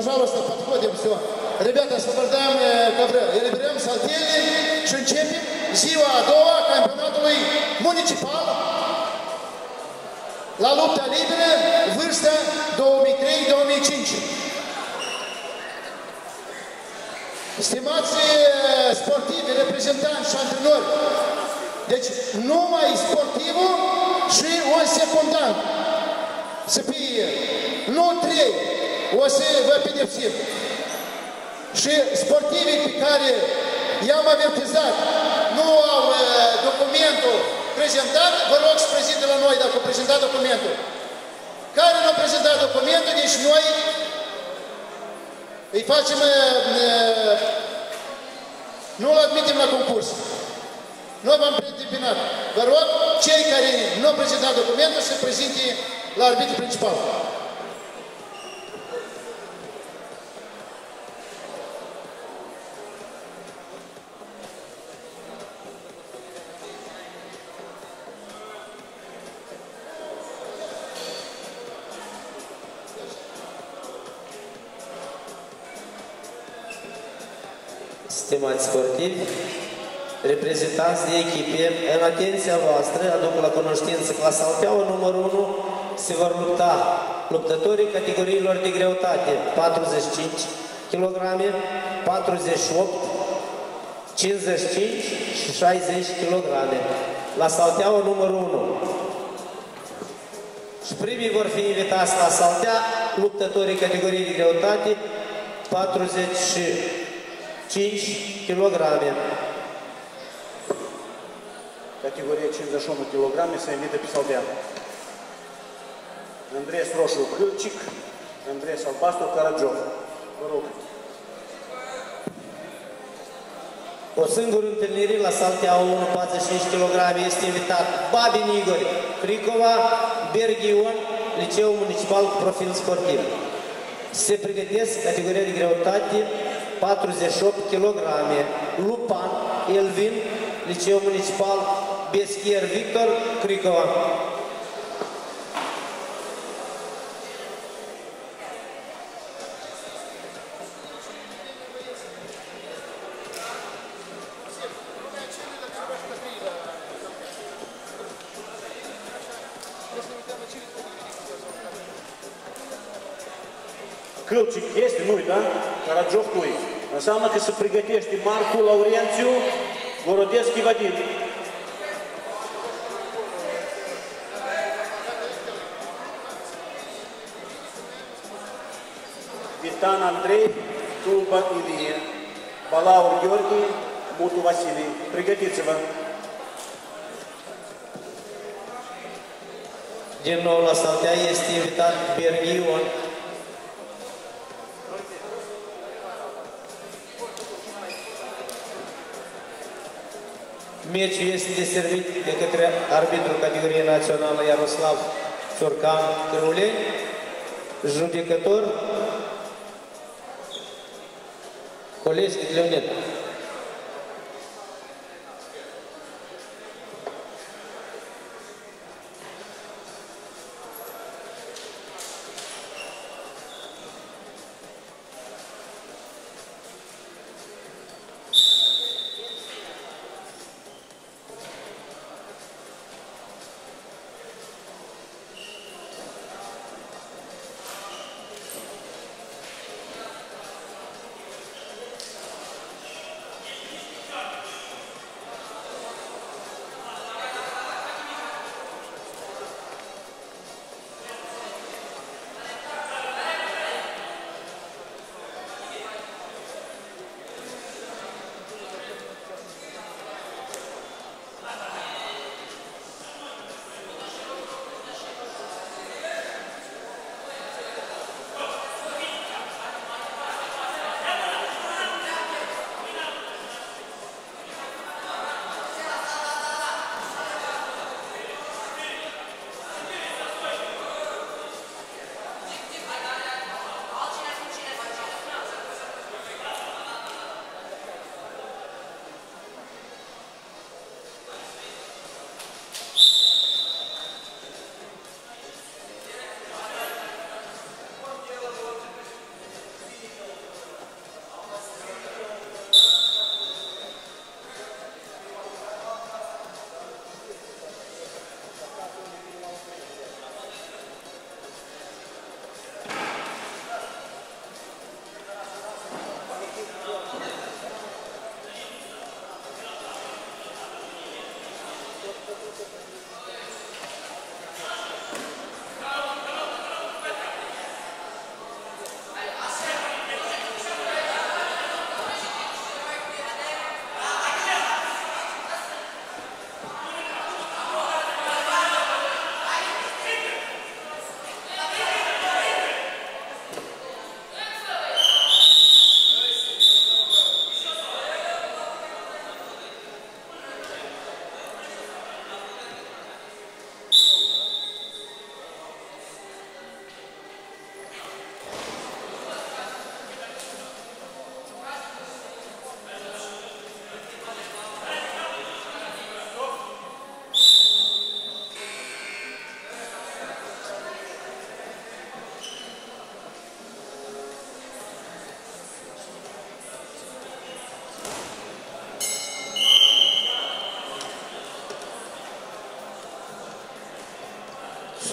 Пожалуйста, подходим, все. Ребята, освобождаем э, ковры. Элиберем салтели și începem ziua a doua a campionatului municipal la lupta liberă, vârsta 2003-2005. Stimați uh, sportivi, reprezentanți și antrenori, deci numai sportivul și un secundant să fie, nu trei, o să vă pedepsim. Și sportivii pe care i-am avertizat nu au uh, documentul prezentat, vă rog să prezinte la noi dacă au prezentat documentul. Care nu au prezentat documentul, deci noi îi facem, uh, nu-l admitem la concurs. Noi v-am predepinat. Vă rog, cei care nu au prezentat documentul să prezinte la arbitru principal. Stimați sportivi, reprezentanți de echipe, în atenția voastră, aduc la cunoștință că la salteaua numărul 1 se vor lupta luptătorii categoriilor de greutate 45 kg, 48 55 și 60 kg. La salteaua numărul 1. Și primii vor fi invitați la saltea luptătorii categoriei de greutate 45 kg. Categoria 51 kg se invită pe Saldean. Andreas Roșu Câlcic, Andreas Albastru Caragiov. Vă rog. O singură întâlnire la Saltea 1, 45 kg, este invitat Babin Igor Cricova, Berghion, Liceu Municipal cu profil sportiv. Se pregătesc categoria de greutate 48 kg. Lupan Elvin, Liceu Municipal Beschier Victor Cricova. Câlcic este, nu da? Caragiov nu Înseamnă că se pregătește Marcu Laurențiu, Vorodeschi Vadim. Витан Андрей, Тулба Ильин, Балаур Георгий, Муту Василий. Пригодится вам. Din nou la saltea este invitat Berghiu Мяч üyesinde servit некоторые арбитру категории национала Ярослав Цуркан Крулей, жюдикатор Колесник Леонид.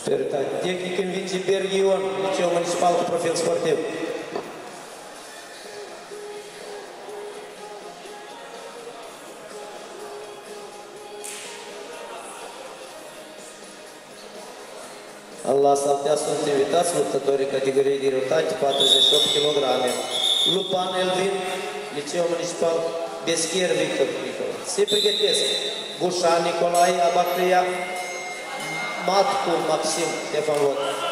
Спирта. Техникин Вице-Бергион, лицо муниципалов профиль спортив. Аллас Алтясун Тевитас, луптатори категории Дирутати, 46 килограмме. Лупан Элвин, лицо муниципал Бескир Виктор Николаевич. Все приготовились. Гуша Николай Абаклияв матку Максим Лефанвод.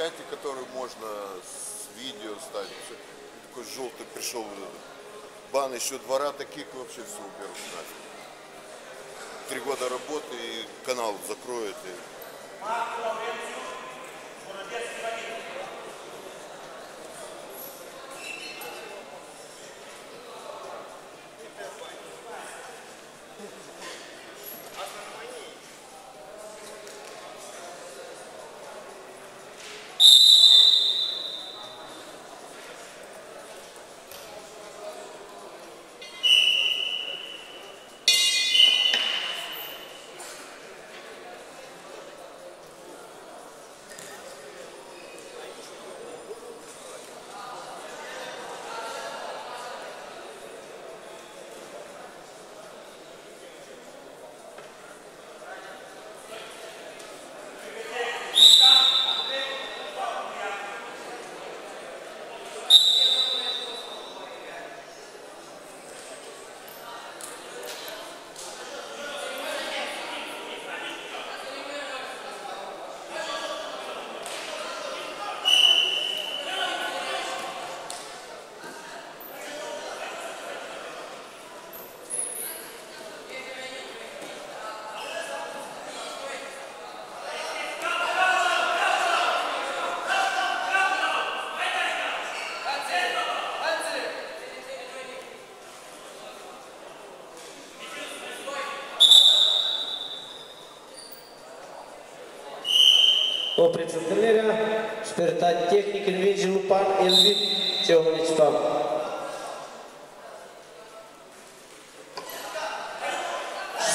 Скачайте, который можно с видео ставить. Такой желтый пришел. Бан еще двора таких вообще все уберут нафиг. Три года работы и канал закроют. И... Opriți întâlnirea. Speritate tehnic învinge Lupan Elvin, ceo municipal.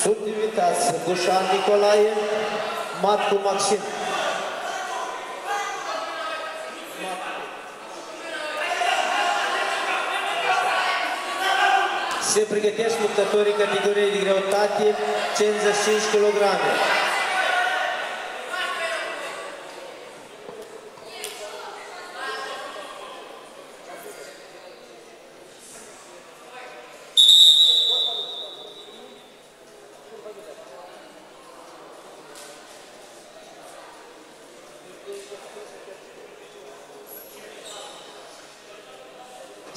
Sunt invitați Dușan Nicolae, Matcu Maxim. Se pregătesc luptătorii categoriei de greutate 55 kg.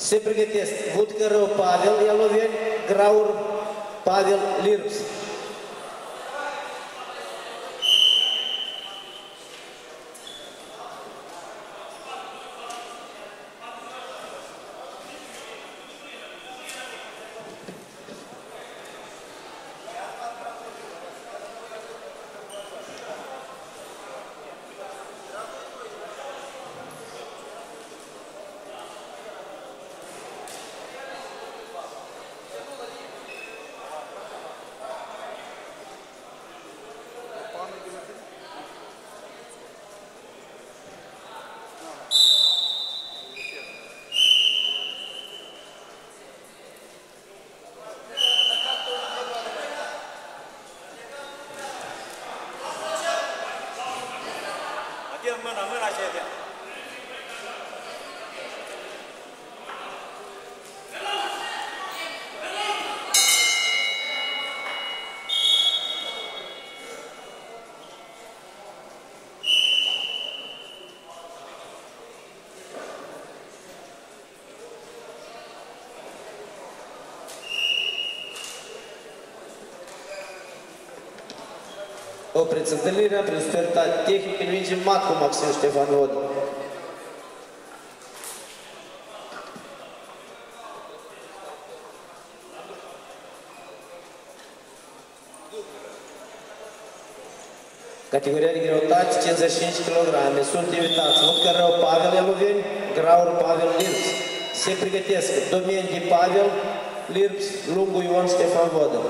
Se pregătesc Vudcărău Pavel Ialoveni, Graur Pavel Lirps. Opriți întâlnirea prin spertate tehnică, învinge Matcu Maxim Ștefan Vod. Categoria de greutate 55 kg. Sunt invitați Lucărău Pavel Eloveni, Graur Pavel Lirps. Se pregătesc Domendi Pavel Lirps, Lungu Ion Ștefan Vodă.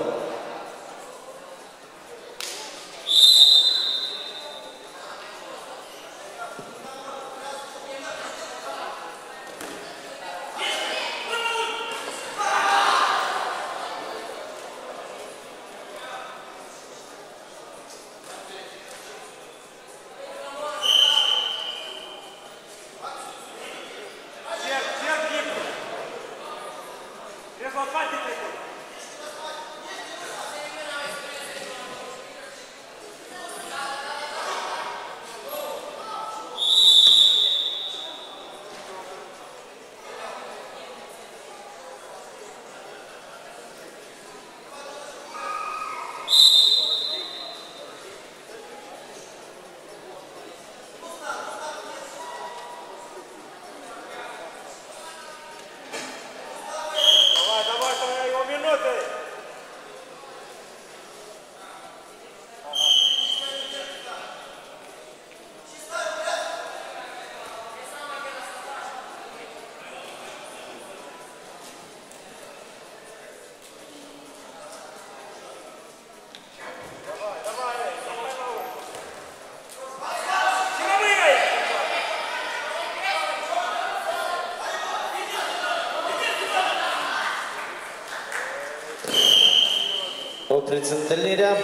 Opriți întâlnirea.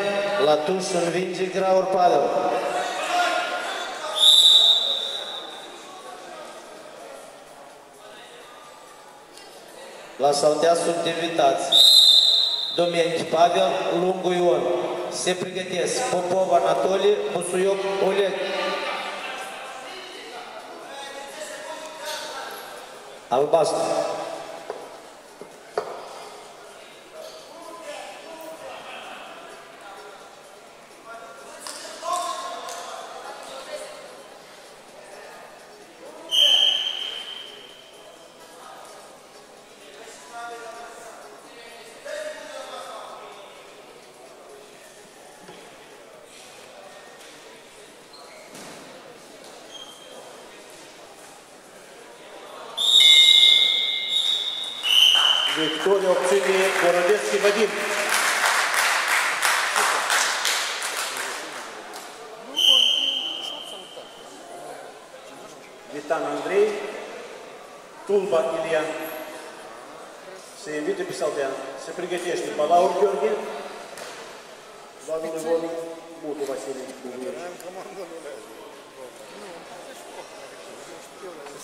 La tuș învinge Graur Pavel. La saltea sunt invitați Domenici Pavel, Lungu Ion. Se pregătesc Popov Anatolie, Busuioc Oleg. Albastru.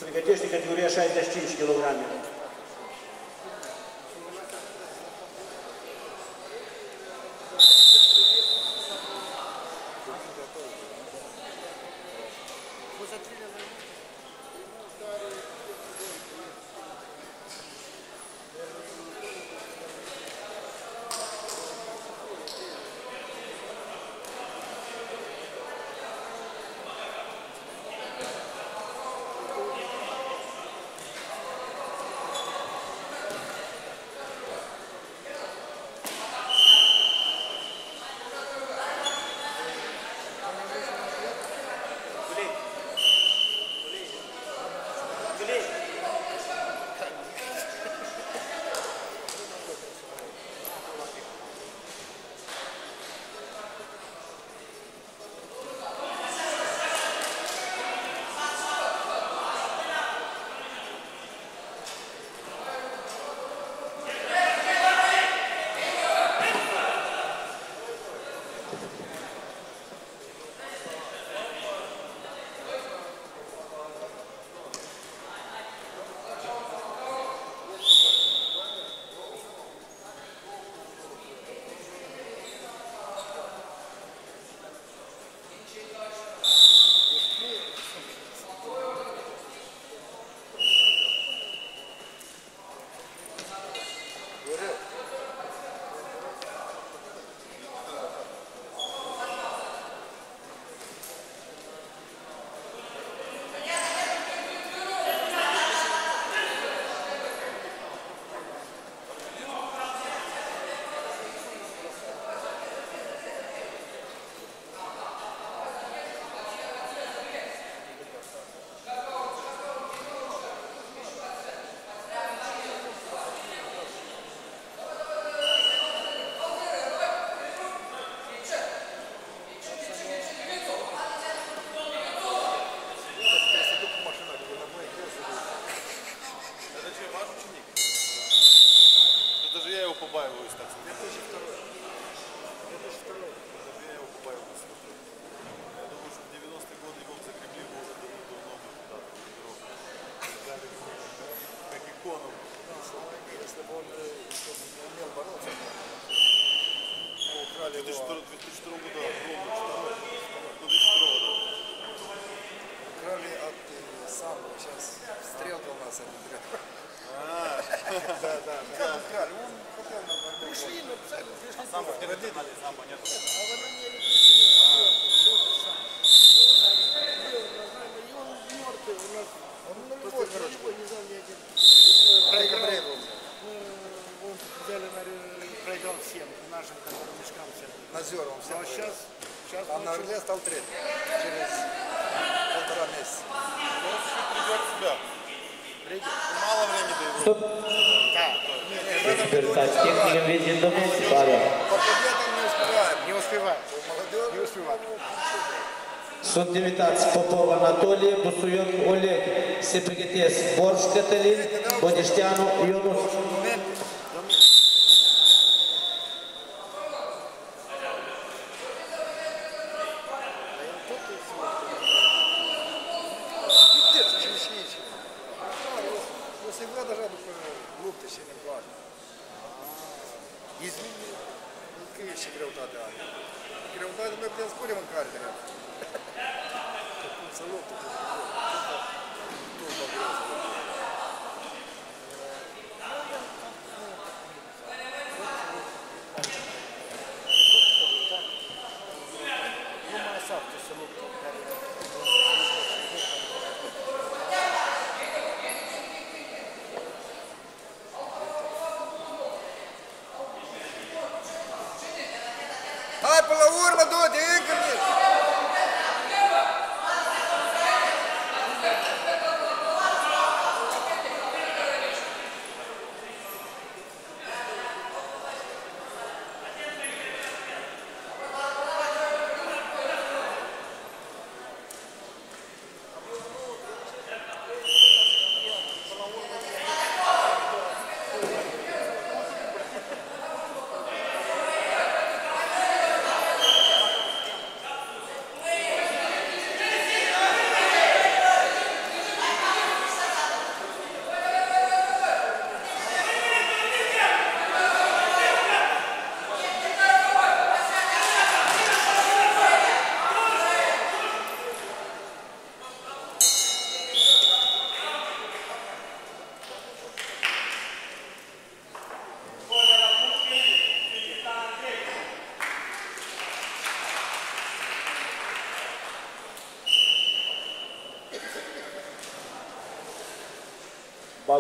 Стрикотечник категории а 6 до килограммов. Суд 19 Попов Анатолій, Бусуйок Олег, Сеприкетес Борщ Катерин, Бодіштяну Йонус.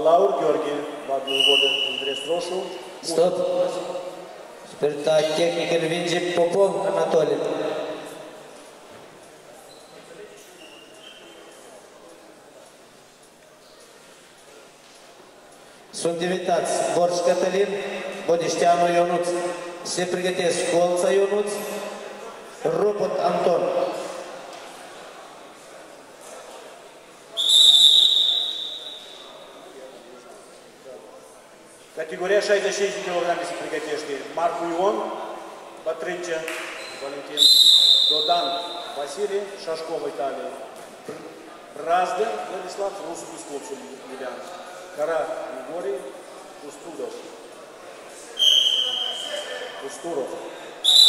Laur Gheorghe va bilbord în dres roșu. Stop! Spirta tehnică învinge Popov Anatolie. Sunt invitați Borș Cătălin, Bodișteanu Ionuț. Se pregătesc Colța Ionuț, Robot Anton. Категория 66 кг приготежки. Марк Уйон, Батрынча, Валентин Додан, Василий Шашков, Италия. Разды Владислав Рус Бескоцин, Милян. Кара Григорий Устудов. Устуров.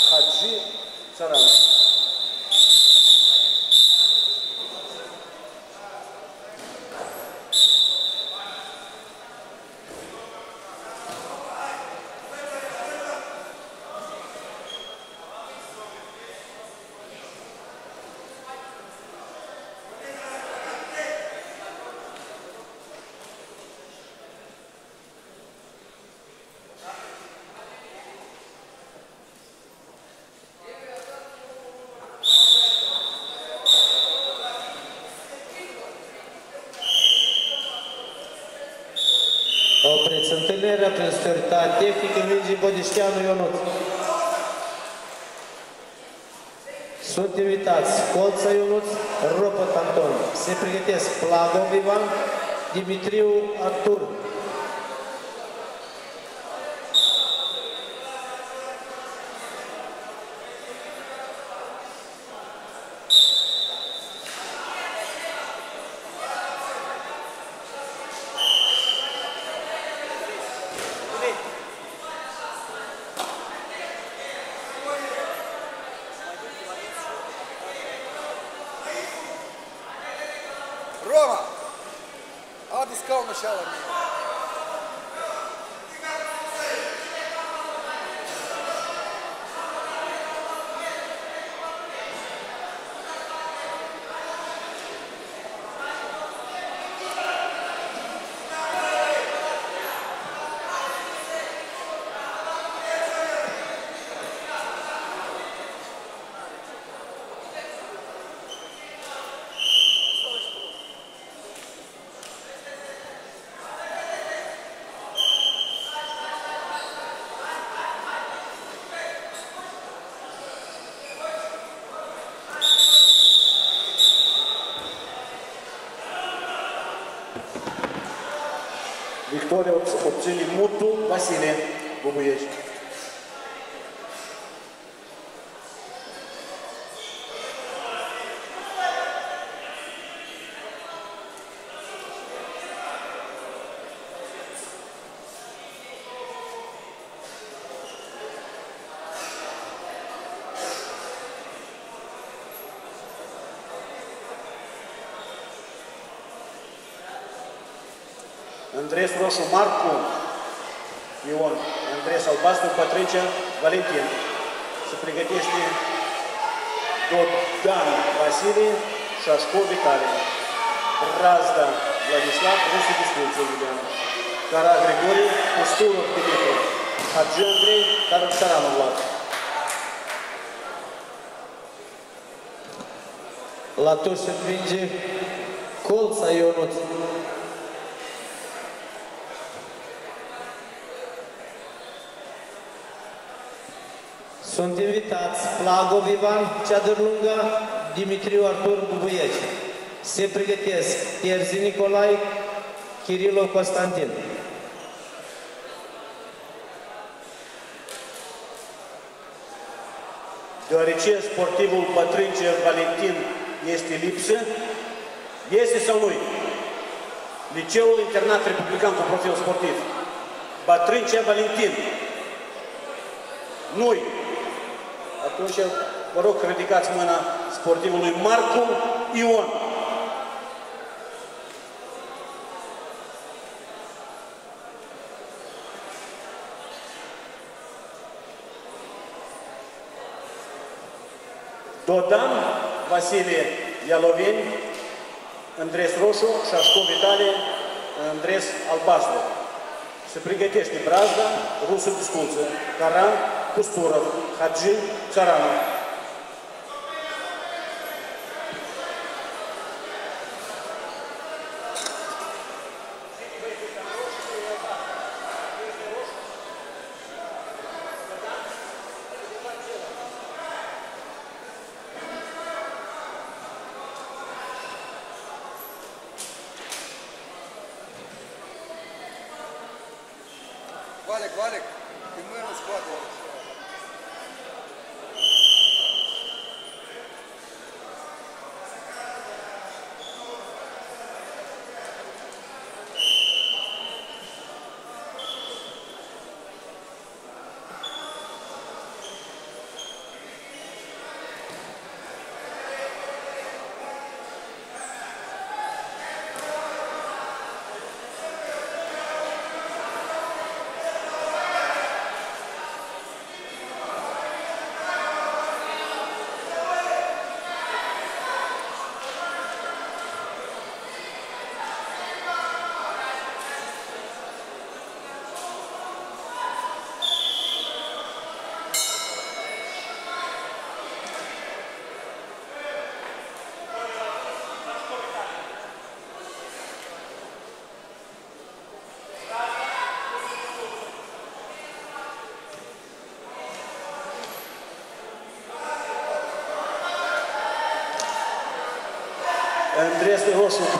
Хаджи Царан. Vingi Bodișteanu Ionuț. Sunt invitați Colța Ionuț, Ropăt Anton. Se pregătesc Plagov Ivan, Dimitriu Artur. Виктория от, от Цели Муто Василе. Бобоежи. Andrés Rosu Marco, Ion, Andrés Albastru Patricia, Valentin. Să pregătește Dodan Василий, Шашко Виталий. Разда Владислав, Русу Бескунцев Юлиан. Кара Григорий, Пустуров Дмитрий. Хаджи Андрей, Караксаранов Влад. Латуш Винджи, Кол Сайонут. Sunt invitați Plagov Ivan Ceadărlunga, Dimitriu Artur Bubuieci. Se pregătesc Terzi Nicolai, Kirilo Constantin. Deoarece sportivul Pătrânce Valentin este lipsă, este sau nu Liceul Internat Republican cu profil sportiv. Bătrâncea Valentin. nu -i. Atunci, vă rog, ridicați mâna sportivului Marcu Ion. Dodan Vasilie Ialoveni, Andres Roșu, Șașco Vitalie, Andres Albastru. Se pregătește Brazda, Rusul Disculță, Caran, Кустуров, Хаджи Чаранов.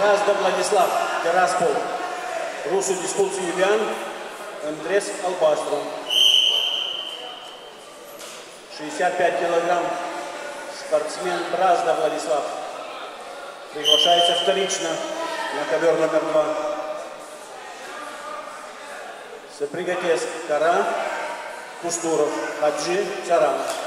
Brazda Vladislav, Tiraspol. Rusul Disculțiu Iulian, Andres Albastru. 65 кг. Спортсмен Бразда Владислав. Приглашается вторично на ковер номер два. Соприготец Кара, Кустуров, Хаджи, Царанов.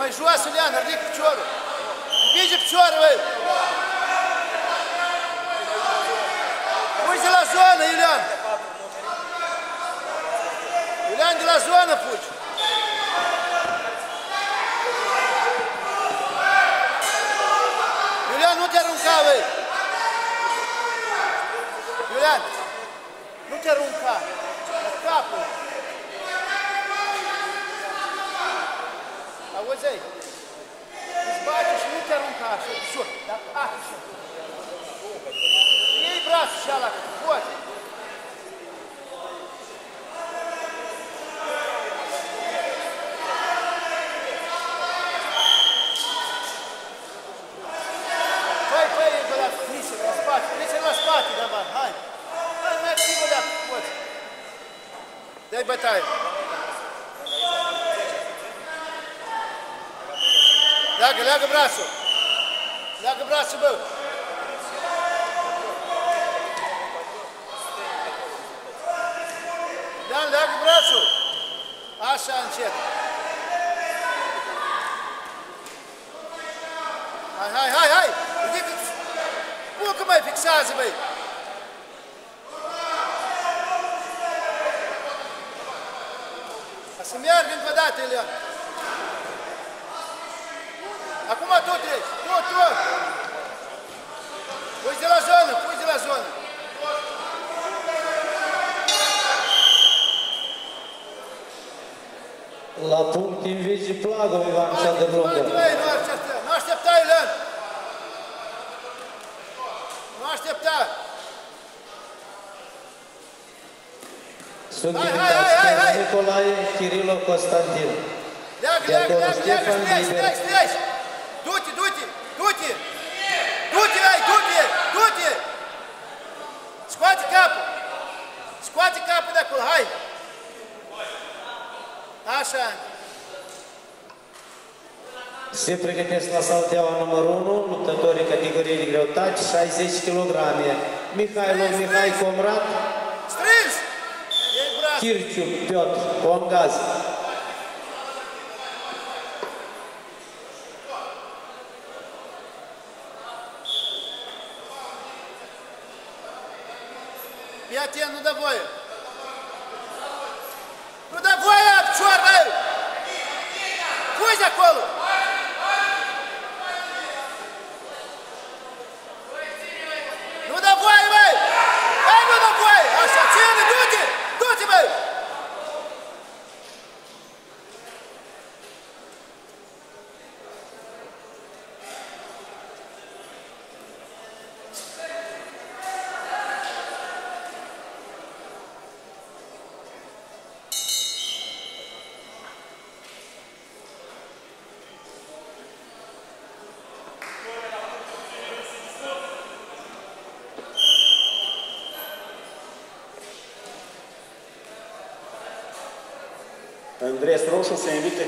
Jos, Iulian, ridică piciorul. Împinge piciorul, băi. Larga, larga o braço. Larga o braço, meu. Larga o braço. Acha a ancheta. Ai, ai, ai, ai. Pouco mais fixado, velho. Семья организователя. Acum tu treci, tu, tu! Fugi de la zonă, fugi de la zonă. La punct invigi Plagov, Ivan cea de lungă. nu aștepta, Elian! Nu aștepta! Sunt invitați! Nicolae Kirilo Constantin. Leagă, leagă, leagă, leagă, stai, stai! Se pregătesc la salteaua numărul 1, luptătorii categoriei de greutate, 60 kg. Mihailov Mihai Comrat, Strâns! Iei brațul. Kirciu Piotr Pongaz.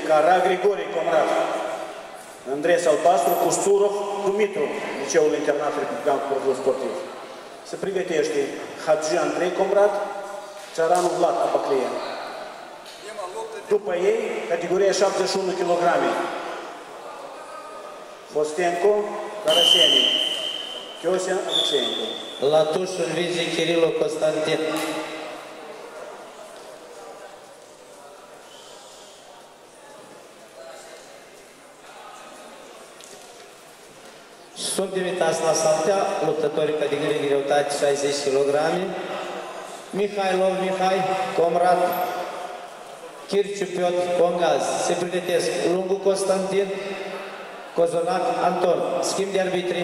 Cara Grigore Comrat. În dres albastru Custurov Dumitru, Liceul Internat Republican Corpul Sportiv. Se pregătește Hagi Andrei Comrat, Țăranu Vlad Apaclie. După ei, categoria 71 kg. Fostenko, Karaseni, Chiosia Alexeenko. La tușul vige Kirilo Constantin. Sunt invitați la saltea luptătorii categoriei de greutate 60 kg. Mihailov Mihai, Comrat, Kirciu Piotr, Pongaz. Se pregătesc Lungu Constantin, Cozonac Anton. Schimb de arbitri.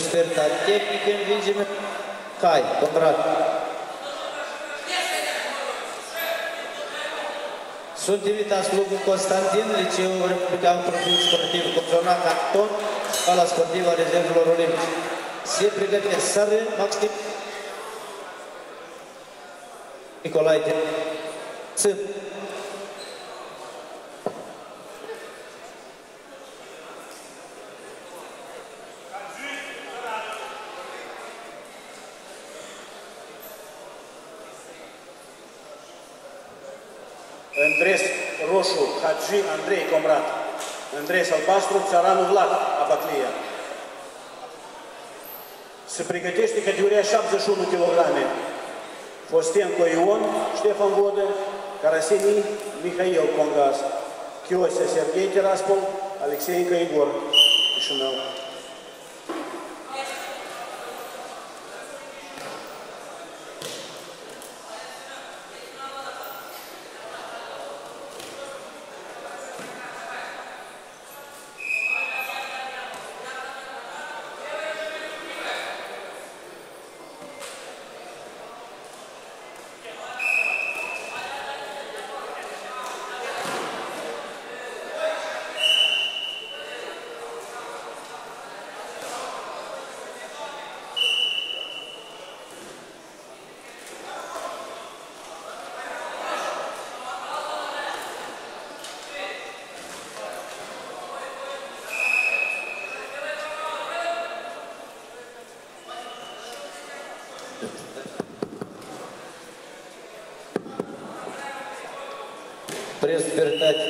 Respectat tehnic învinge Cai, Conrad. Sunt invitați Lugu Constantin, Liceul Republican Profil Sportiv Copzona Canton, Școala Sportivă a Rezervelor Olimpice. Se pregătesc Sară, Maxim, Nicolae Țâp. Roșu, Hagi Andrei Comrat. Îndres albastru, Țaranu Vlad, Abaclia. Se pregătește categoria 71 kg. Fostenco Ion, Ștefan Vodă, Carasenii, Mihail Congas, Chiosea Sergei Tiraspol, Alexeienко Igor, Chișinău.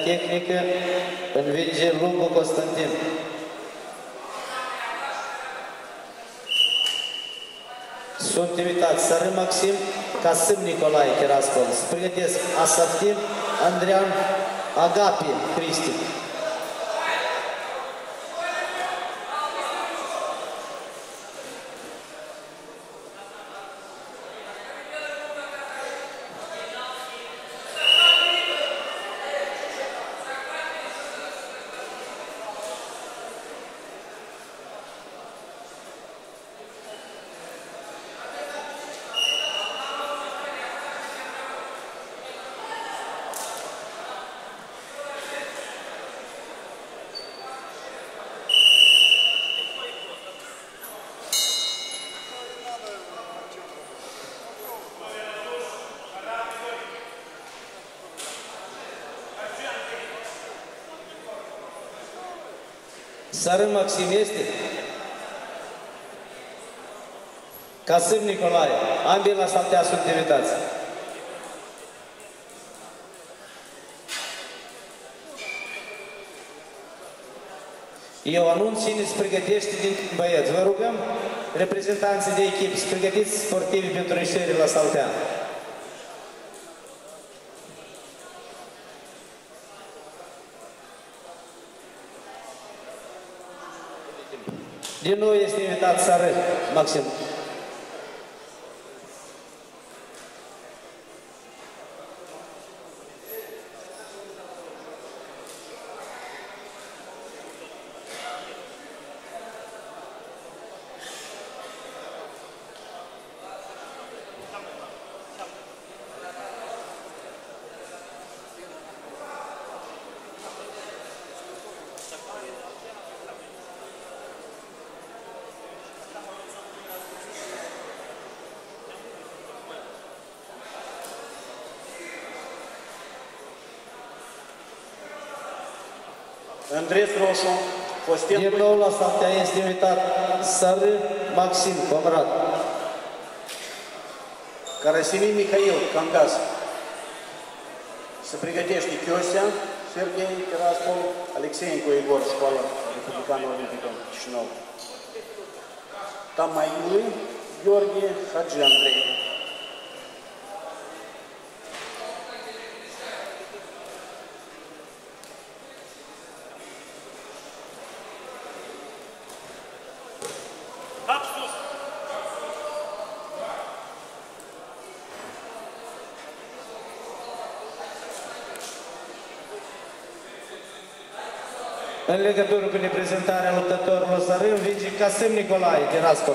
Tehnică învinge Lugu Constantin. Sunt invitați Sară Maxim, Casâm Nicolae Tiraspol. Se pregătesc Asaftin, Andrean, Agapi, Cristi. Sară Maxim este. Casâm Nicolae. Ambii la saltea sunt invitați. Eu anunț cine se pregătește din băieți. Vă rugăm, reprezentanții de echipă, să pregătiți sportivi pentru ieșire la saltea. длину, если не так, сары, Максим, dres roșu, fostet... Din nou la staftea este invitat Săr Maxim Comrad. Карасимин Михаил, Камгаз. Сопригодешник Кёся, Сергей Тираспол, Алексеенко Егор, школа Республиканного Олимпика Чечнов. Тамаилы Георгий Хаджи Андрей. În legătură cu reprezentarea luptătorilor Sărân, învinge Casim Nicolae din Ascol.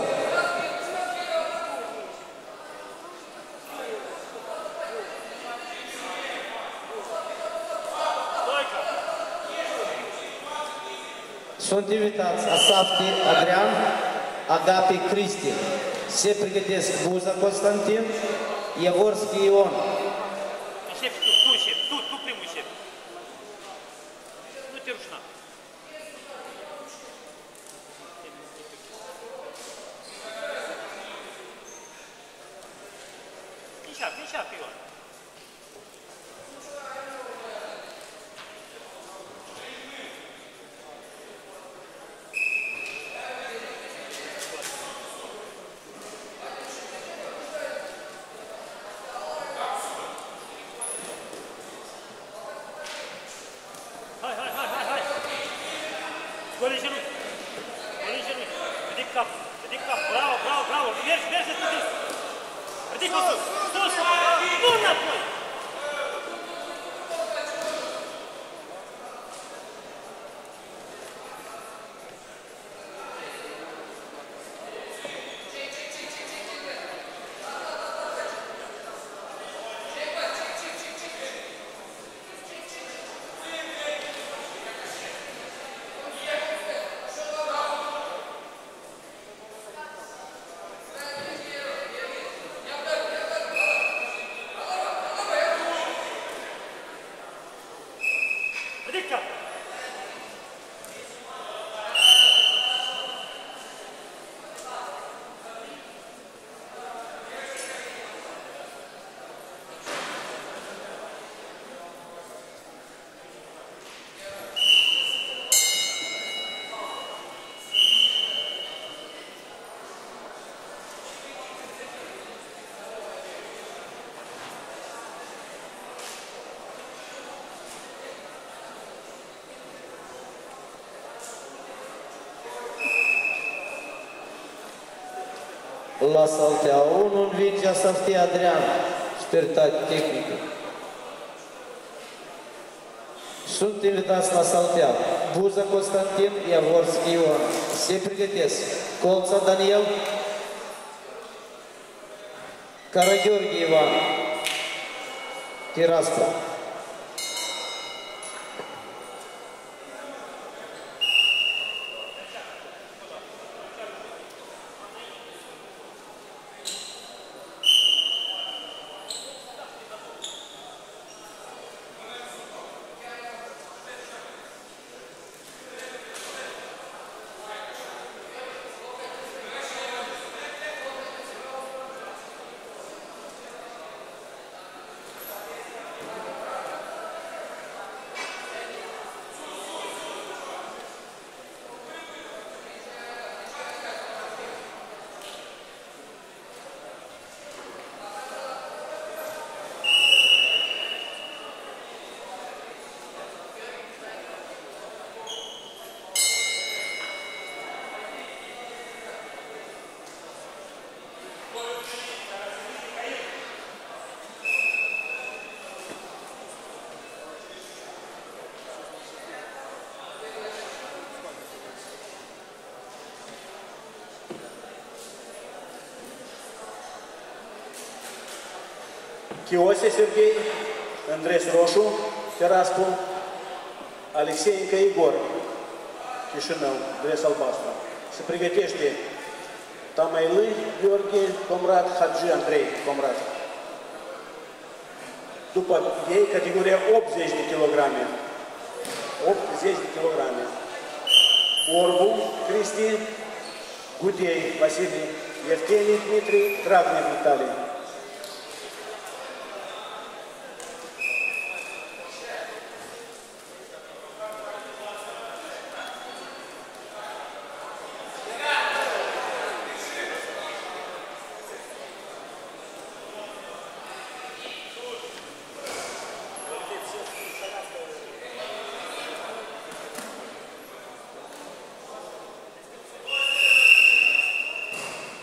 Sunt invitați Asafti Adrian, Agapi Cristi. Se pregătesc Buza Constantin, Ievorski Ion. La Saltea 1 învinge Asafti Adrian, spiritate tehnică. Sunt invitați la Saltea Buza Constantin, Iavorski Ion. Se pregătesc Colța Daniel, Caragheorghe Ivan, Tiraspol. Фиосе Сергей, Андрес Рошу, Тераску, Алексеенко Егор, Кишинев, Андрес Албасто. Соприветешьте Тамайлы Георгий Комрад, Хаджи Андрей Комрад. Дупа ей категория об здешней килограмме. Об здешней килограмме. Орбу Кристи, Гудей Василий, Евгений Дмитрий, Травник Виталий.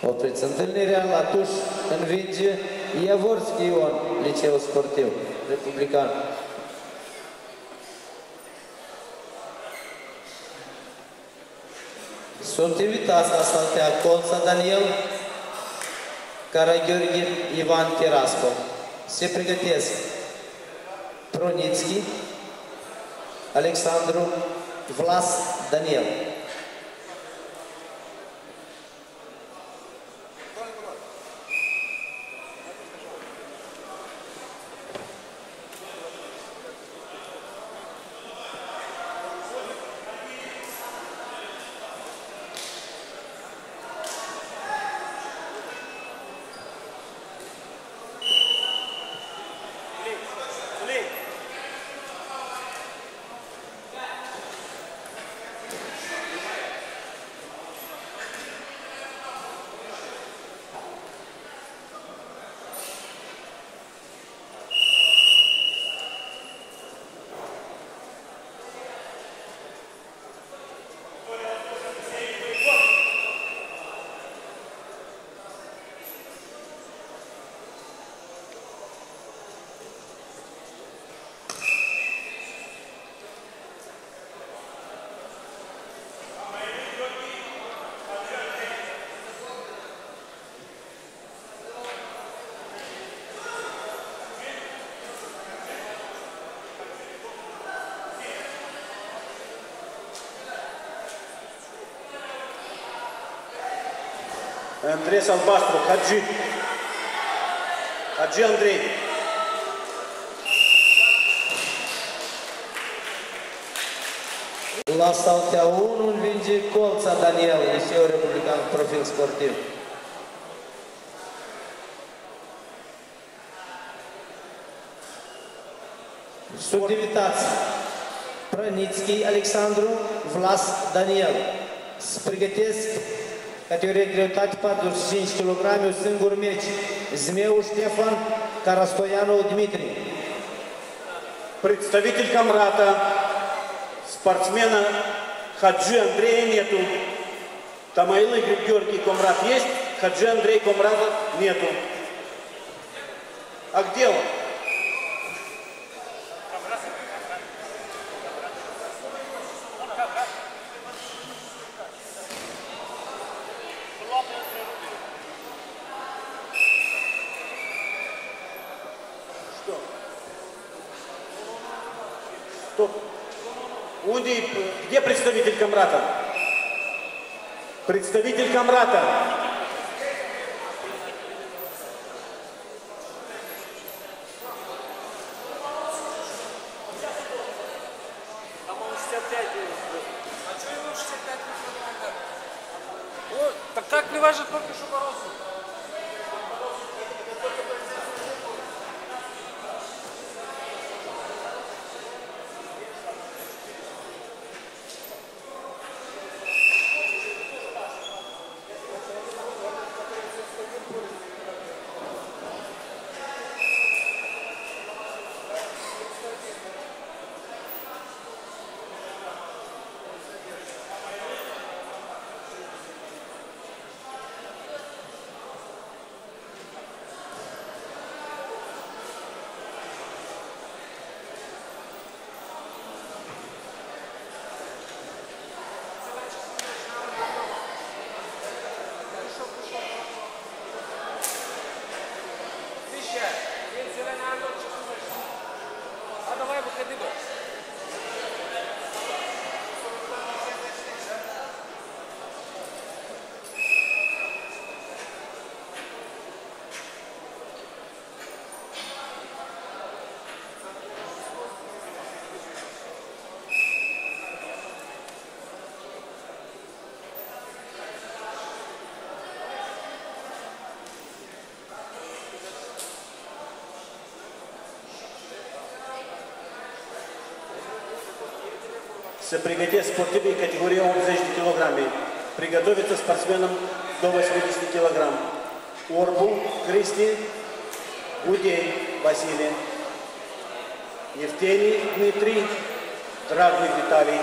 Вот ведь центральный реал, а туш Энвинджи, Яворский он, летел спортив, республикан. Sunt invitați la saltea Colța Daniel, Карагеоргин, Иван Тераско. Все приготовились. Проницкий, Александру, Влас, Даниил. Андрей Албастру, Хаджи. Хаджи Андрей. La Saltea 1 învinge Colța Daniel, Liceu Republican Profil Субдивитация. Проницкий Александру, Влас Даниел. Спригатест Categorie greutate 45 kg, singur meci. Zmeu Ștefan, Carastoianu Dmitri. Представитель Камрата, спортсмена Хаджи Андрея нету. Тамайлы Георгий Комрат есть, Хаджи Андрей Комрата нету. А где он? Что? Что? Унди, где представитель Камрата? Представитель Камрата. Să pregătesc sportivii categoria 80 de kg. Приготовиться спортсменам до 80 кг. Орбу Кристи, Гудей Василий, Евгений Дмитрий, Драгный Виталий.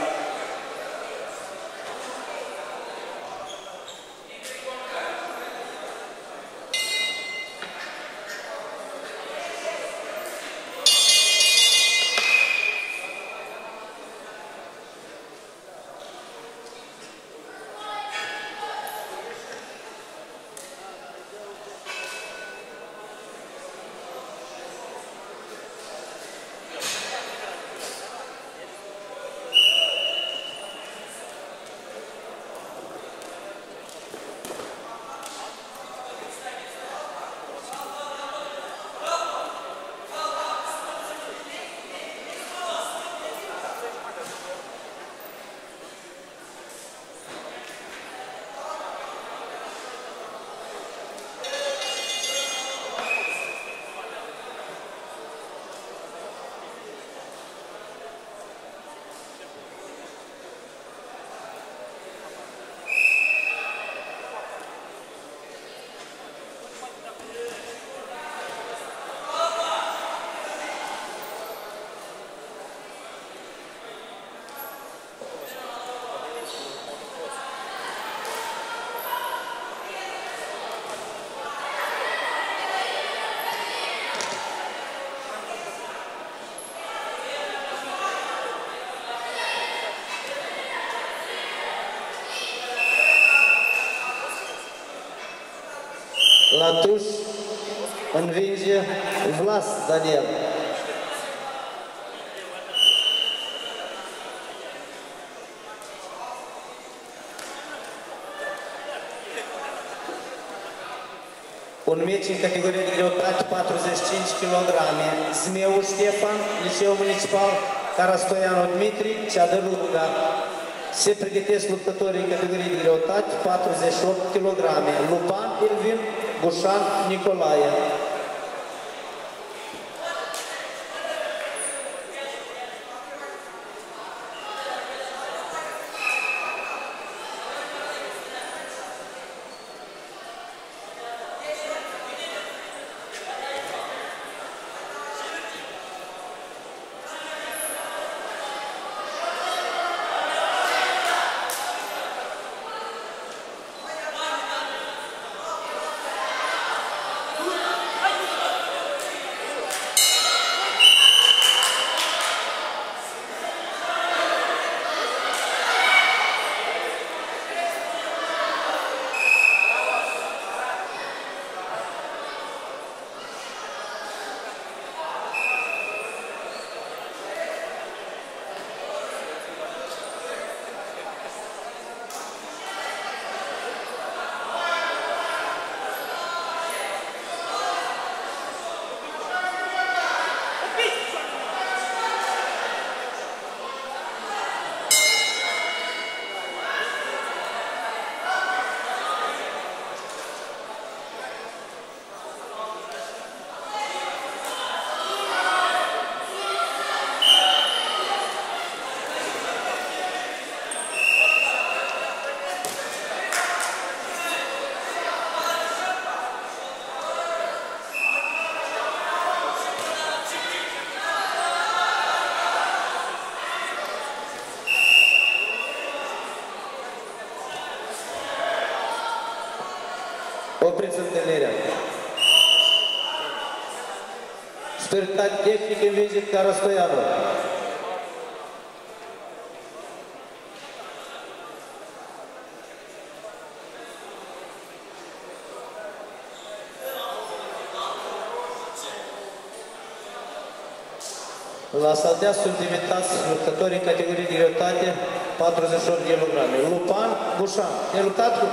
Daniel. Un meci în categorie de greutate 45 kg. Zmeu Ștefan, Liceu Municipal, Carastoianu Dmitri, Ceadăruga. Se pregătesc luptătorii în categorie de greutate 48 kg. Lupan Irvin, Bușan Nicolae. Opriți întâlnirea. Spiritat tehnic învinge Carastoianu. La saltea sunt invitați luptătorii în categorie de greutate 48 de kg. Lupan, Bușan. Ne luptat cu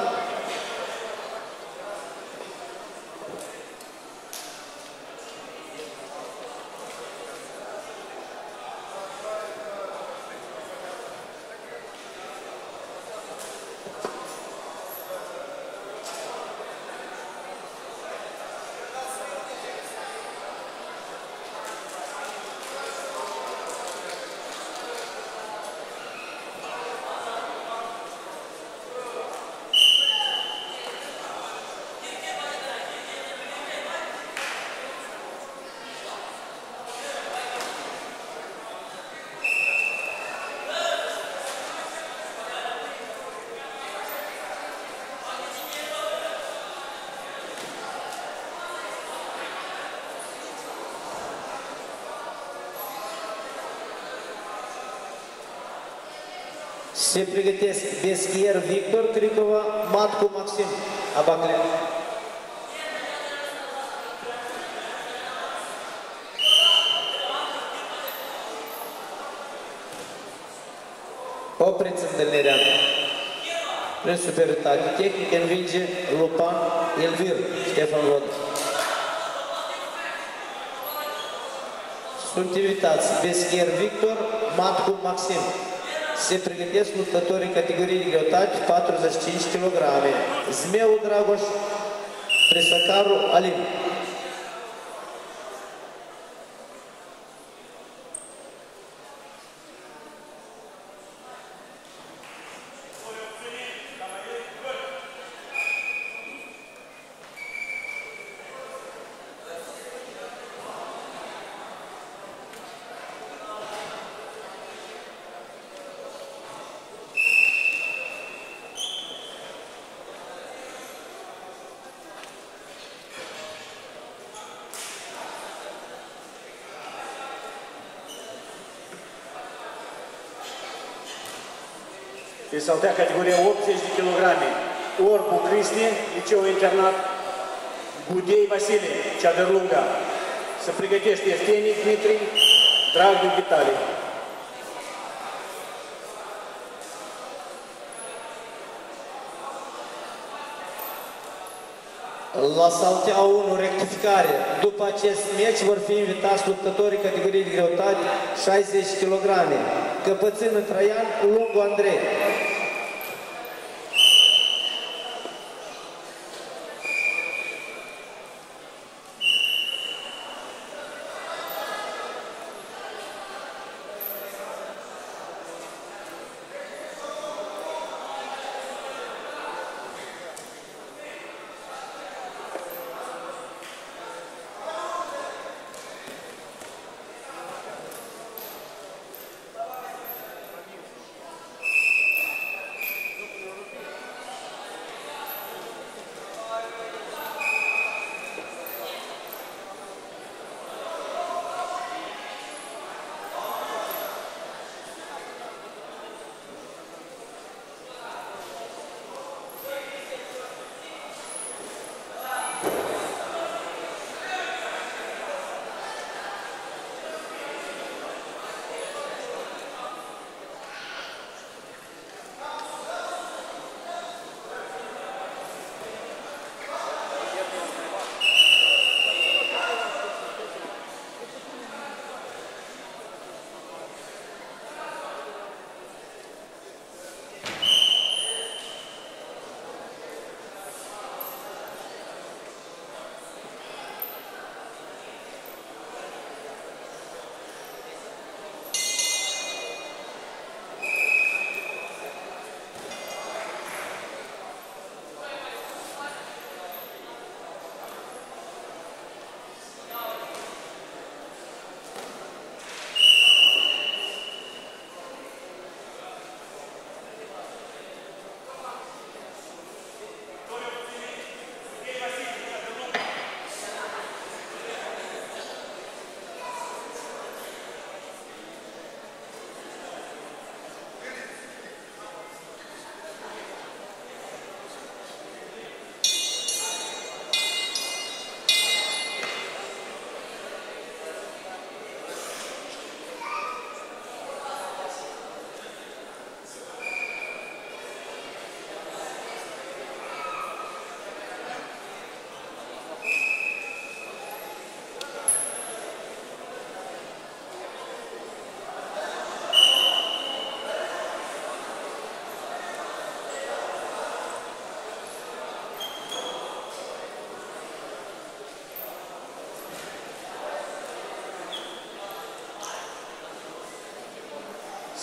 се пригătesc Deschier Victor Крикова, Матко Максим Абаклев. Оприт с отдаления. При суператаке техника Лупан, Эльвир, Стефан Лотов. Субтивитация. Бескер Виктор, Матку Максим. Se pregătesc luptătorii categorii de greutate 45 kg. Zmeu Dragoș, Presăcaru Alin. Saltea categoria 80 de kg. Orbu Cristi, liceu internat, Budei Vasile, Ceadărlunga. Se pregătește Eftenie Dmitri, Dragnea Vitalie. La Saltea 1, rectificare. După acest meci vor fi invitați luptătorii categoriei de greutate 60 kg. Căpățână Traian, Lungu Andrei.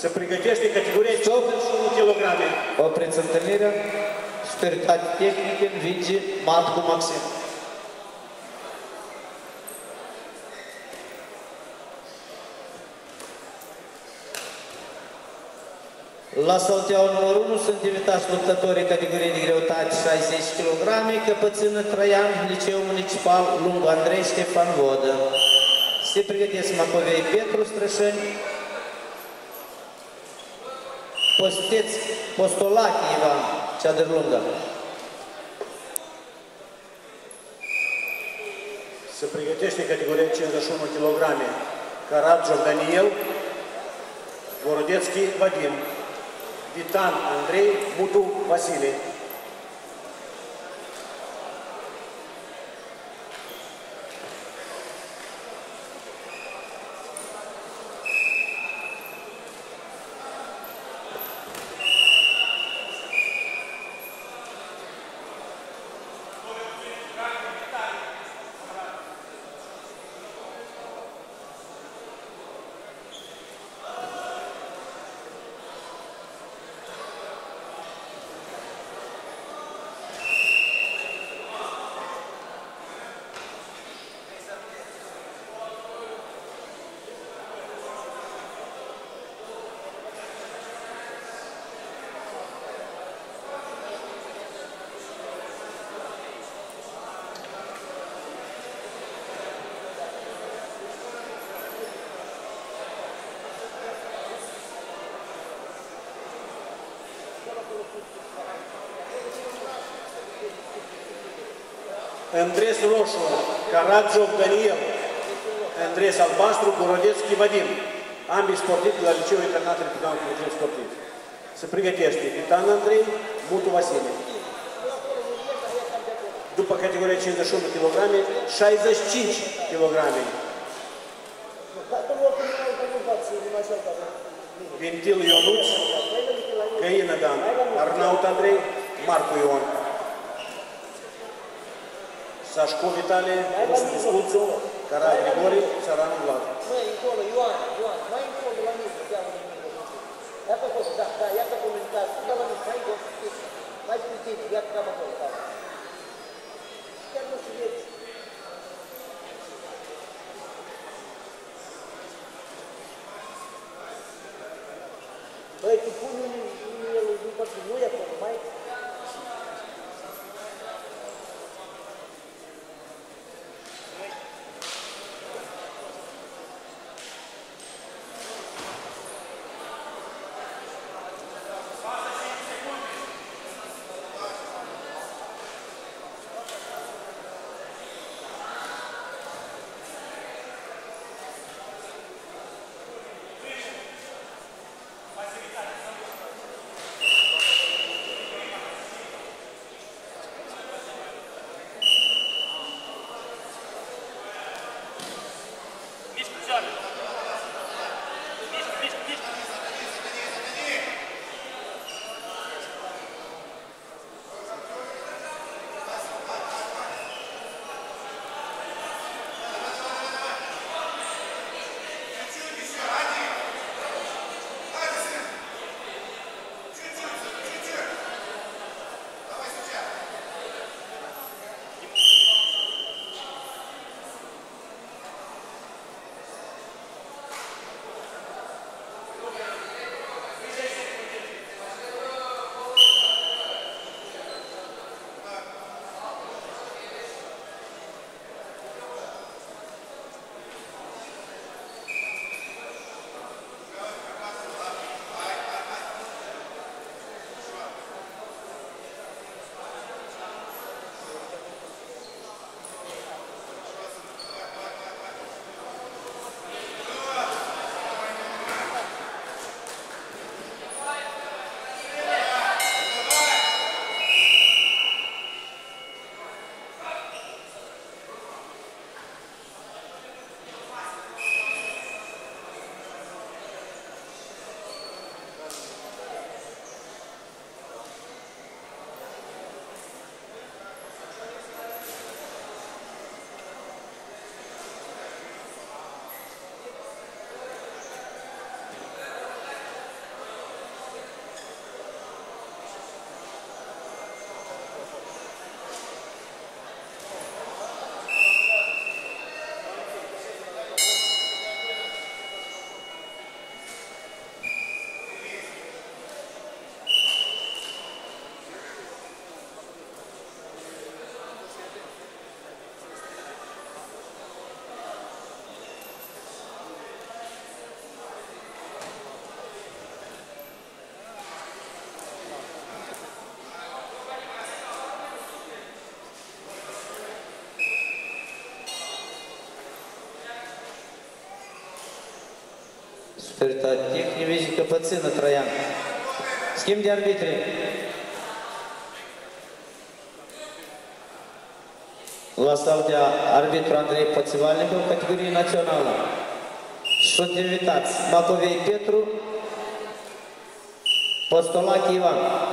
Se pregătește categoria 51 kg. Opriți întâlnirea. Spiritate tehnică, Vigi, Matcu Maxim. La salteaua numărul 1 sunt invitați luptătorii categoriei de greutate 60 kg, Căpățână Traian, Liceu Municipal Lungu Andrei Ștefan Vodă. Se pregătesc Macovei Petru Strășeni, Posteț Postolache Ivan, cea de lungă. Se pregătește categoria 51 kg. Karadjov Daniel, Gorodețchi Vadim, Vitan Andrei, Mutu Vasile. Daniel, Andres Albastru, Gorodețchi Vadim, ambii sportivi de la Liceul Internat Republican Cluj Sportiv. Se pregătește Titan Andrei, Mutu Vasile. După categoria 51 kg, 65 kg. Ventil Ionuț, Căină Dan, Arnaut Andrei, Marcu Ion. la școli tale, nu știu, să luți omul. Cara, Grigori, Cearan, Vlad. Măi, încolo, Ioan, Ioan, mai încolo, la mine, chiar la mine. Iată-o, da, iată comentarii, da, la mine, stai, mai puțin, iată-o, da, mă, da. Chiar nu știu, iată. Тех не визит капацы на Троян. С кем где арбитры? Ласталде арбитр Андрей Пацевальников категории национала. 119. Маковей Петру. Постолак Иван.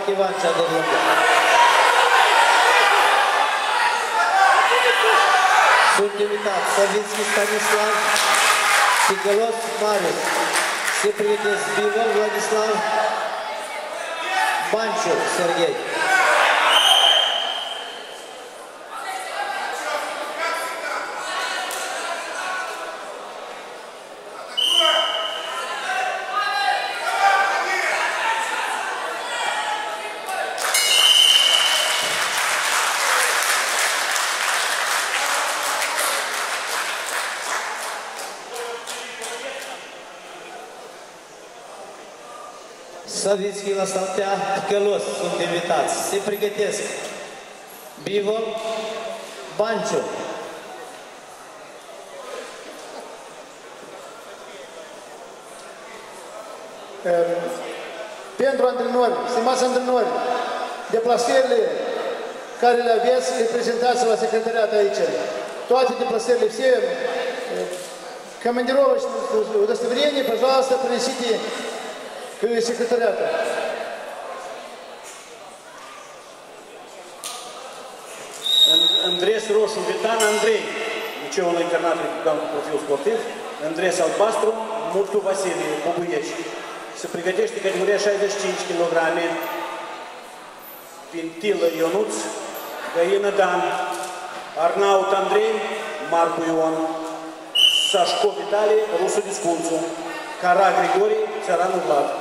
мотивация должна быть. Суддевитат, Савинский Станислав, Сиголос Марис, Сипридис Бивон Владислав, Банчук Сергей. Bivol Vladislav, Banciu Serghei. Savitski la saltea Călos sunt invitați. Se pregătesc. Bivo, Banciu. Pentru antrenori, stimați antrenori, deplasările care le aveți, le prezentați la secretariat aici. Toate deplasările, все командировочные удостоверения, пожалуйста, принесите Că secretariatul. În, în dres roșu Vitan Andrei, liceul internat republican cu profil sportiv, în dres albastru Murtu Vasilie, Bubuiești. Se pregătește categoria 65 kg, Pintilă Ionuț, Găină Dan, Arnaut Andrei, Marcu Ion, Sașco Vitalie, Rusu Discunțu, Cara Grigori, Țăranul Vlad.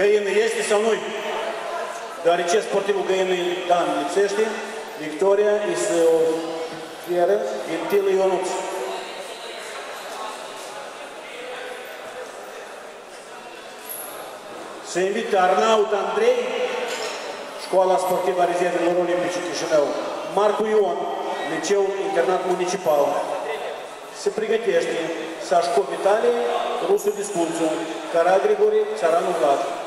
Găină este sau nu Deoarece sportivul Găinăi Dan lipsește, Victoria îi se oferă Vintilă Ionuț. Se invită Arnaut Andrei, Școala Sportivă a Rezervelor Olimpice Chișinău, Marcu Ion, Liceul Internat Municipal. Se pregătește Sașco Vitalie, Rusu Disculțu, Cara Grigori, Țăranu Vlad.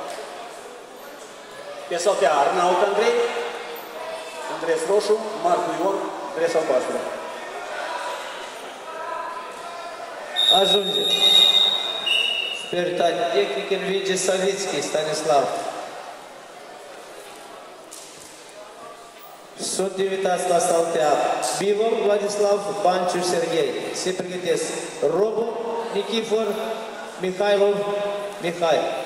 Pe saltea Arnaut Andrei, Andres Roșu, Marcu Ion, Andres Albastru. Ajunge. Superioritate tehnică învinge Savitski Stanislav. Sunt invitați la saltea Bivol, Vladislav, Banciu, Serghei. Se pregătesc Robu, Nichifor, Mihailov, Mihai.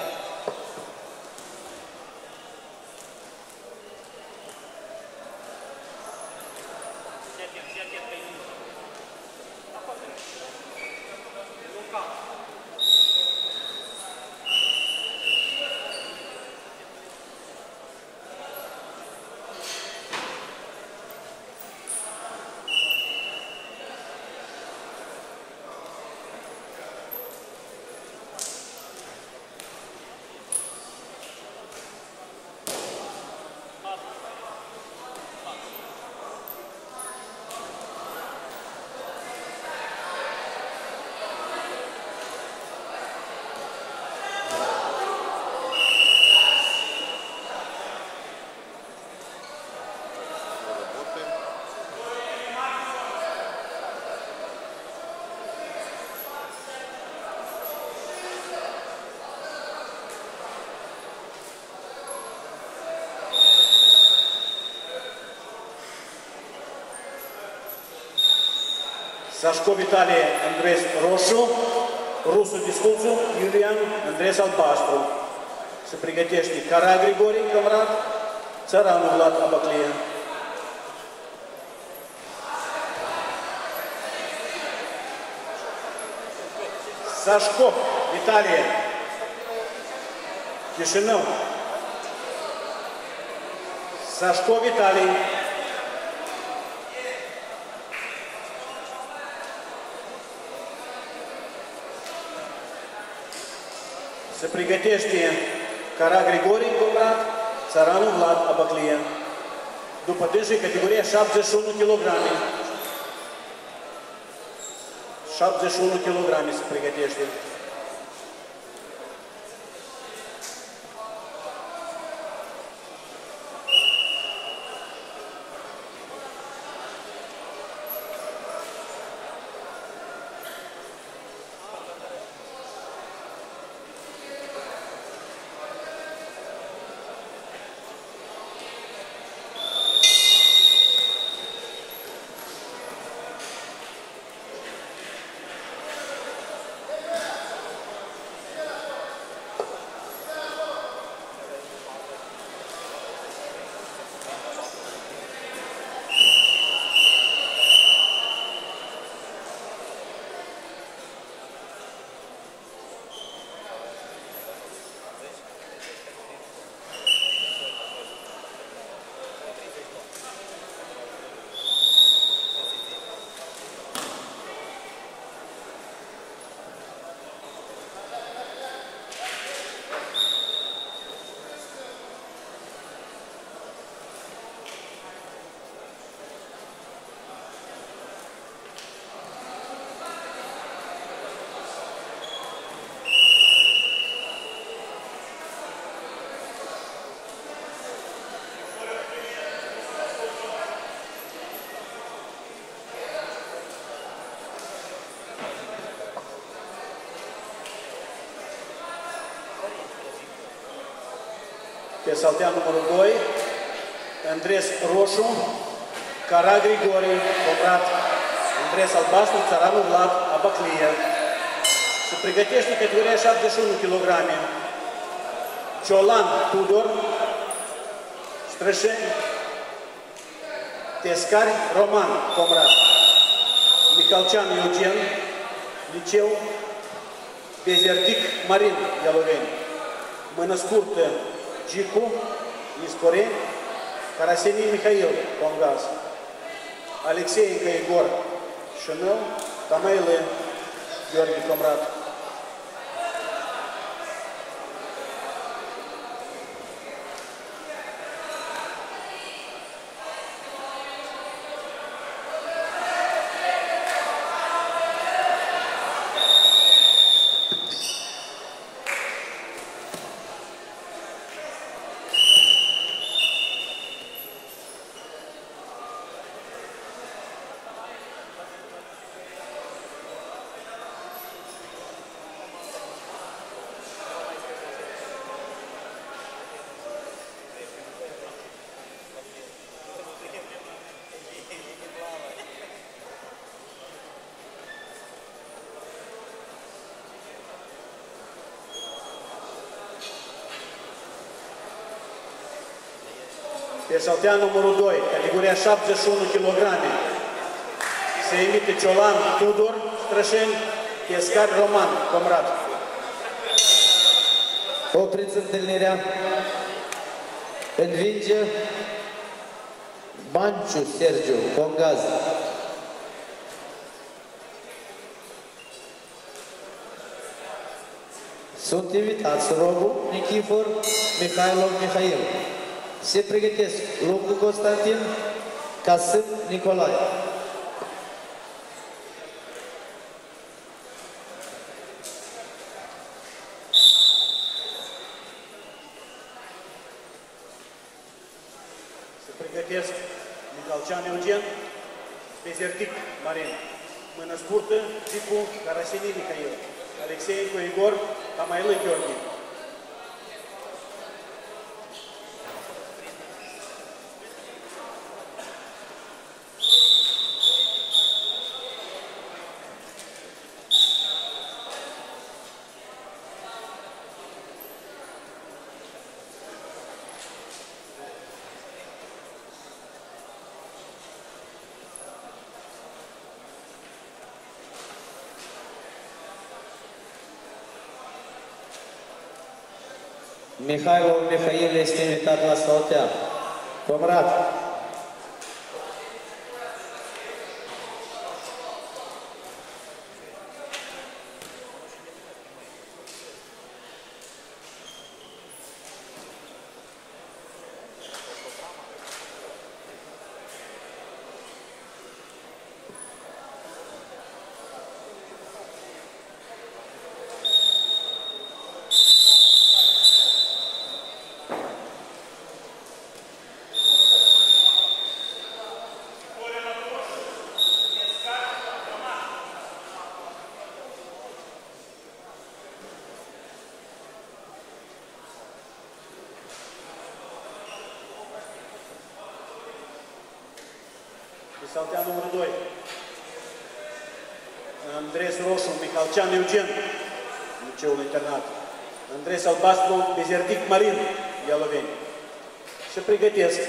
Сашко Виталий Андрес Рошу, Русу Дискулцу Юлиан Андрес Албастру. Съпригатешник Кара Григорий Камрад, Царану Влад Абаклиен. Сашко Виталий Кишинев. Сашко Виталий. Pregătește Cara Grigori Comrat, Țăranu Vlad Abaclie. După dânsii categoria 71 kg. 71 kg se pregătește. Saltea numărul 2, Andres Roșu, Cara Grigori, Comrat, Andres Albastru, Țaranul Vlad, Abaclie. Se pregătește categoria 71 kg. Ciolan Tudor, Strășeni, Tescari Roman, Comrat, Micalcean Eugen, Liceu, Bezerdic Marin, Ialoveni. Mână scurtă, Джику из Кореи, Михаил Понгас, Алексеенко Егор Шинел, Тамайлы Георгий Комрад. Pe saltea numărul 2, categoria 71 kg. Se emite Ciolan Tudor, Strășeni, Pescar Roman, Comrat. Opriți întâlnirea. Învinge Banciu Sergiu, Congaz. Sunt invitați Robu Nichifor Mihailov Mihail. Se pregătesc Lungu Constantin, Casâm Nicolae. Se pregătesc Micalcean Eugen, Bezertic Marin. Mână scurtă, Gicu Carasenii Mihail. Alexeienco Igor, Tamailă Gheorghe. Михайлов Михаил Естемитар Насолтя. Комрад. Roșu, Michalcean Eugen, liceul internat. Andres Albastru, Bezerdic Marin, Ialoveni. Se pregătesc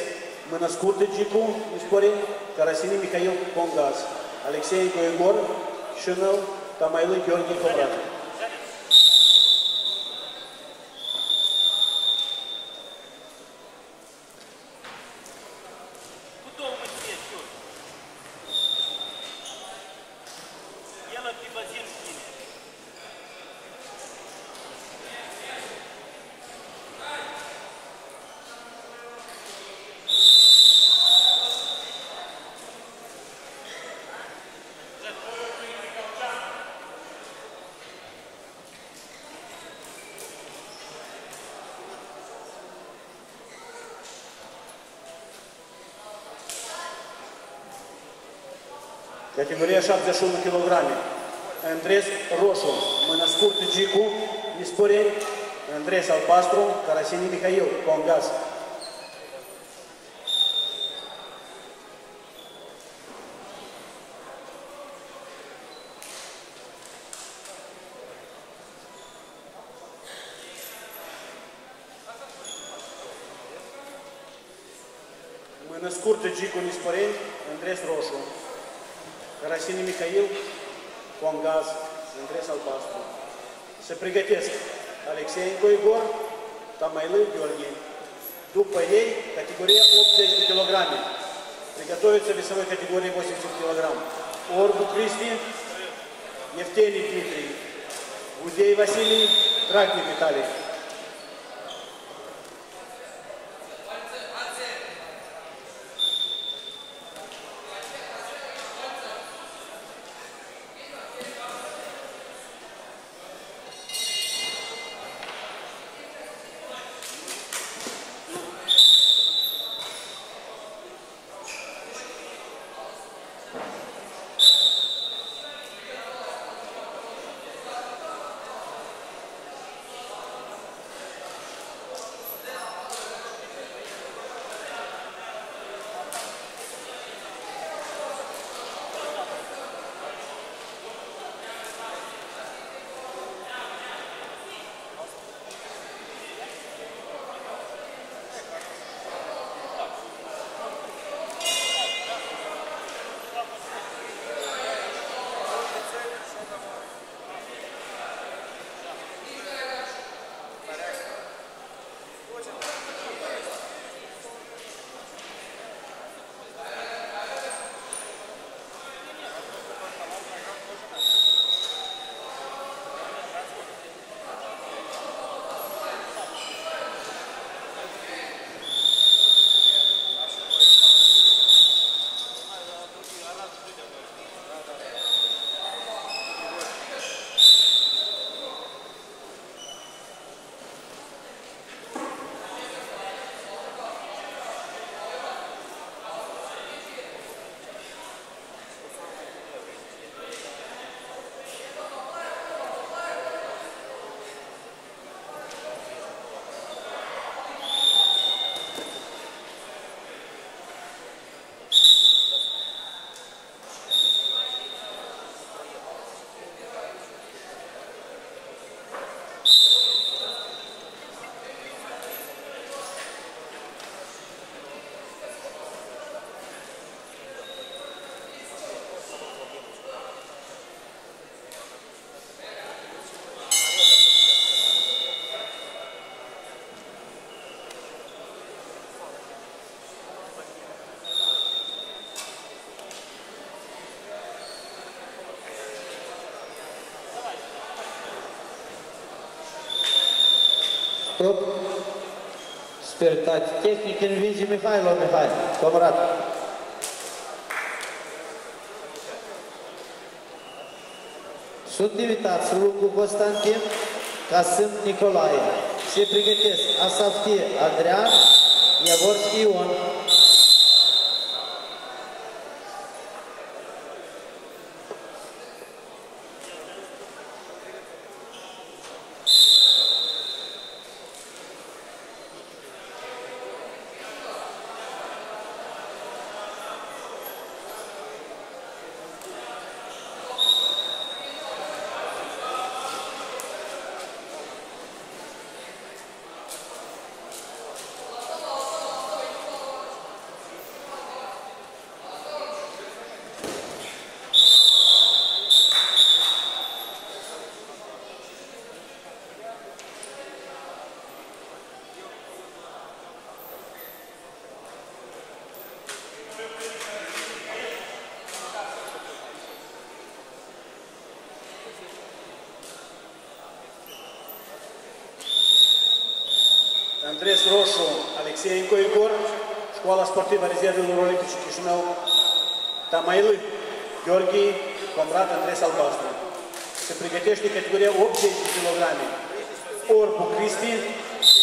mână scurtă Gicu, Isporin, Carasini Mihail Pongaz, Alexei Goegor, Șânăl, Tamailu Gheorghe Comrat. Categoria 71 kg. Andres Roșu, mână scurtă Gicu, Isporeni, Andres Albastru, Carasini Mihail, Pongaz. Mână scurtă Gicu Nisporeni, Andres Roșu. Карасин Михаил, Конгаз, Андрей Салбасту. Соприготец Алексеенко Егор, Тамайлы Георгий. Дупа ей категория от 10 килограмме. Весовой категории 80 килограмм. Орбу Кристи, Евтений Дмитрий, Гудей Василий, Драгни Виталий. Speritate tehnic învinge Mihailov Mihai, Comrat. Sunt invitați Lucu Constantin, Casâm Nicolae. Se pregătesc Asaftie Adrian, Iavorski Ion. Андрес Рошо, Алексеенко Егор, школа спортивă rezervă Олимпичи Chișinău, Tamailui, Георгий, Кондрат Андрес Албастрă. Se pregătește categoria 80 kg. Orbu Cristi,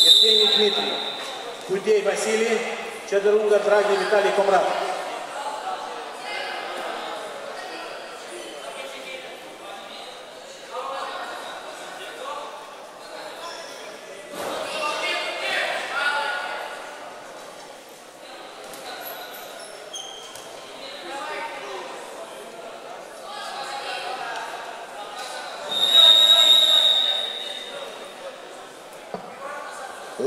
Евгений Дмитрий, Кудей Василий, Чедорунга Драгни Виталий Комрат.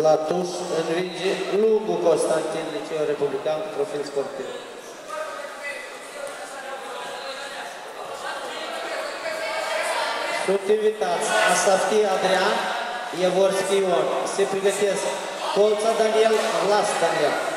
Vitalie Comrat. Latus învinge Lungu Constantin, Liceu Republican cu profil sportiv. Sunt invitați Asafti Adrian, Ievorski Ion. Se pregătesc Colța Daniel, Vlas Daniel.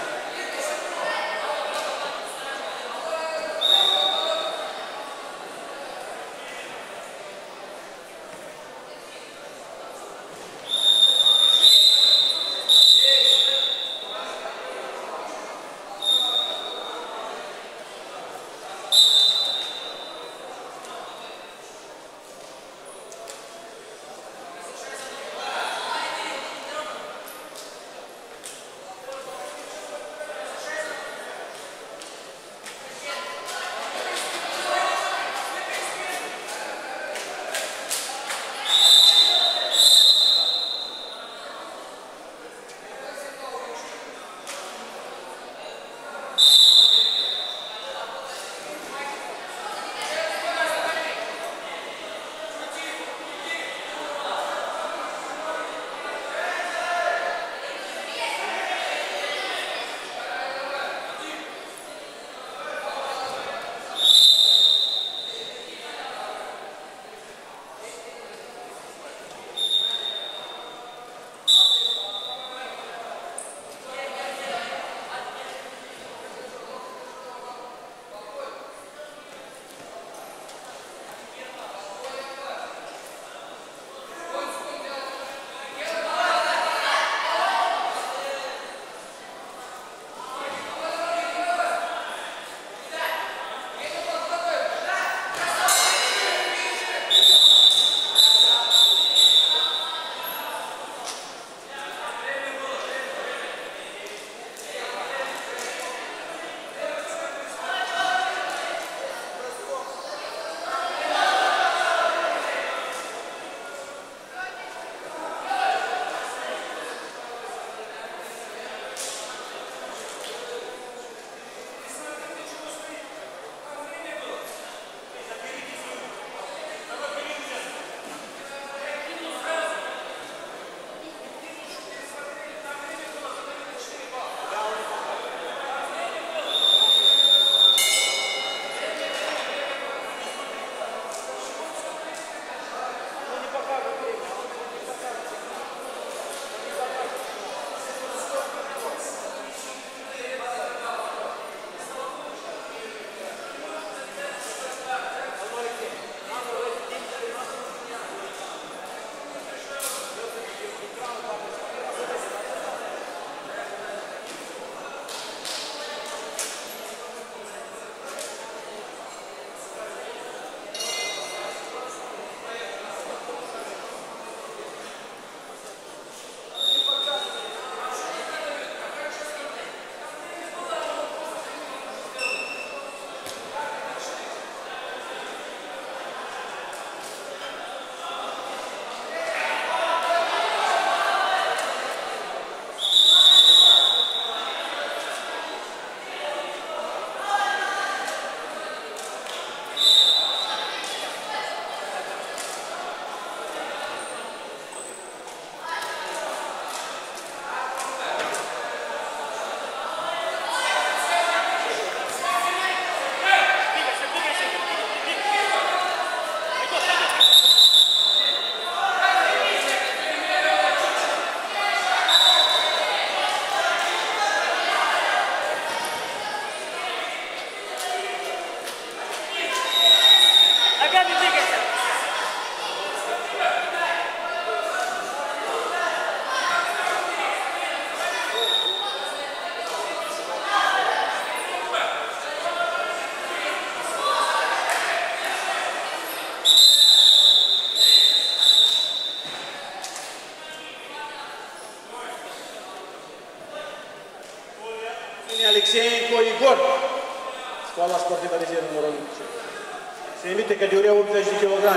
категория 80 кг.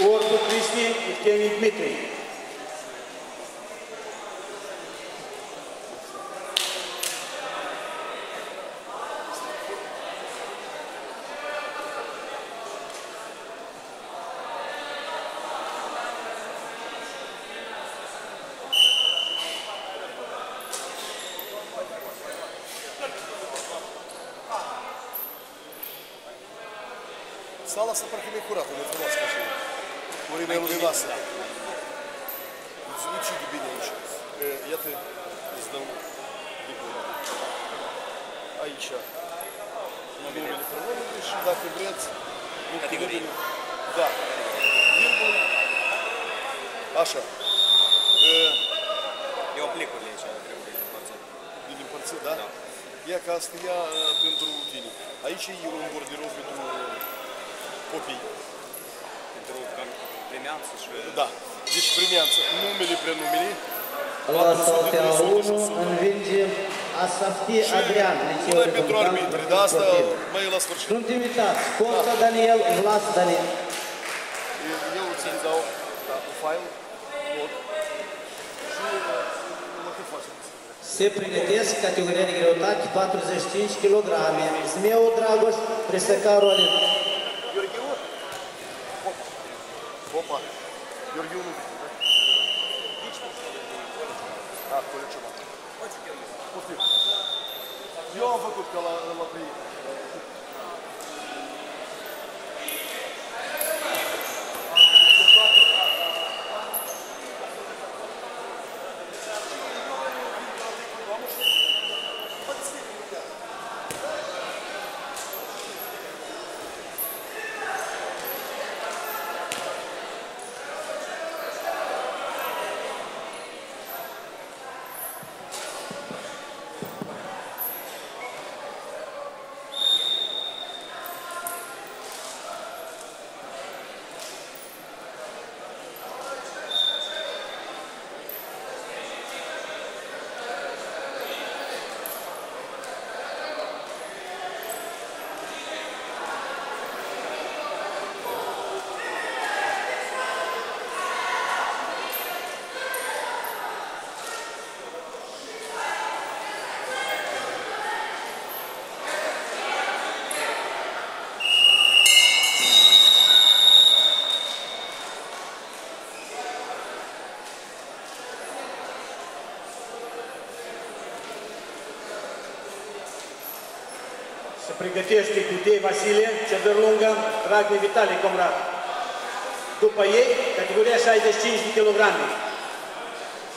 Ордук Кристин Евгений Дмитрий. Пожалуйста, проходите. Premianță și... Da. Deci premianță, numele, prenumele. La saltea 1 învinge Asafti Adrian, liceu Una de pentru Bogdan, arbitri, dar asta sportiv. mai e la sfârșit. Sunt invitați Conta Daniel, Vlas Daniel. Eu ți-l dau da, un file, cod și uh, mă cât faci. Se pregătesc categoria de greutate 45 kg. Zmeu Dragoș, Presăcaru Alin. Pregătește Dudei Vasile, cedăr lungă, Dragne Vitali Comrat. După ei, categoria 65 de kg.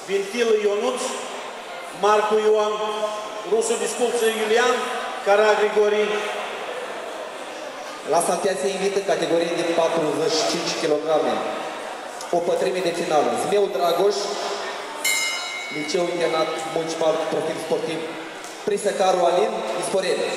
Vintilă Ionuț, Marcu Ioan, Rusu Disculță Iulian, Cara Grigori. La saltea se invită categorie de 45 kg. O pătrime de finală. Zmeu Dragoș, liceu internat Muncimar, profil sportiv. Prisăcaru Alin, Isporele.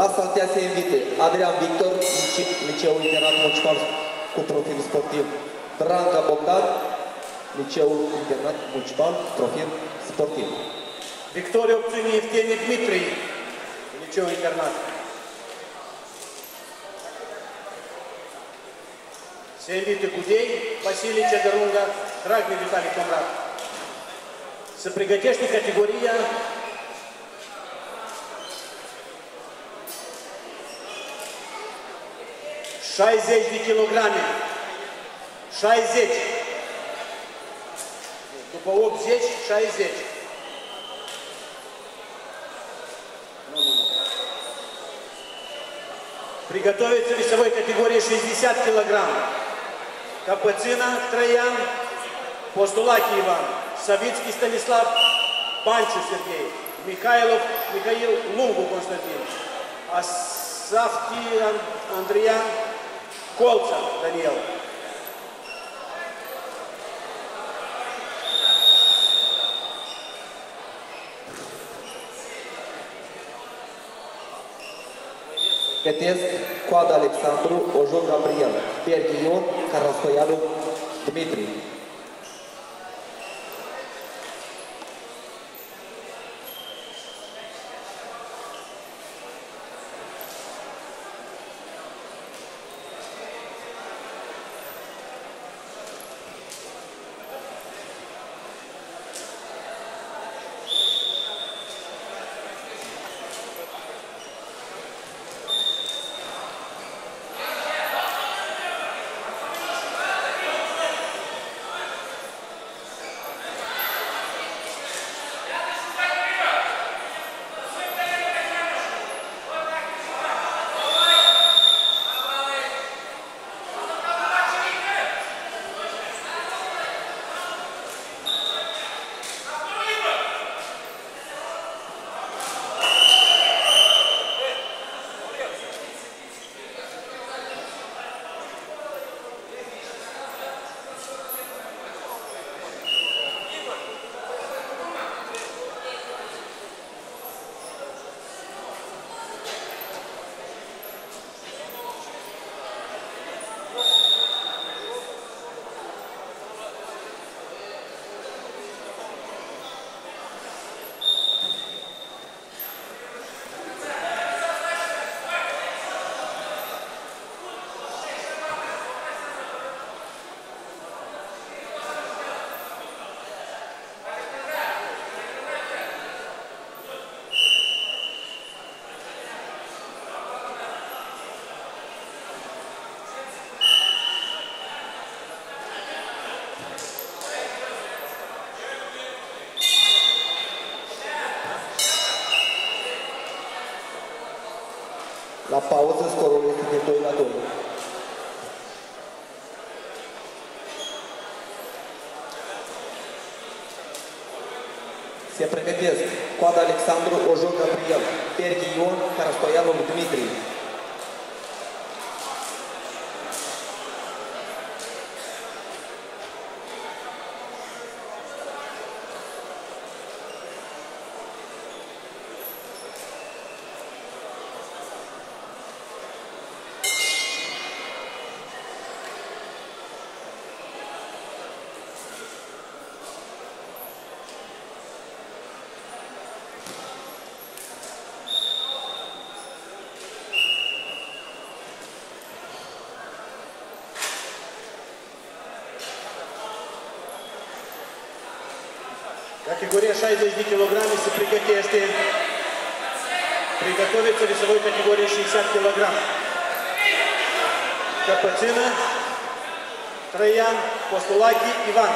La saltea se invite Adrian Victor, lice- Liceul Internat Municipal cu profil sportiv, Branca Bogdan, Liceul Internat Municipal, profil sportiv. Victoria obține Evgenie Dmitrii, liceu internat. Se invită Gudei, Vasile Cedărunga, Dragnea Vitali Comrat. Se pregătește categoria șaizeci de kilograme. 60. După 80, 60. Nu, nu. Приготовиться весовой категории 60 килограмм. Капацина Троян, Постулаки Иван, Савицкий Станислав, Панчу Сергей, Михайлов Михаил, Лунгу Константин, Асавки Ан- Колча Даниил. Cătesc Coada Alexandru, Ojo Gabriel, Perghion, Carastoianu, Dmitri. Категория 60 кг се приготовите. Приготовиться весовой категории 60 кг. Капацина, Троян, Постулаки, Иван.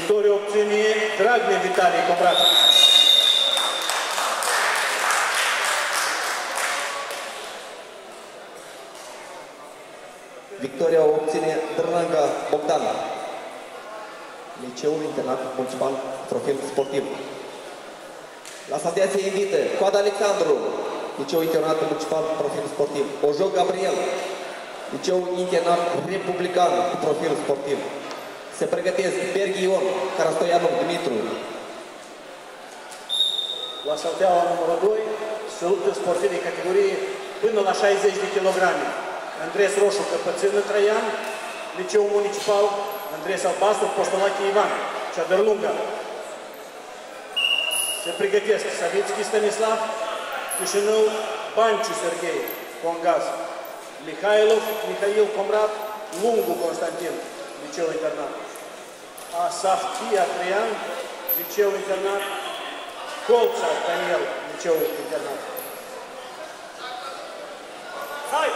Victoria obține Dragne Vitalie Comrat. Victoria o obține Drănanga Bogdan, Liceul Internat Municipal Trofeu Sportiv. La asociație invită Coada Alexandru, Liceul Internat Municipal Profil Sportiv. Ojo Gabriel, Liceul Internat Republican cu profil sportiv. Se pregătesc Berghi Ion, Carastoianov Dumitru, La salteaua numărul 2 se luptă sportivi de categorie până la 60 de kilograme. Andres Roșu, Căpățână Traian, Liceu Municipal, Andres Albastru, Postolache Ivan, Ceadăr Lunga. Se pregătesc Savitski Stanislav, Chișinău, Banciu Serghei, Congaz, Mihailov, Mihail Comrat, Lungu Constantin, Liceu Internat. А Савки Адриан, лечевый интернат. Колца Даниэл, лечевый интернат. Хайп!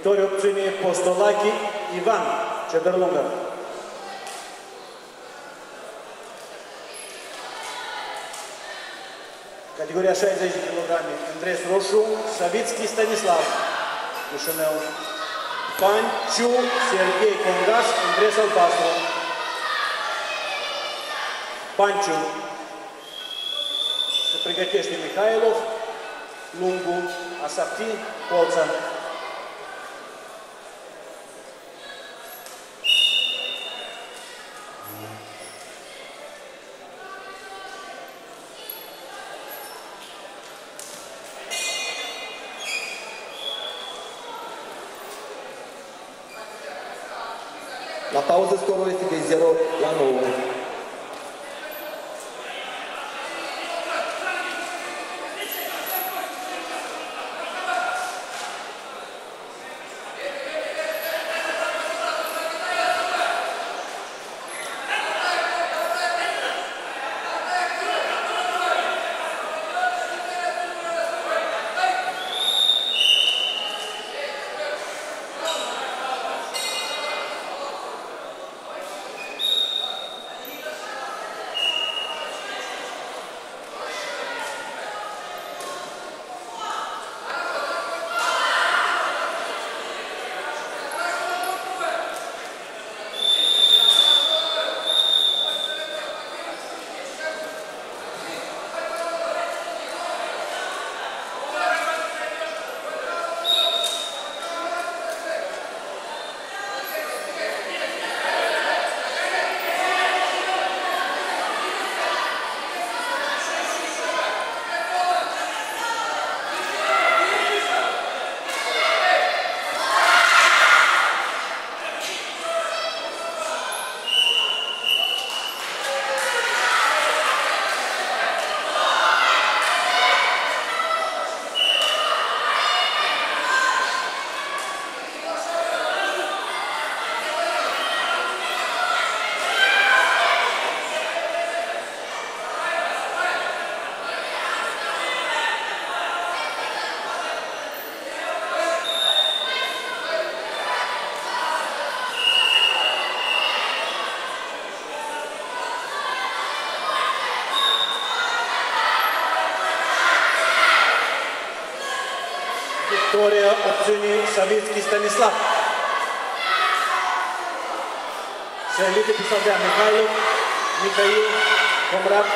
Втори обчини Постолаки Иван Чеберлунгар. Категория 60 кг. Андрей Рошу, Савицкий Станислав. Мишинел. Панчу Сергей Кондаш, Андрей Салбастров. Панчу. Сопряготечный Михайлов. Лунгу. Асапти Колцан. Victoria opțiunii Savitski Stanislav. Se invite pe Saldea Mihailov, Mihail Comrat,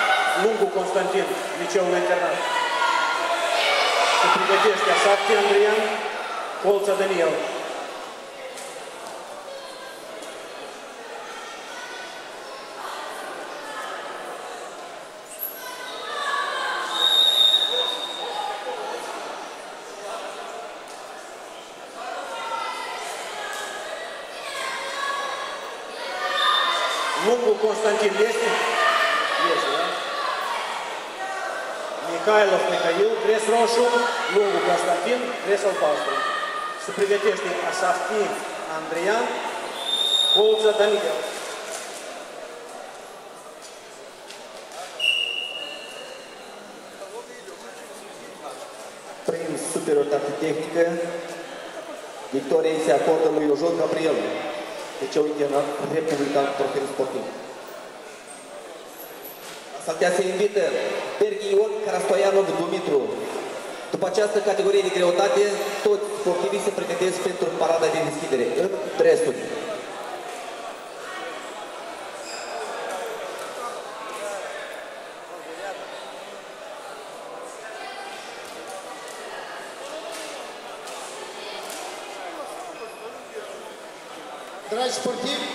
Lungu Constantin, liceul internat. Se pregătește Asafti Andrian, Colța Daniel. Lungu Constantin este? Este, da? Mikhailov Mihail, dres roșu, Lungu Constantin, dres albastru. Se pregătește Asaftin Andrian, Colța Daniel. Prin superioritate tehnică, victoria îi se acordă lui Iojon Gabriel, liceu internat republican profil sportiv. Saltea se invită Berghi Ion Carastoianov Dumitru. După această categorie de greutate, toți sportivii se pregătesc pentru parada de deschidere în dresuri. Dragi sportivi,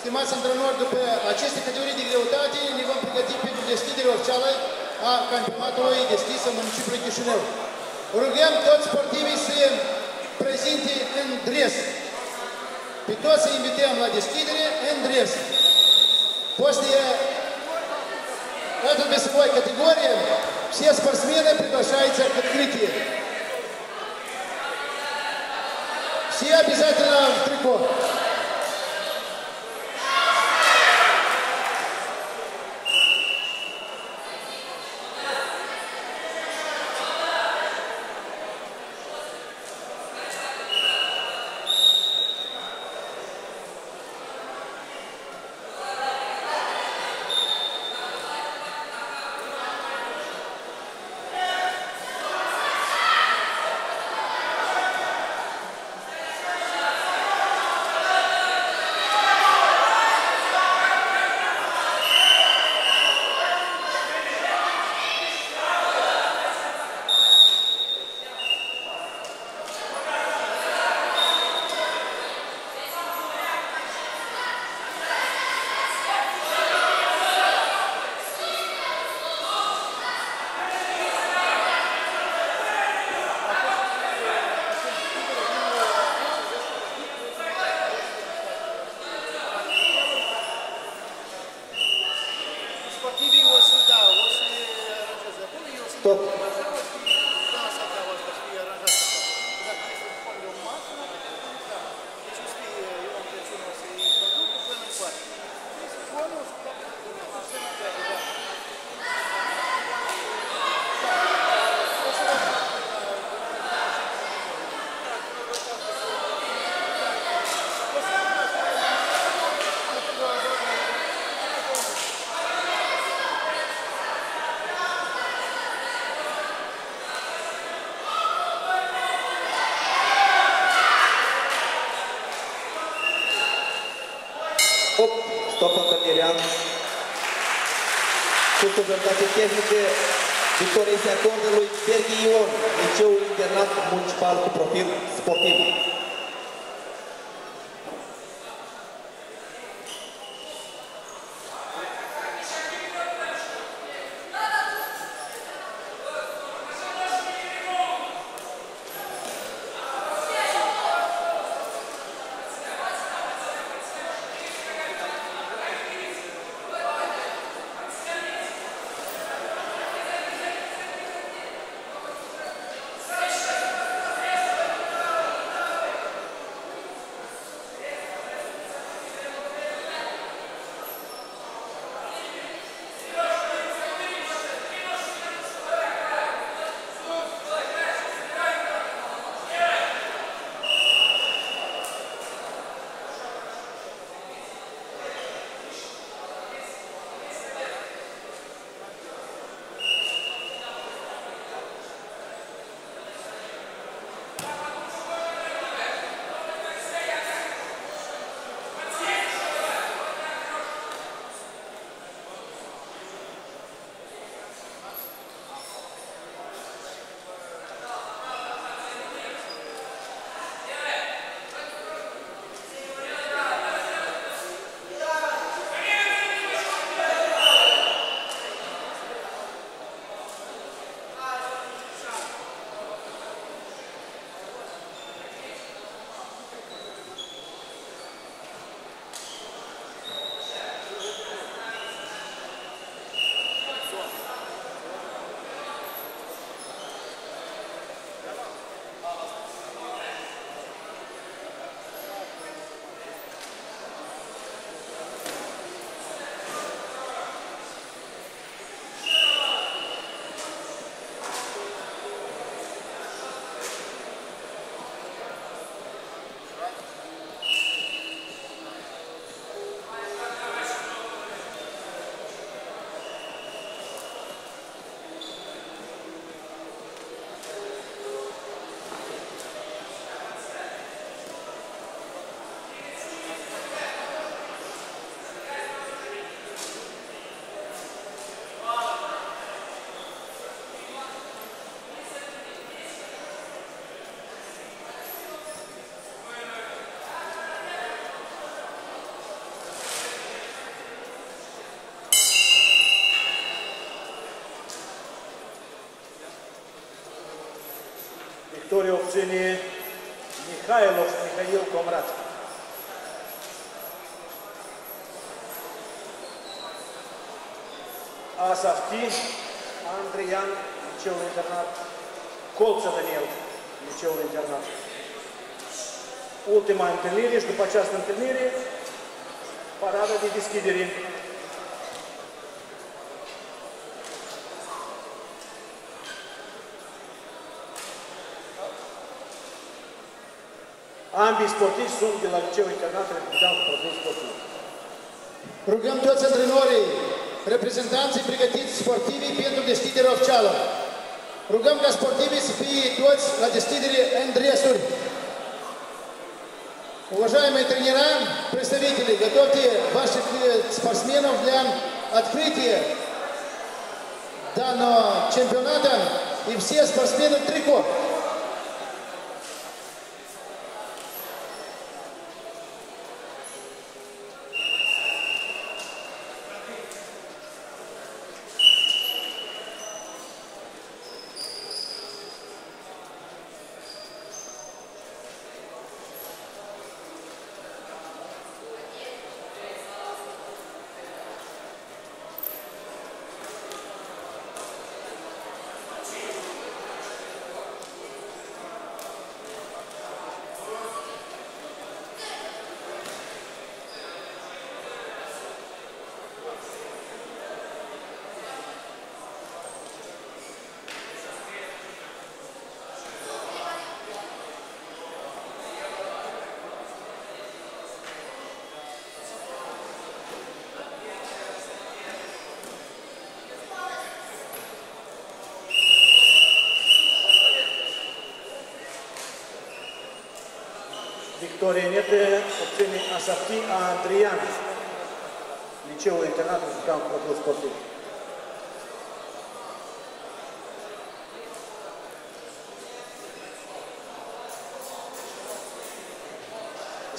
stimați antrenori, după aceste categorii de greutate ne vom pregăti pentru deschiderea oficială a campionatului deschis în municipiul Chișinău. Rugăm toți sportivii să prezinte în dres. Pe toți să invităm la deschidere în dres. После этой весовой категории все спортсмены приглашаются к открытию. Все обязательно в трико. Cu superioritate tehnică, victoria se acordă lui Berghi Ion, liceul internat municipal cu profil sportiv. территории Овцини Михайлов Михаил Комрад. Асавти Андреян Мичевый интернат. Колца Даниил Мичевый интернат. Ultima întâlnire și după această întâlnire parada de deschidere Ambii sportivi sunt de la Liceul Internat Republican cu Produs Sportiv. Rugăm toți antrenorii, reprezentanții pregătiți sportivii pentru deschiderea oficială. Rugăm ca sportivii să fie toți la deschidere în dresuri. Уважаемые тренера, представители, готовьте ваших спортсменов для открытия данного чемпионата и все спортсмены трико. Victoria Netă obține Asafti Andrian, Liceul Internat Republican cu Produs Sportiv.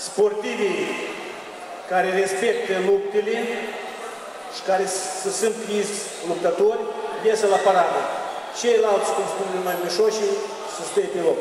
Sportivii care respectă luptele și care să sunt fiți luptători, iesă la paradă. Ceilalți, cum spunem mai mișoși, să stea pe loc.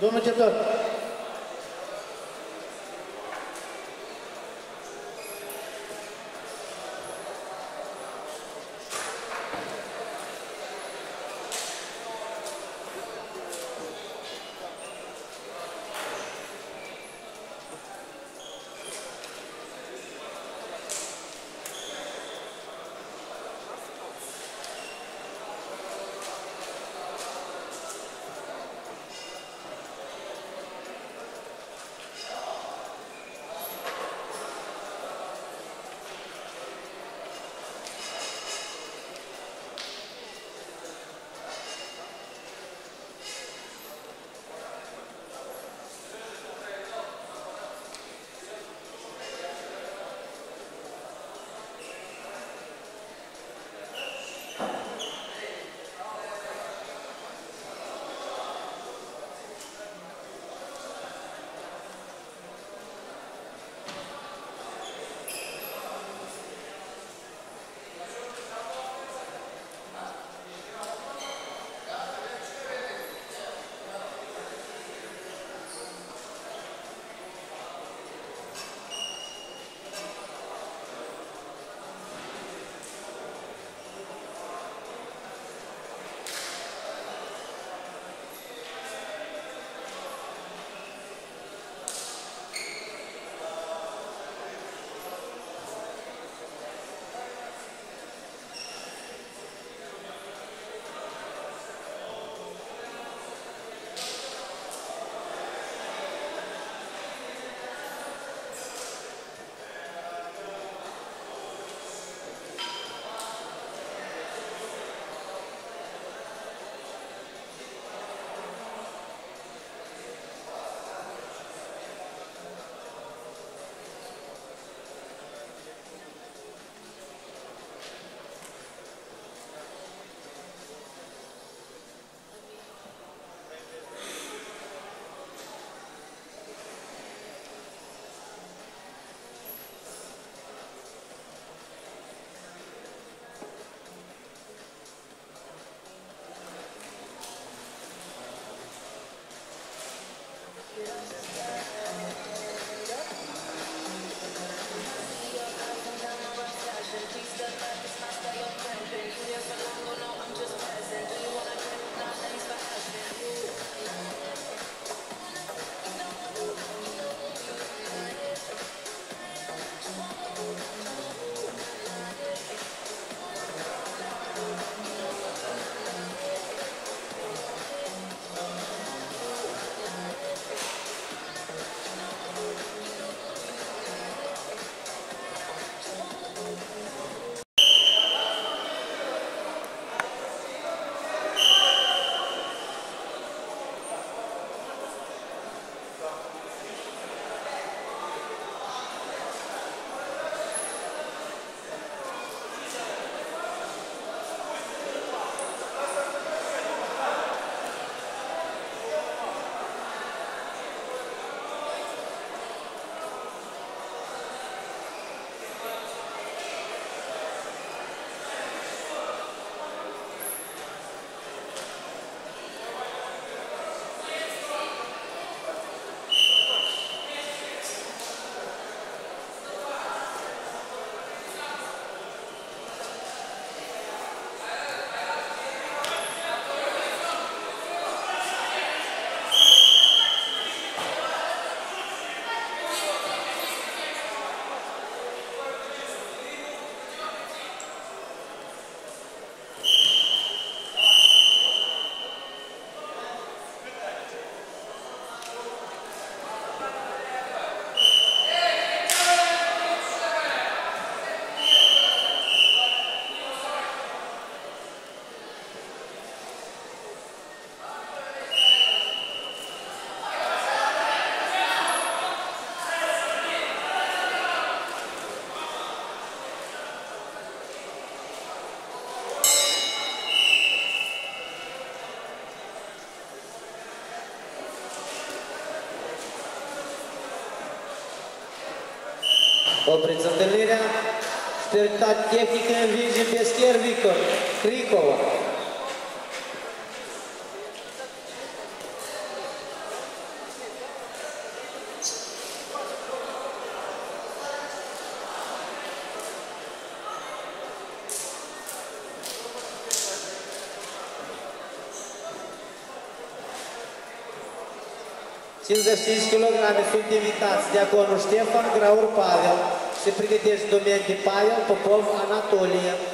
Domates 4. Opriți întâlnirea. Speritate tehnică învinge pescher Victor Cricova. ...55 kg sunt invitați Diaconul Ștefan, Graur Pavel, se pregătesc domeni de paia, é popov Anatolia.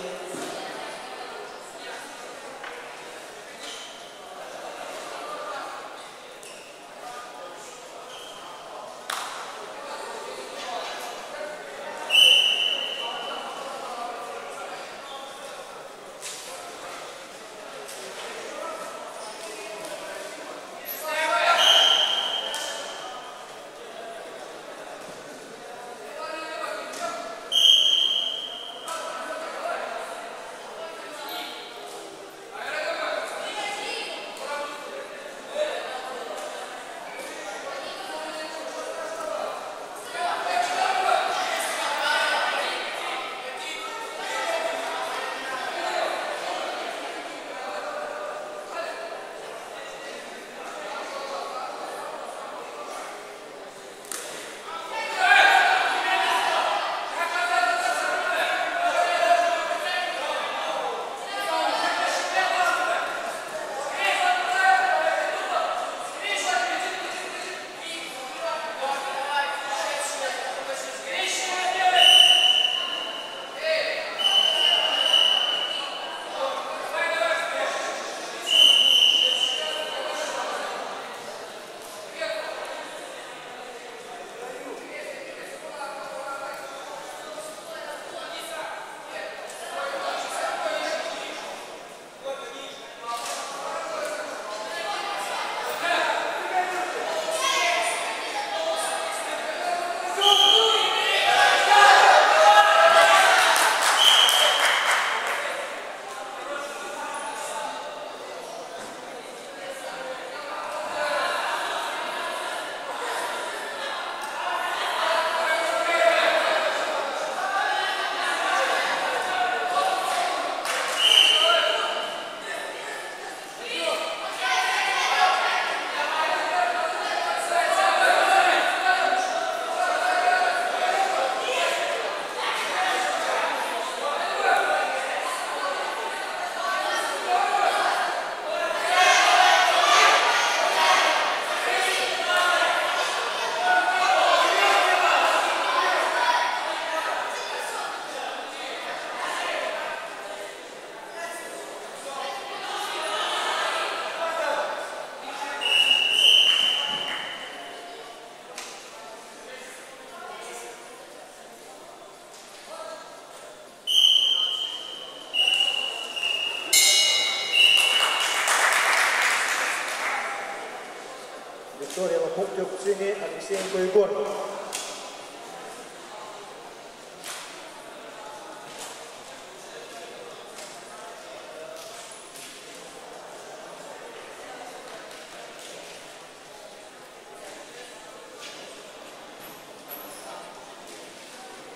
Кукцини Алексеенко Егор.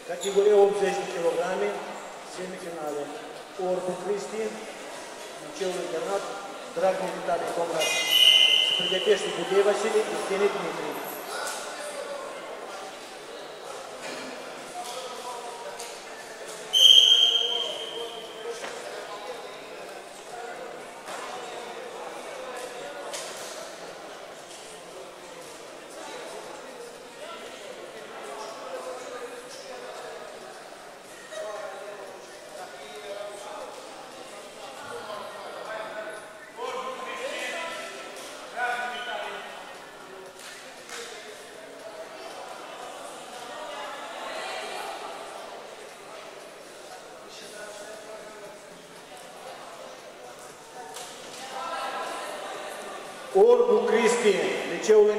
Категория 80 кг, семифинале. Орбу Кристи, начал интернат, Драгни Виталий Конрад. Предопешник Гудей Василий и Евгений Дмитриевич.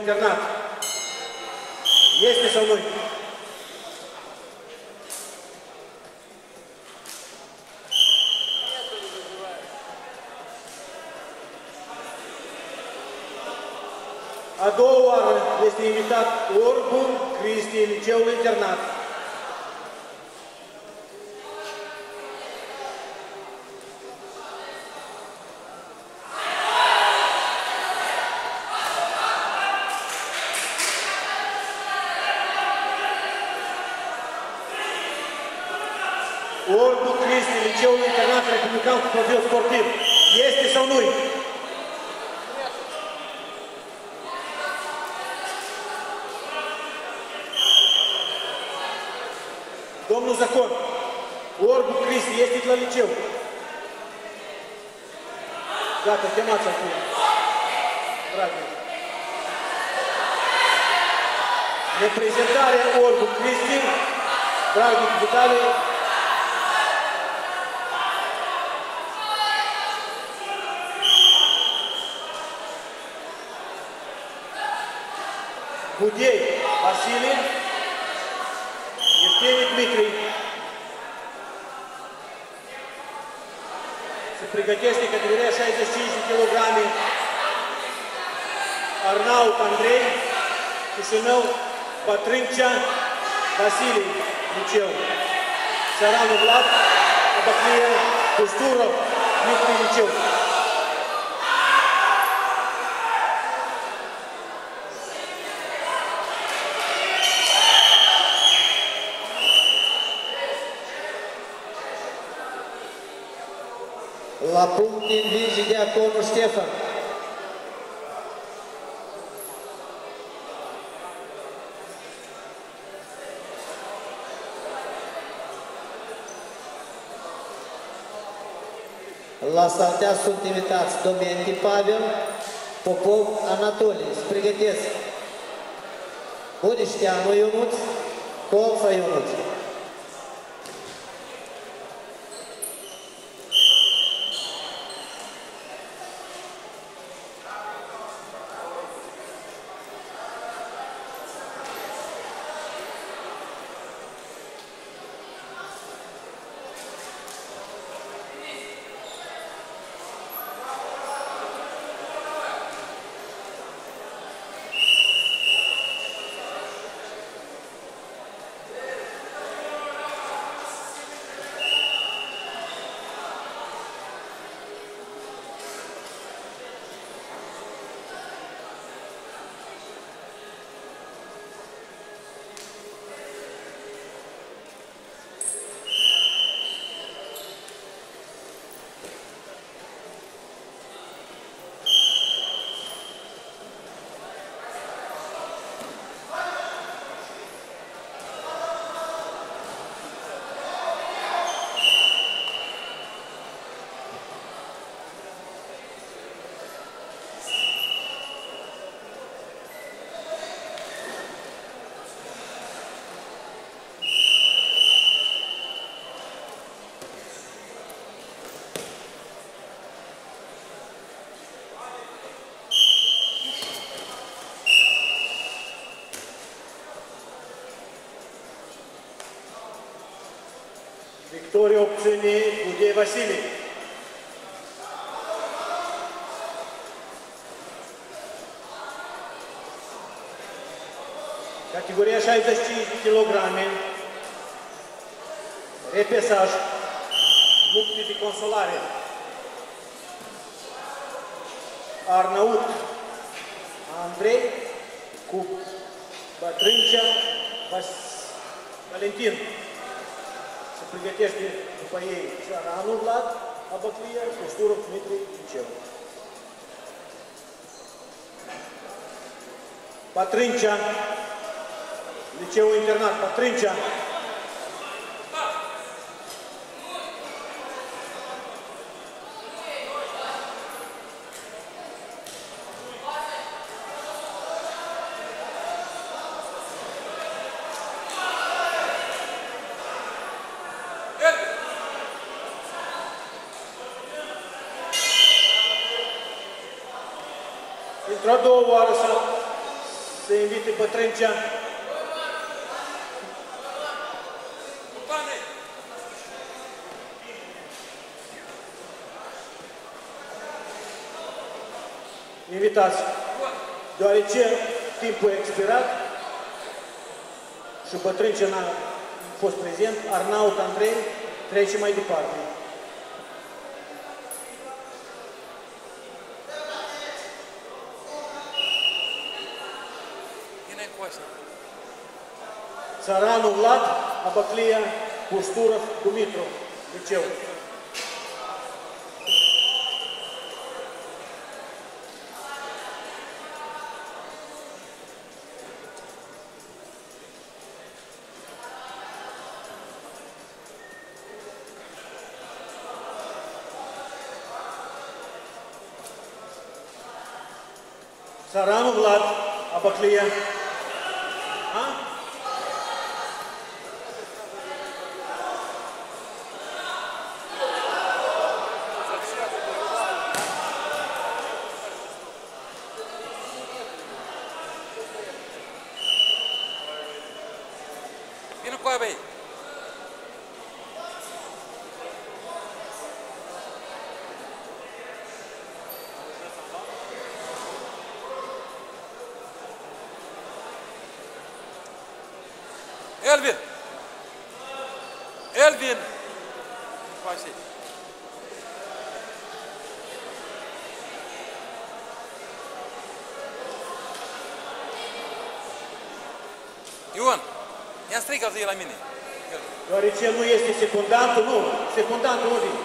internato. La saltea sunt invitați Domenti Pavel, Popov Anatolie. Se pregătesc Budișteanu Ionuț, Colța Ionuț. второй опциями Будия Василий. Категория 60 килограмме. Репесаж. Лупни de Арнаут, Андрей, Andrei Батринча, Вас, Vas Valentin. Se pregătește după ei Țăranu Vlad, Abăclie, Costurov Dmitri Liceu. Patrincea, Liceul Internat, Patrincea. Într-a doua oară să se invite Pătrâncea. Invitați, deoarece timpul a expirat și Pătrâncea n-a fost prezent, Arnaut Andrei trece mai departe. Шарану Влад, Абаклия, Куштуров, Кумитров. Лечев. Сарану Влад, Абаклия, ia strică zi la mine. Deoarece el nu este secundantul, nu. Secundantul nu vine.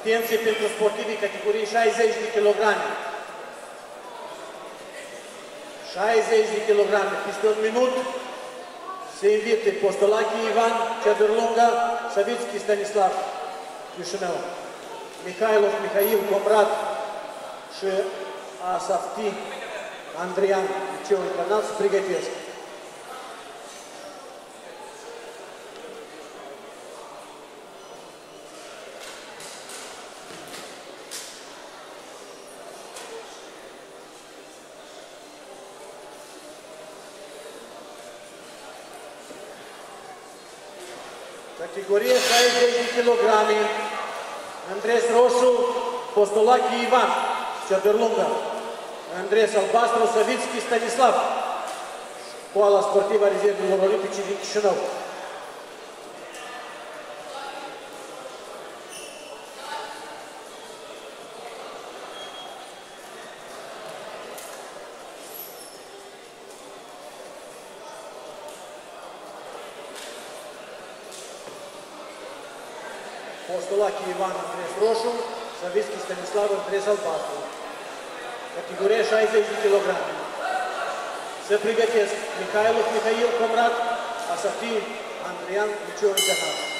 Atenție pentru sportivii categoriei 60 de kilograme. 60 de kilograme. Peste un minut Se invite Postolachi Ivan, Ceadurlunga, Savitski Stanislav, Chișinău, Mihailov Mihail Comrat și Asafti Andrian, liceul internat, să pregătesc. Categorie 60 de kg. Andres Roșu, Postolachi Ivan, Ceadărlunga. Andres Albastru, Savitski Stanislav. Școala sportivă a rezervelor olimpice din Chișinău. Постолаки Иван Андреев Рошов, Савицки Станислав Андреев Албатов. Категория 60 килограмм. Се приготовят Михайлов Михаил Комрад, Асафи Андриан Мичуан Загадов.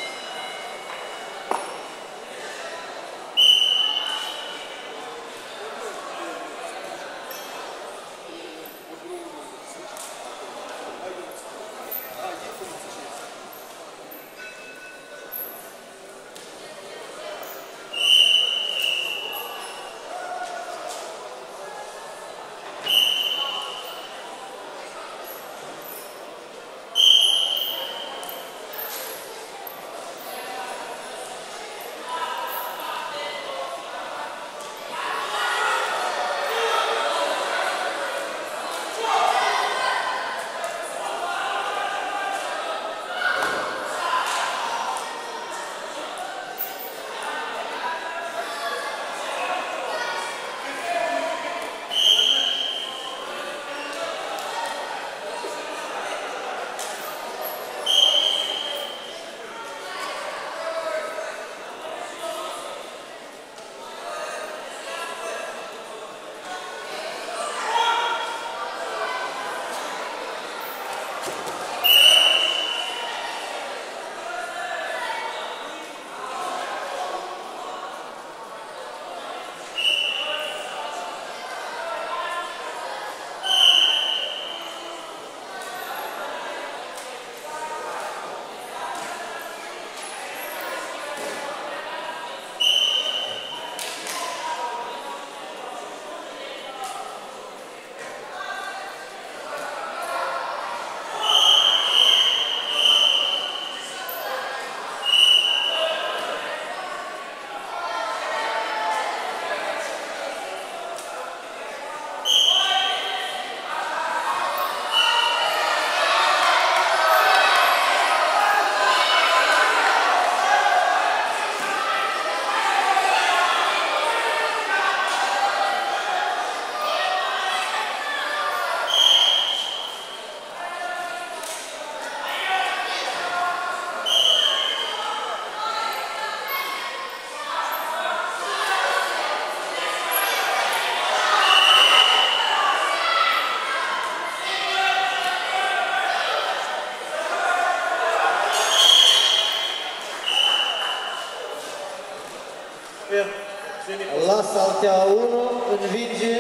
Internat. La Saltea 1 învinge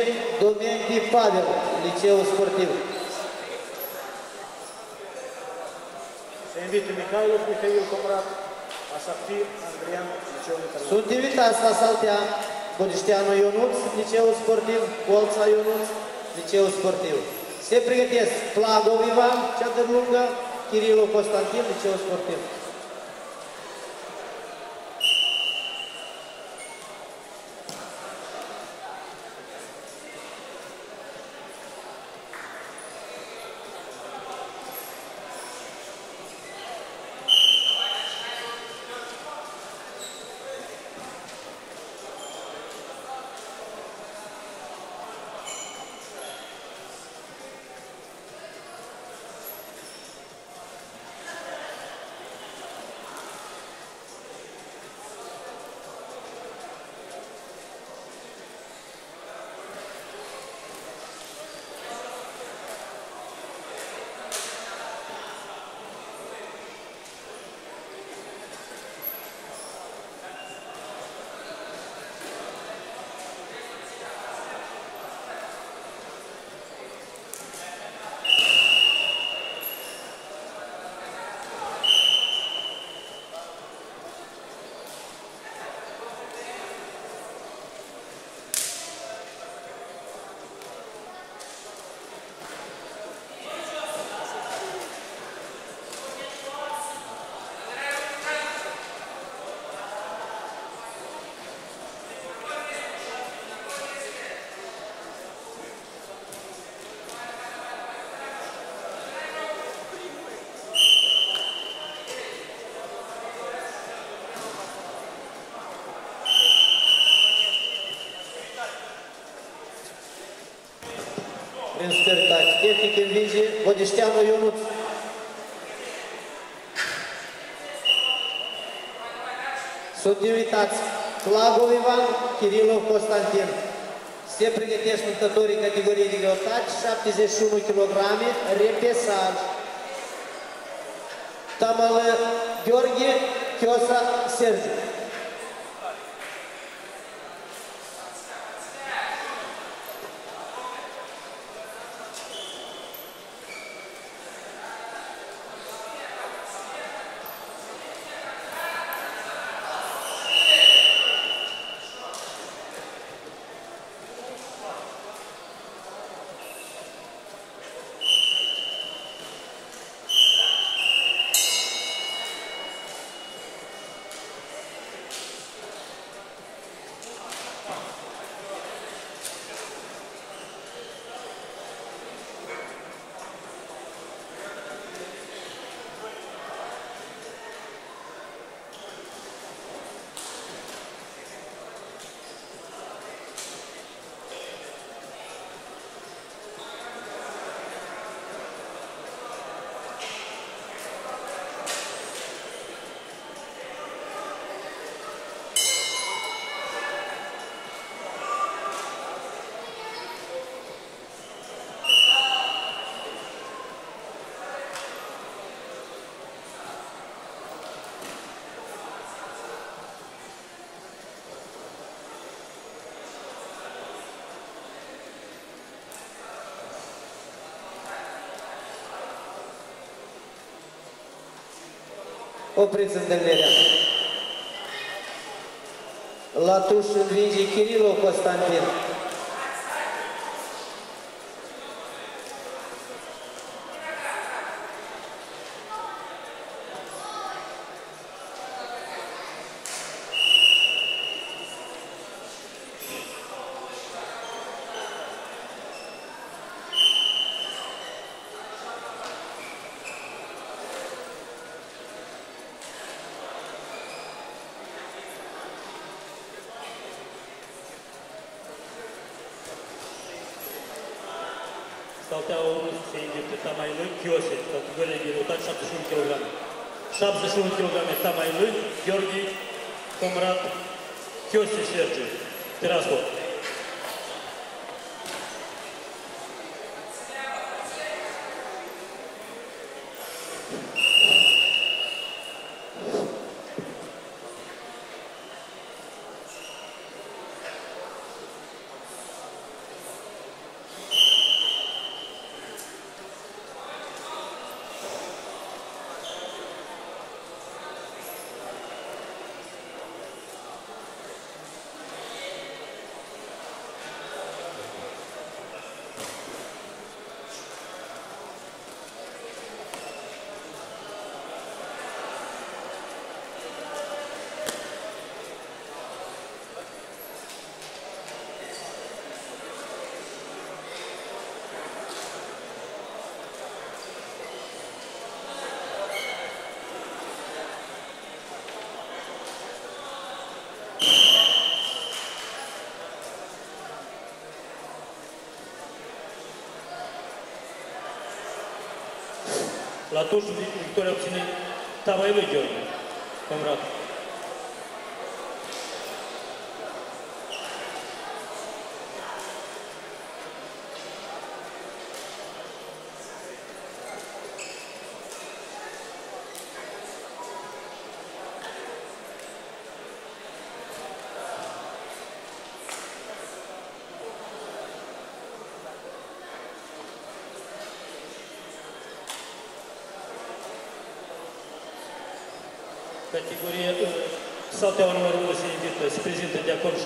Domenti Pavel, liceul sportiv. Se invită Mihailov Mihail Comrat, Asafir Andrian, liceu internat. Sunt invitați la Saltea Bodișteanu Ionuț, liceul sportiv, Colța Ionuț, liceul sportiv. Se pregătesc Plagov Ivan, Ceadărlungă, Chirilu Constantin, liceul sportiv. Spectac tehnic învinge Vodișteanu Ionuț. Sunt invitați Clagov Ivan, Kirilov Constantin. Se pregătesc luptătorii categoriei de greutate, 71 kg, repesaj. Tamălă Gheorghe, Chiosa Sergiu. Оприцын Дальверян. Латушин Винди Кириллов Константин. 61 килограмме Самайлы Георгий Комрад Кёсишерджи, Тирасполь. Latouche Victoria Oksini tavaya veriyorum.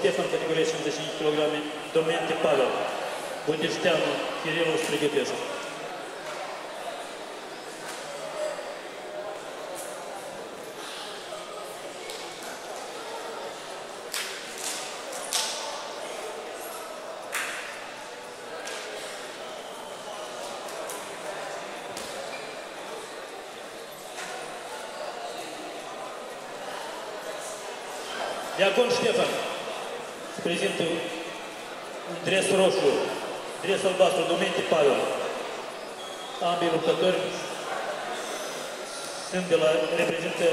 успехом в категории 74 килограмме Доменти Павел, Будештяну Кириллу Стригобесов. Якон Швецов. Roșu, Dres albastru, Dumente Pavel. Ambii luptători sunt de la, reprezintă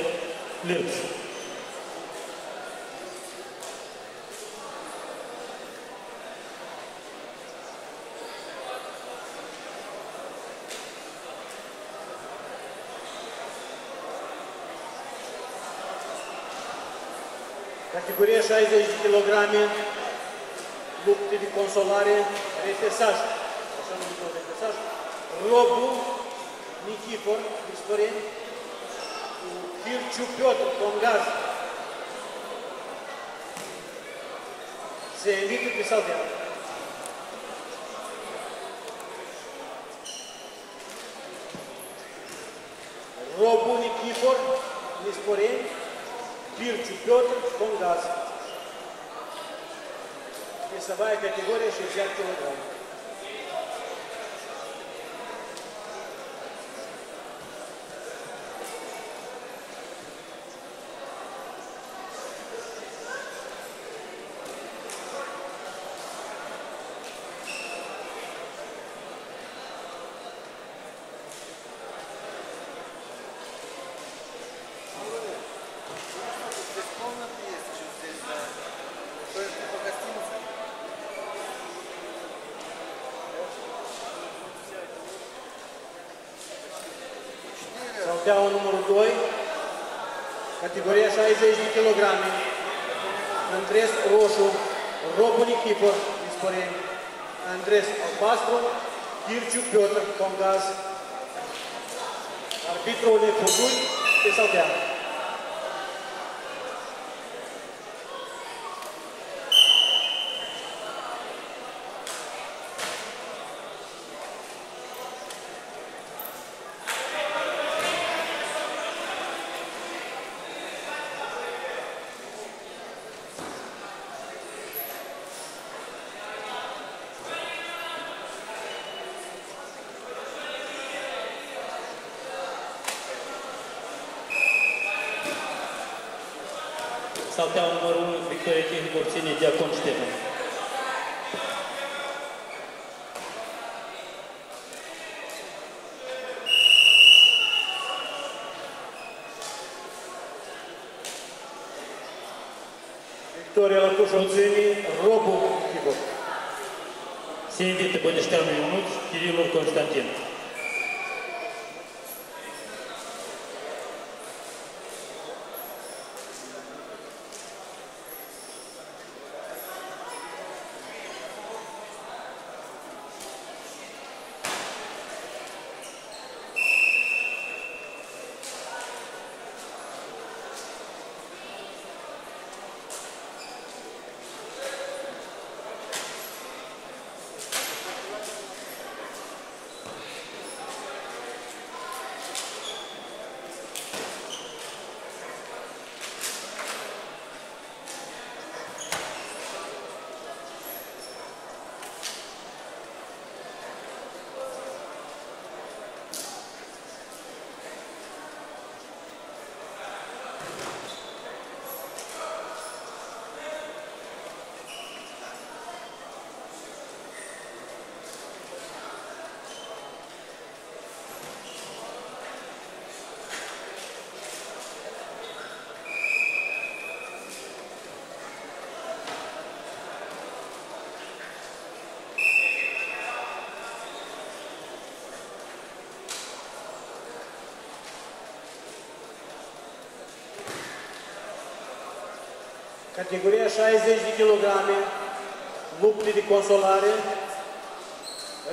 Lirps. Categoria 60 de kg, lupte de consolare, repesaj. Așa numitul repesaj. Robu Nichifor, cu Hirciu Piotr, Congaz. Se invită pe saltea. Robu Nichifor, Nisporeni, Pirciu Piotr, Congaz. Весовая категория 60 килограмм. salteaua numărul 1, Victoria King, obține Diacon Ștefan. Виктория Лакушевцини, Робу Кипов. Все индиты были штаны Кириллов Константин. Categoria 60 de kg, lupte de consolare,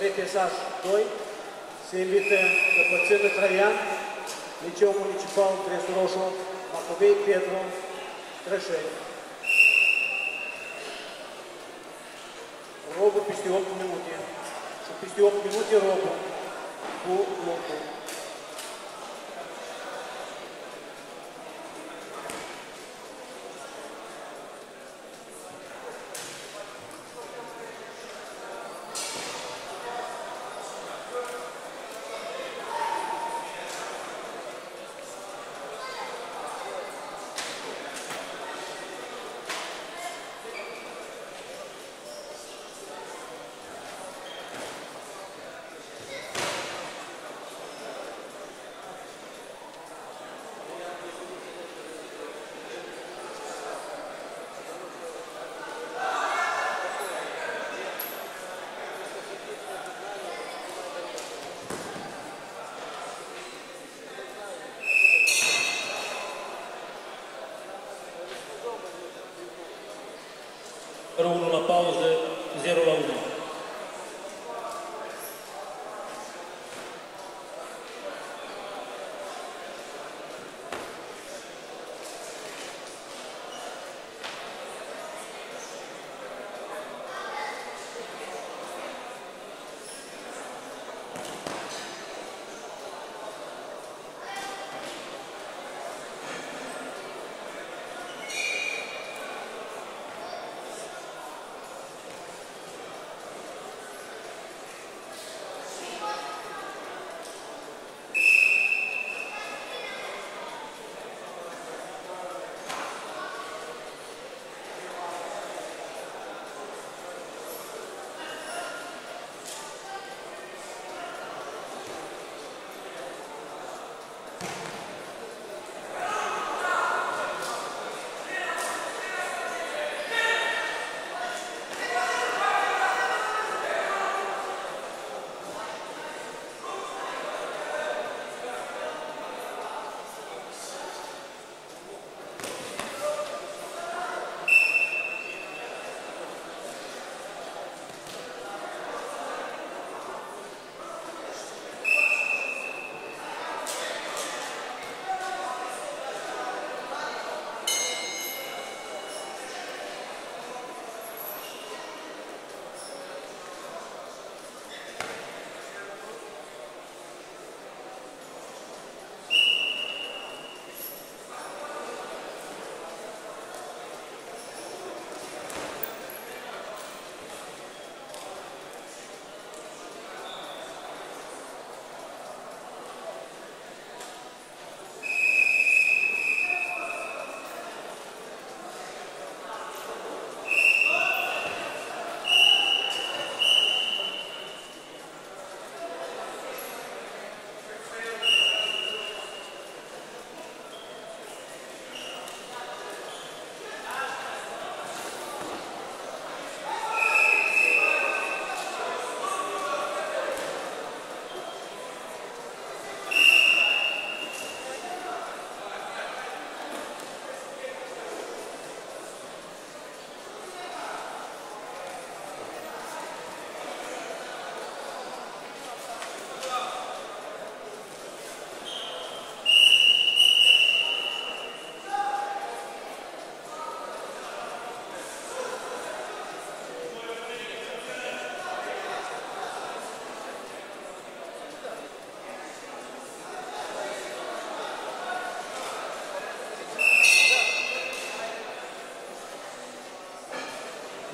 repesaj 2, se invită Căpățână Traian, Liceu Municipal Dresul Roșu, Macovei Petru, Trășeni. Robul peste 8 minute și peste 8 minute robul cu lupul.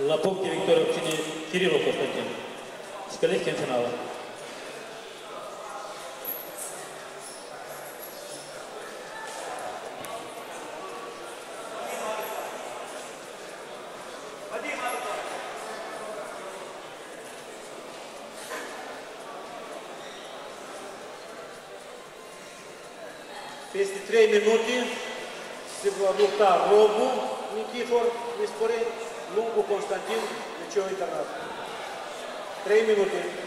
Лапунки Викторию Кириллу Константин. С коллегием финала. Peste 3 minute se va lupta Robu Nikifor Nisporen клубу Константин Ключевой Интернат. Три минуты.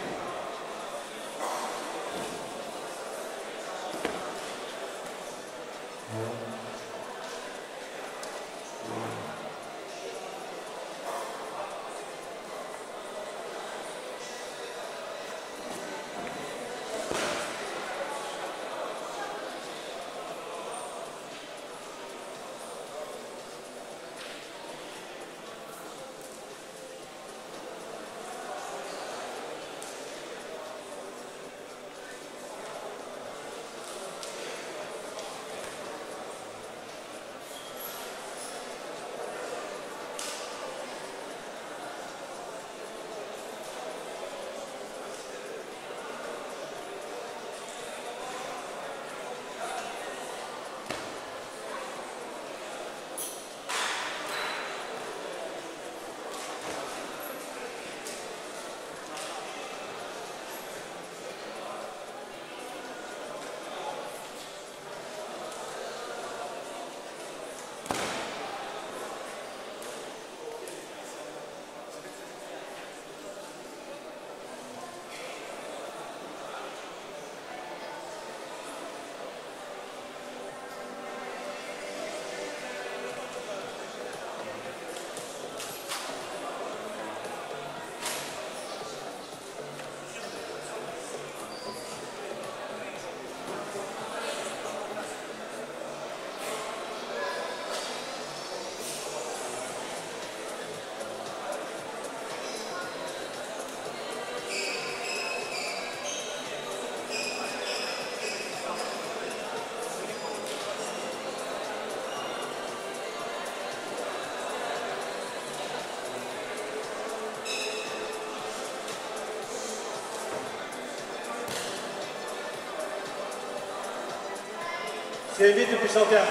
Se invită pe Saltean,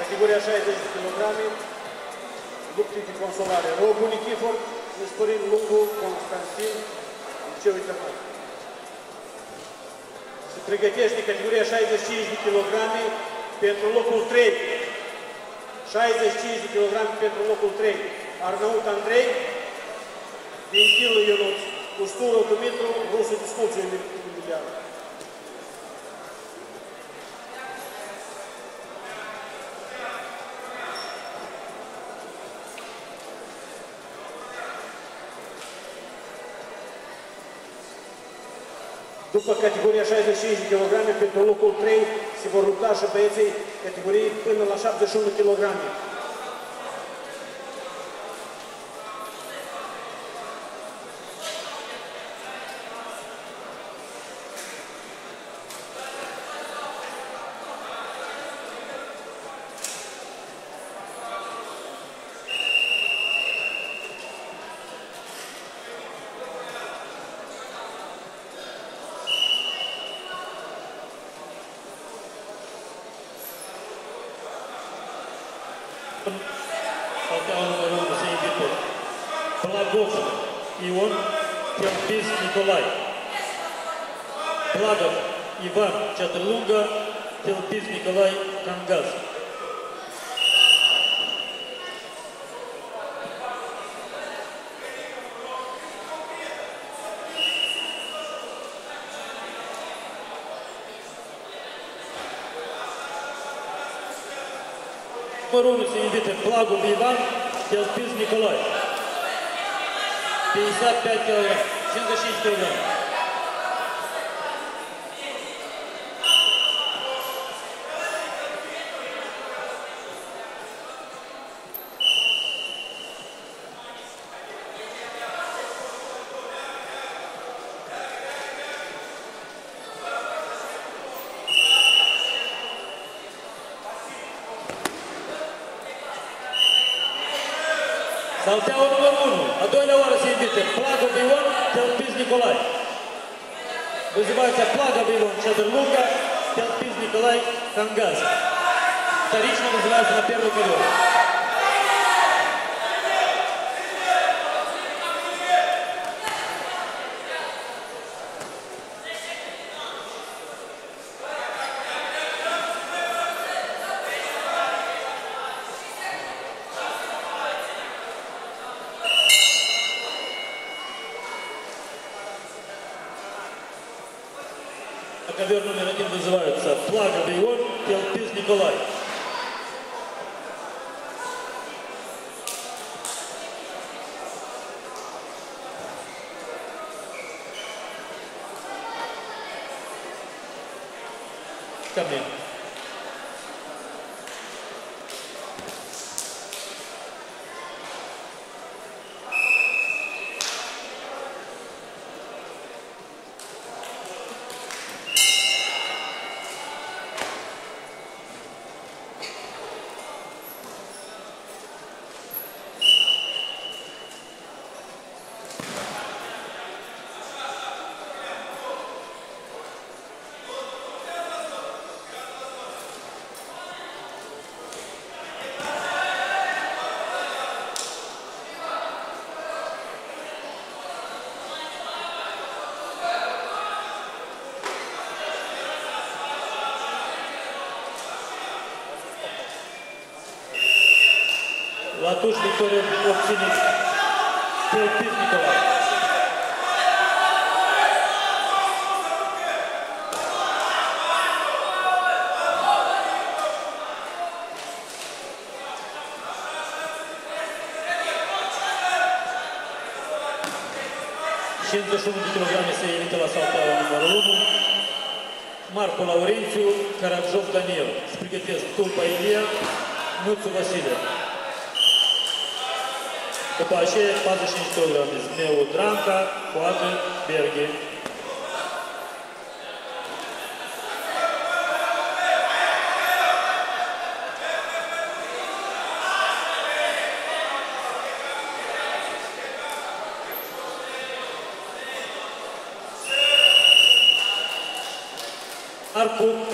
categoria 60 de kg, lupte de consolare. Rogu Nichifor, Nespărin Lungu, Constantin, liceu internat. Se pregătește categoria 65 de kg pentru locul 3. 65 de kg pentru locul 3. Arnaut Andrei, Dinchilu Ionuț, Ustură Dumitru, Rusu Disculțiu După categoria 65 de kg, pentru locul 3 se vor lupta și băieții categoriei până la 71 kg. Лагуб Иван, Белспирс Николай. 55 килограмм, 76 килограмм. Al teaua numărul 1, a doilea oară se invite Plagă de Ion, Telpiz Nicolae. Вызывается Плага de Ion Чадрлука, Телпиз Николай Хангаз. Вторично называется на первый коридор.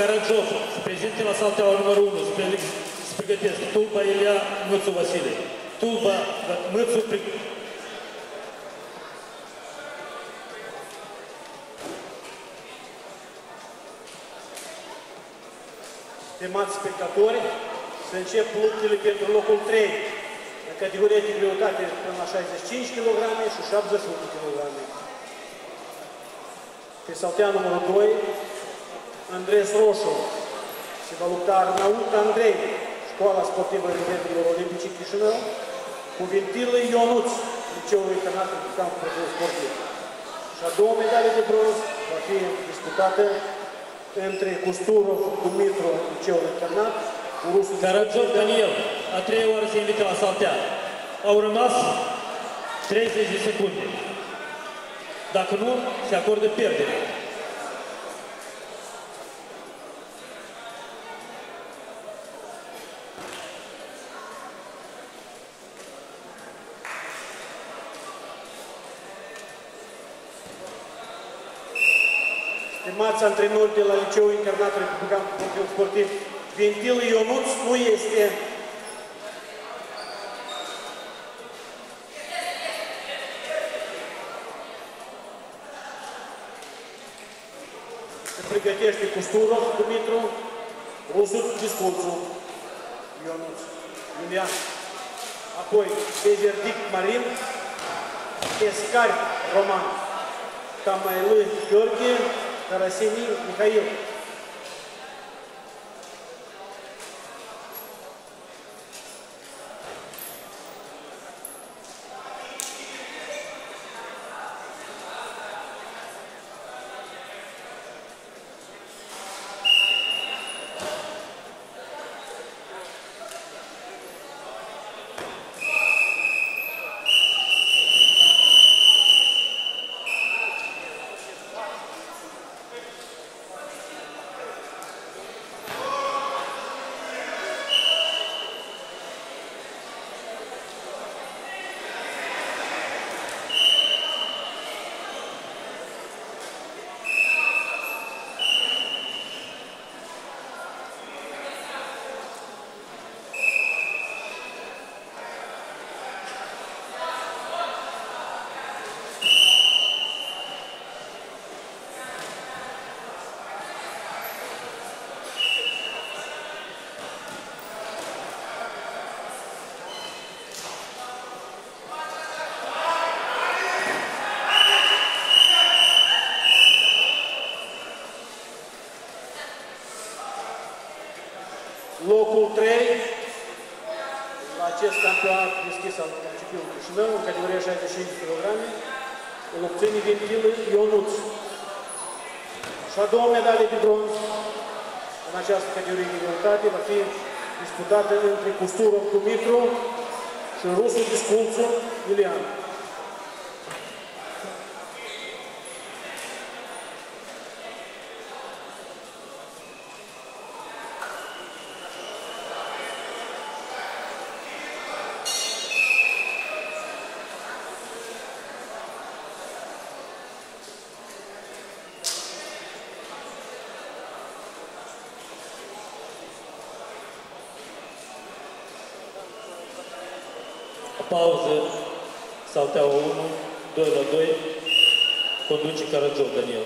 Arcu Caragiov se prezinte la salteaua numărul 1, se, pre- se pregătesc Tulba Ilia Mățu Vasile. Tulba Mățu Pre- Stimați spectatori, să încep luptele pentru locul 3, în categoria de greutate până la 65 kg și 78 kg. Pe saltea numărul 2, Andres Roșu, se va lupta Arnaut Andrei, Școala Sportivă Revetelor Olimpice Chișinău, cu Ventilă Ionuț, Liceul Internat de Camp Profil Sportiv. Și a două medale de bronz va fi disputată între Custurov, Dumitru, Liceul Internat, cu rusul Caragiov Daniel, a treia oară se invită la saltea. Au rămas 30 de secunde. Dacă nu, se acordă pierdere. Stimați antrenori de la Liceul Internat Republican Sportiv Sportiv, Ventil Ionuț nu este Se pregătește Custurov, Dumitru, Rusul, Disculțu, Ionuț, Iulian. Apoi Bezerdic Marin, Escari Roman, Tamailă Gheorghe, Карасени Михаил. Această categorie de greutate va fi disputată între Custurov Dumitru și rusul Disculțu Iulian. Salteaua 1, 2 la 2, conduce Caragiov Daniel.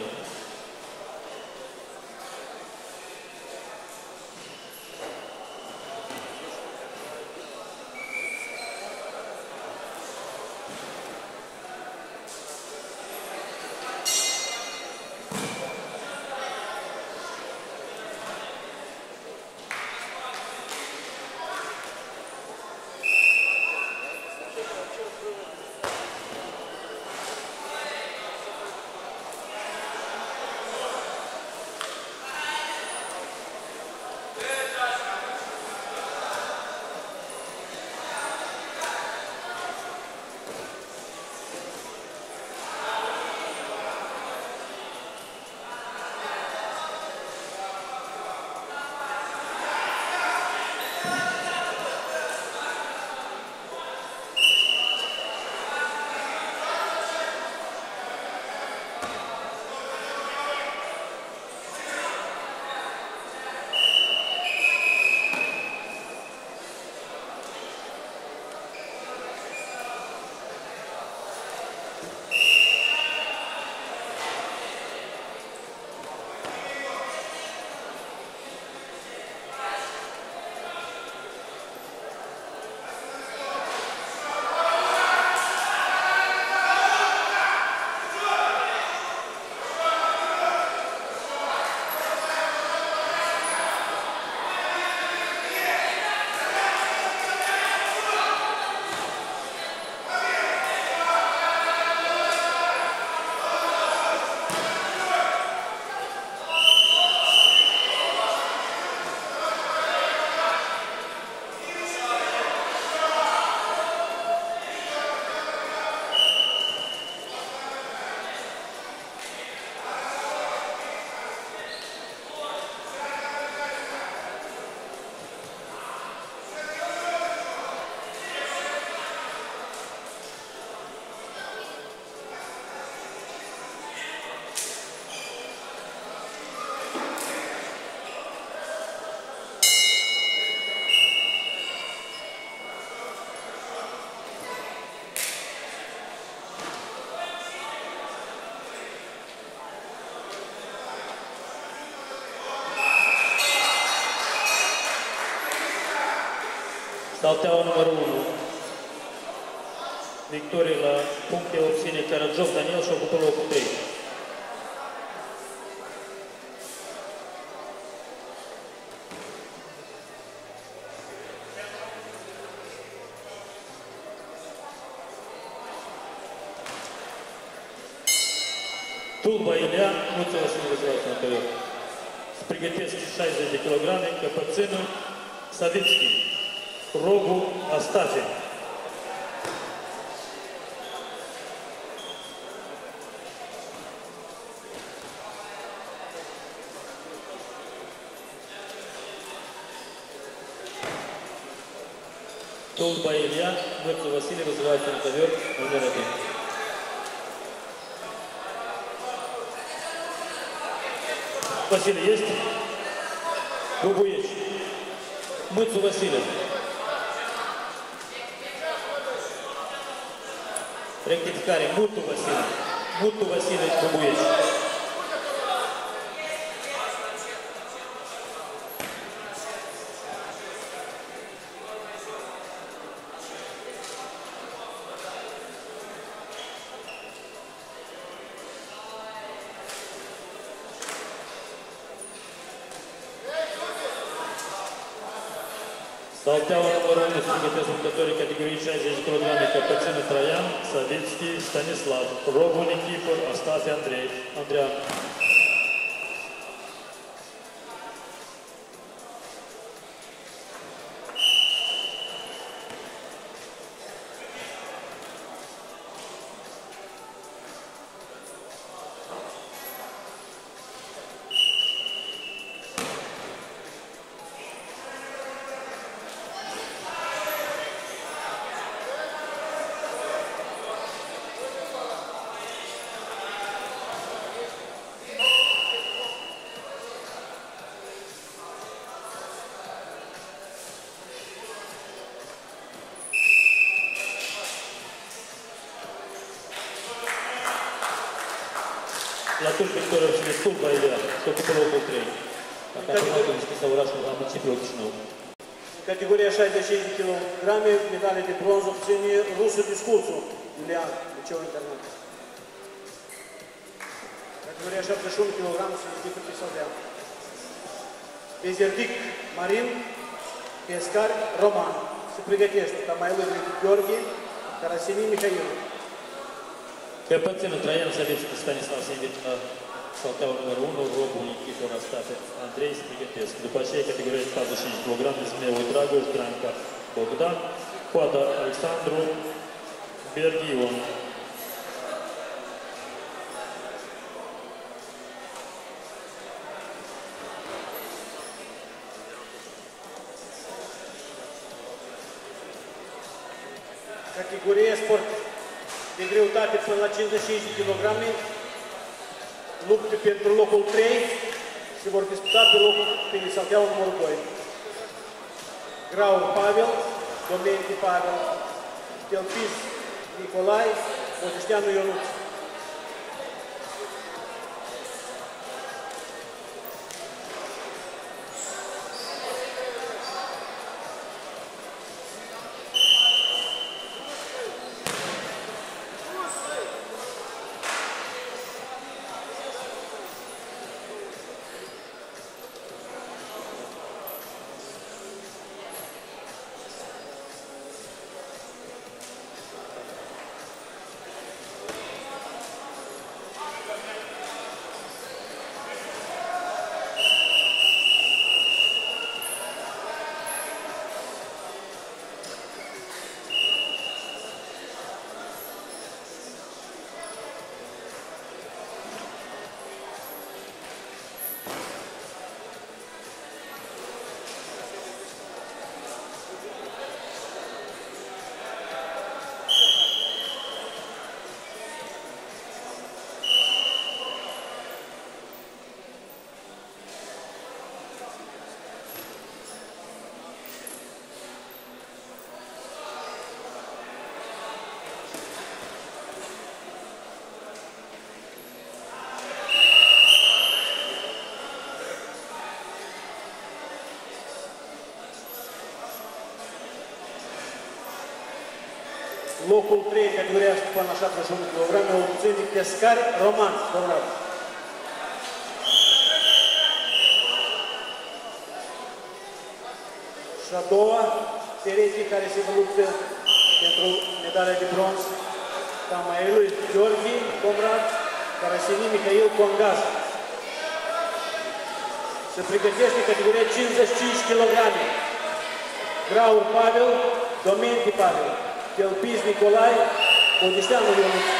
Salteaua numărul 1. Victorie la puncte obține Carajov Daniel și ocupă locul 3. Васин ковер номер один. Василий есть? Ну, Губуевич. Мыцу Василий. Ректификарий Муту Василий. Муту Василий ну, Губуевич. Сейчас здесь Кругляник, Капецин Троян, Савицкий, Станислав, Рогу Никифор, Астафий Андрей. Андрей. Платон Петрович Мескул Байлер, только полового тренера. А Категория Саврашин Амати Протичнов. Категория 66 килограммів, медаліки бронзу в ціні Русу Дискуцу. Юліан, нічого інтернет. Категорія 67 кілограм, сьогодні підписав Безердик Марин, Пескар Роман. Суприготечник, там Майлы Георгий, Карасини Михаил. КПЦ на троян советский Станислав Семенович Салтава номер 1, Робу Никифор Астафин Андрей Стигетевский. Допощай категория стаза 6 кг, Змеевый Драгуш, Дранка Богдан, Хвада Александру Бергиеву. Категория спорт greutate până la 55 kg, lupte pentru locul 3 se vor disputa pe locul pe salteaua numărul 2. Grau Pavel, Domenici Pavel, Telpis Nicolae, Motișteanu Ionuț. Locul 3, categoria până la 71 kg, obține Pescari Roman, Colorado. Și a doua pereche care se luptă pentru medalia de bronz, Tamaelul Gheorghi Comrad, care se nume Mihail Congaz. Se pregătește categoria 55 kg. Graur Pavel, Domenti Pavel, Kelpiz Nikolay, Bodišćan Miljović.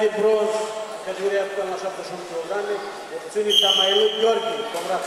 Επίπροσ κατοικεί από τον 17ο διοργάνωση. Ο πρωτοσύνης είναι ο Μιλοπιόργις. Καμβάς.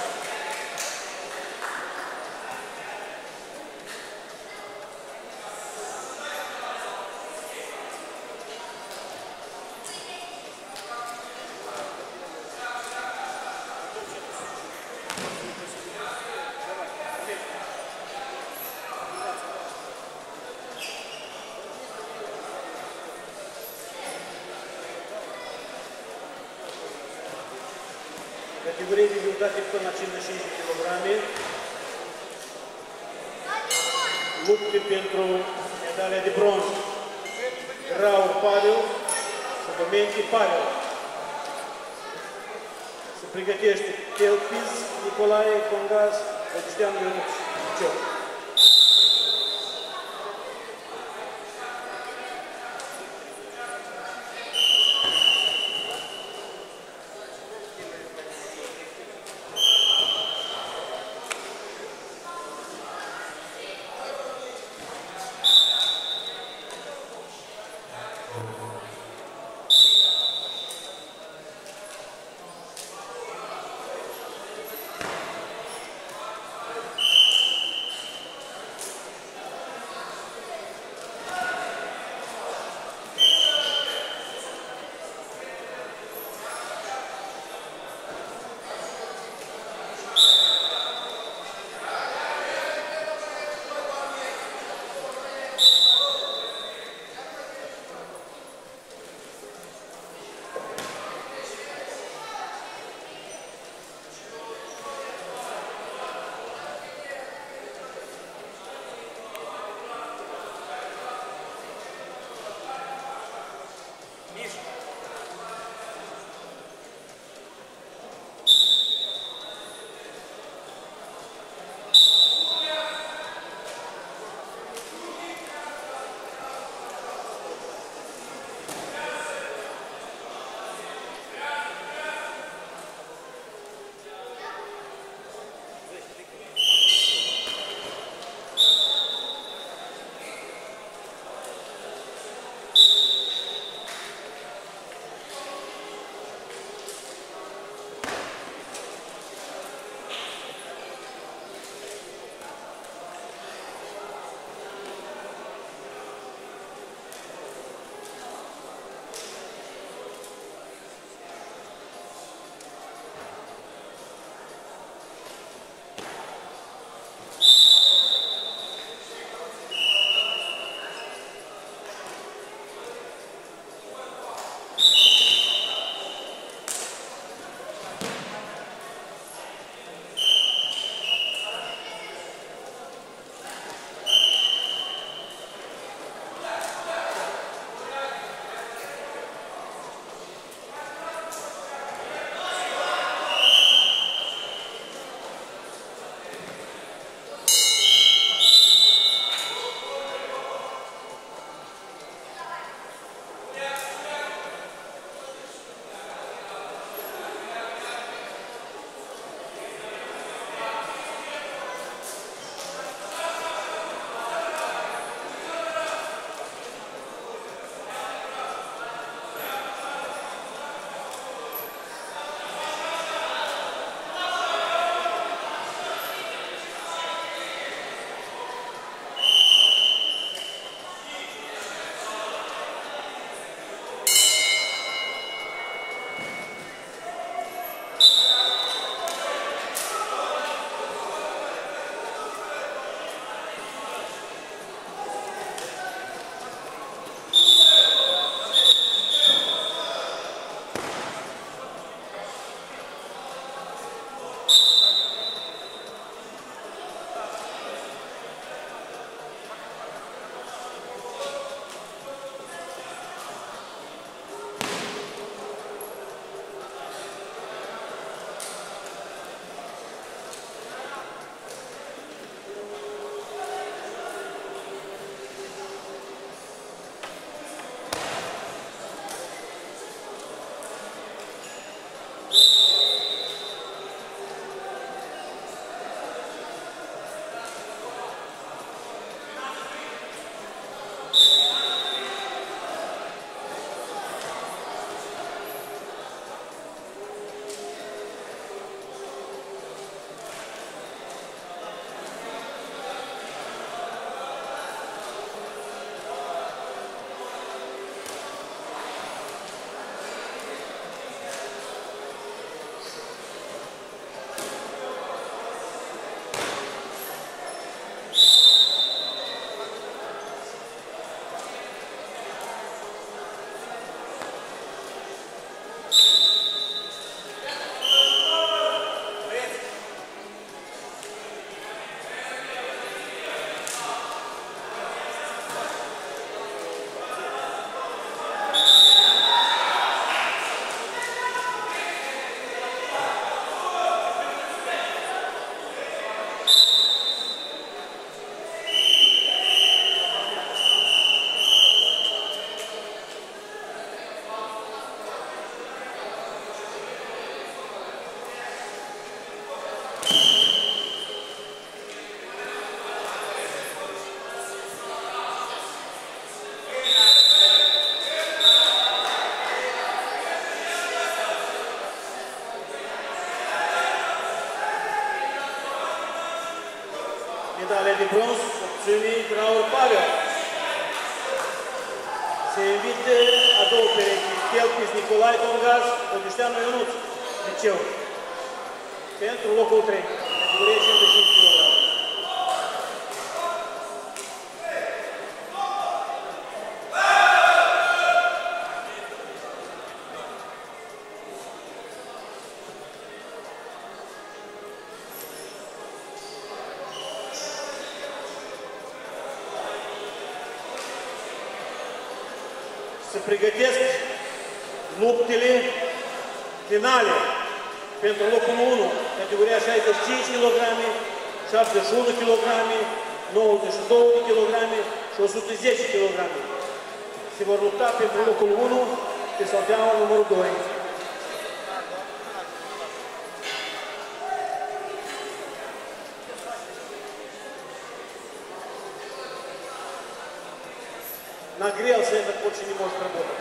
Mulțumim, Raul Pavel. Se invite a două perechi, Chelpis Nicolae Tongaz, Odușteanu Ionuț, liceu. Pentru locul 3, categorie finale pentru locul 1, categoria 65 kg, 71 kg, 92 kg și 110 kg. Se vor lupta pentru locul 1 pe salteaua numărul 2. Нагрелся этот больше не может работать.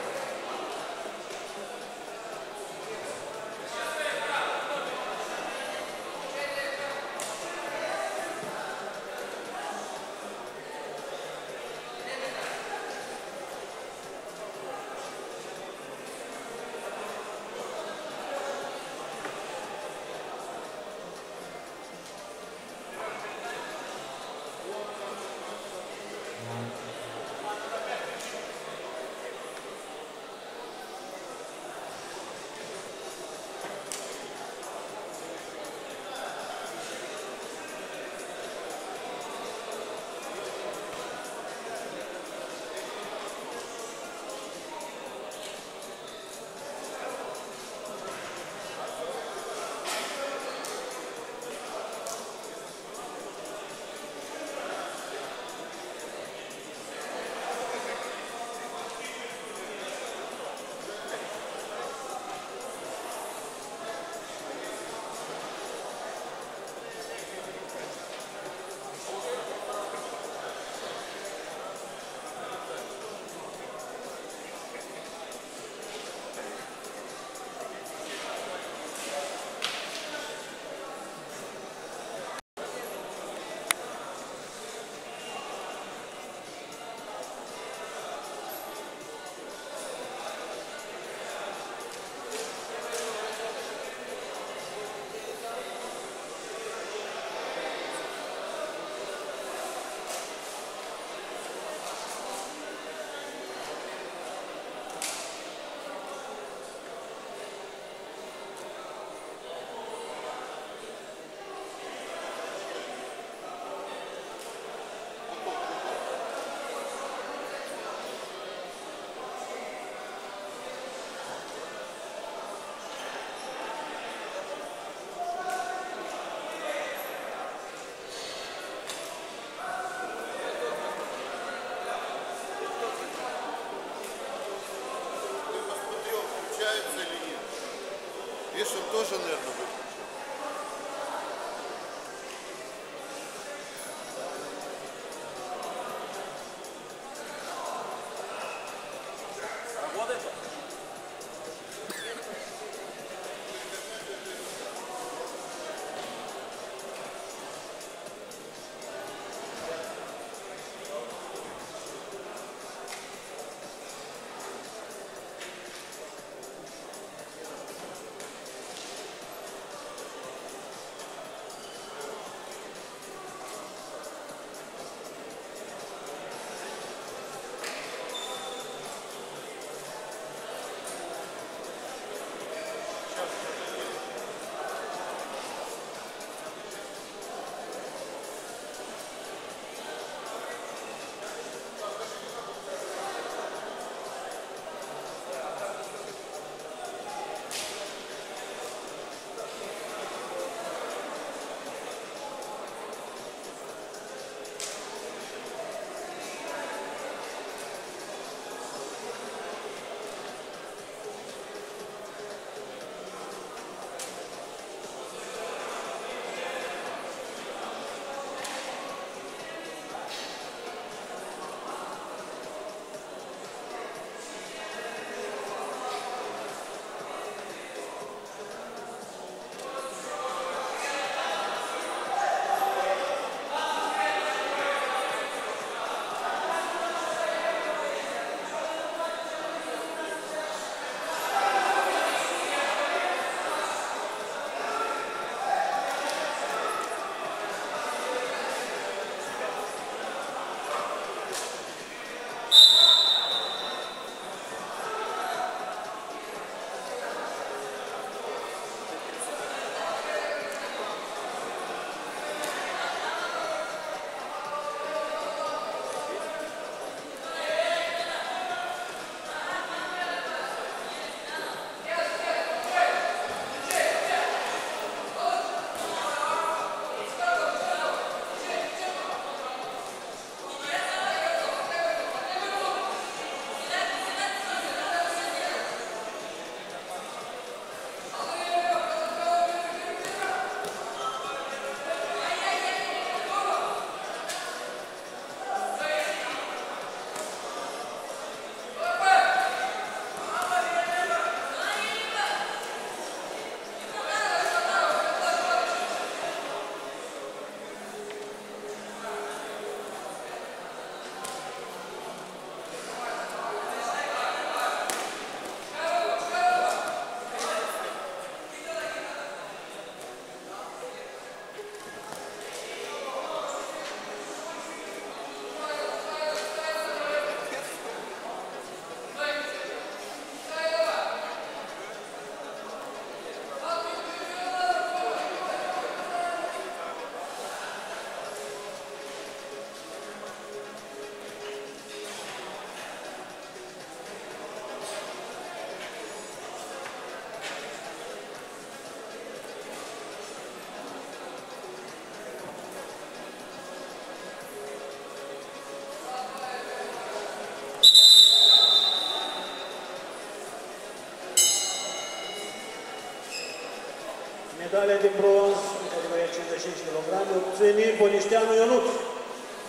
Medalia de bronz în categoria 55 kg obține Bonișteanu Ionut,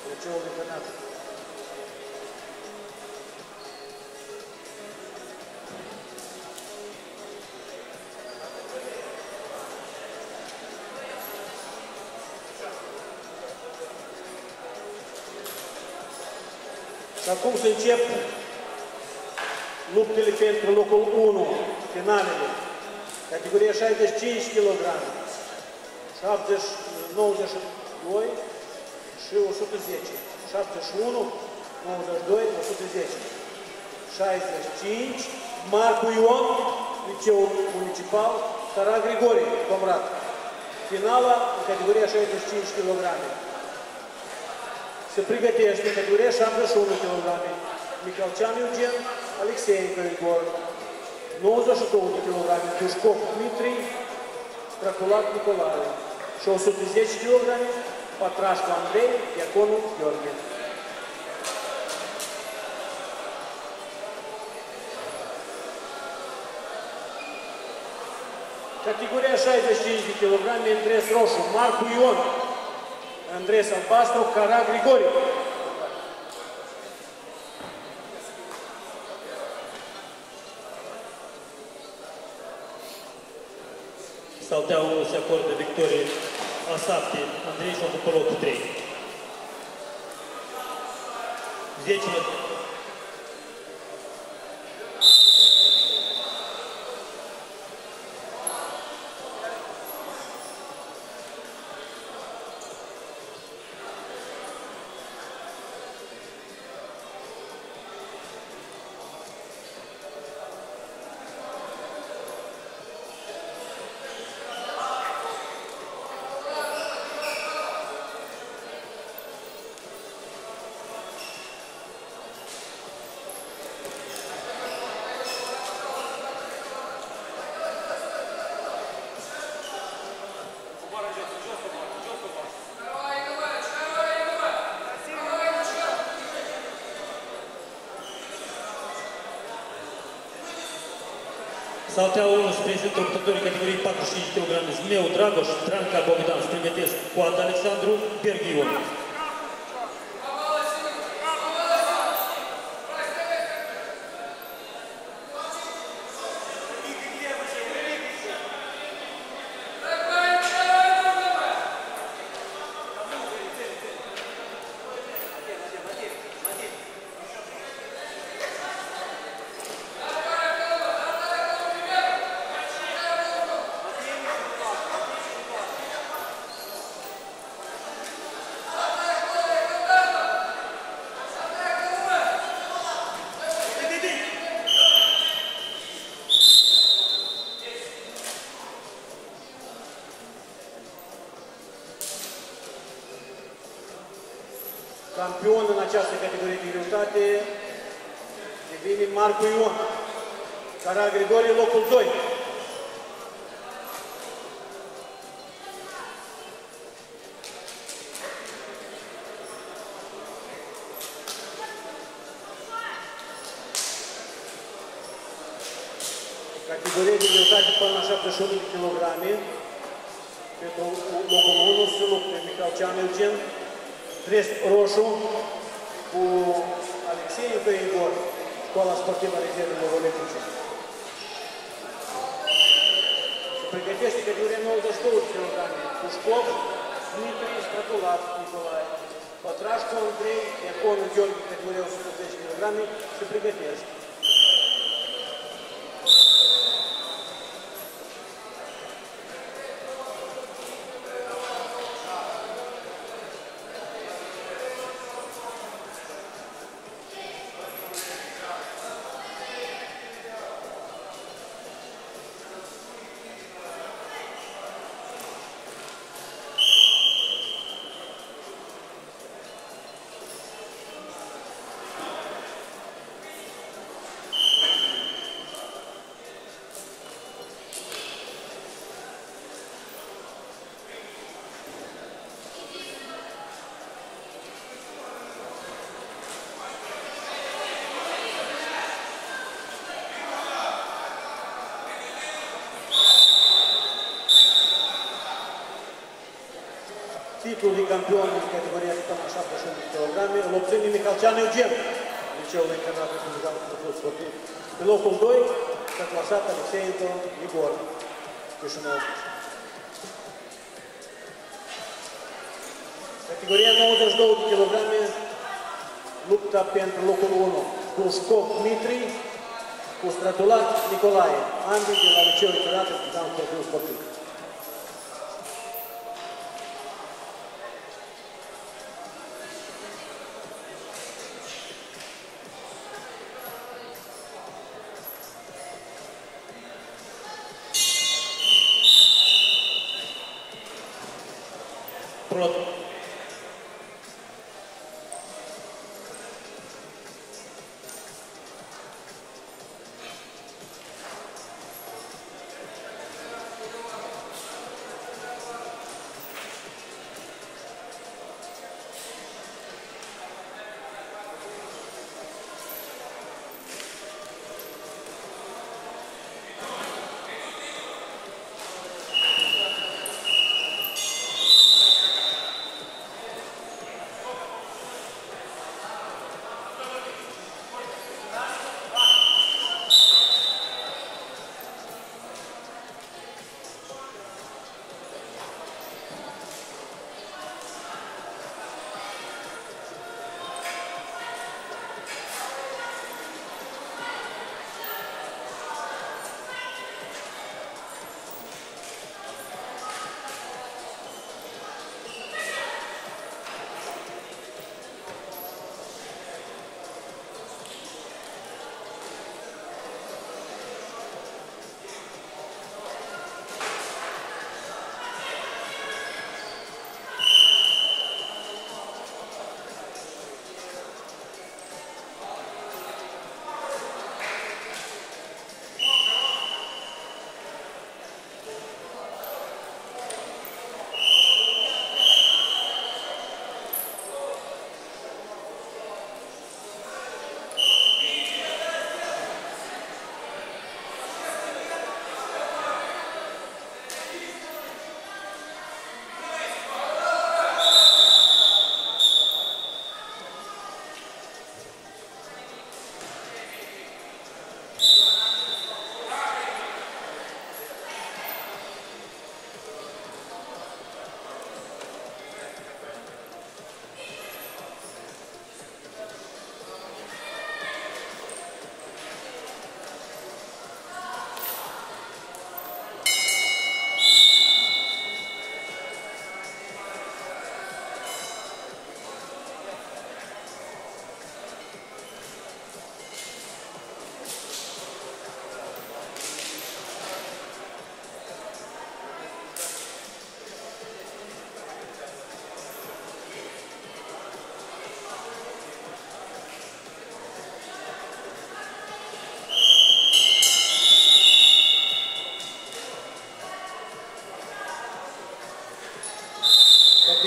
liceul de Ternat. Și acum să încep luptele pentru locul 1, finalele. Categoria 65 kg, 70, 92 și 110. 71, 92, 110. 65, Marcu Ion, Liceul Municipal, Tara Grigore, Comrat. Finala în categoria 65 kg. Se pregătește în categoria 71 kg. Michalcean Eugen, Alexeyenko Ну, за жидову кілограмів Дюшков Дмитрій, Кракулак Ніколай. 610 кілограмів, Патрашко Андрей, Яконов Георгій. Категорія 66 кілограмів Андрес Рошу, Марк Уйон, Андрес Албастов, Кара Григорій. Saltea 1 se acordă victorie Asafti Andrei și a făcut locul 3. 10 Stateaul sprins întruptătorii categoriei 45 kg Zmeu Dragoș, Tranca Bogdan, Strimetesc, Coada Alexandru, Berghion. Марку Ион. Кара Григорий Лук. Titlul de campion în categoria la 71 kg îl obține Michalcean Eugen, liceul internat republican fotbal sportiv. Pe locul 2 s-a clasat Alexeienko Igor, Chișinău. Categoria 92 de kg lupta pentru locul 1. Pușcov Dmitri cu Stratulat Nicolae, ambii de la Liceul Literat Republican Sportiv Sportiv.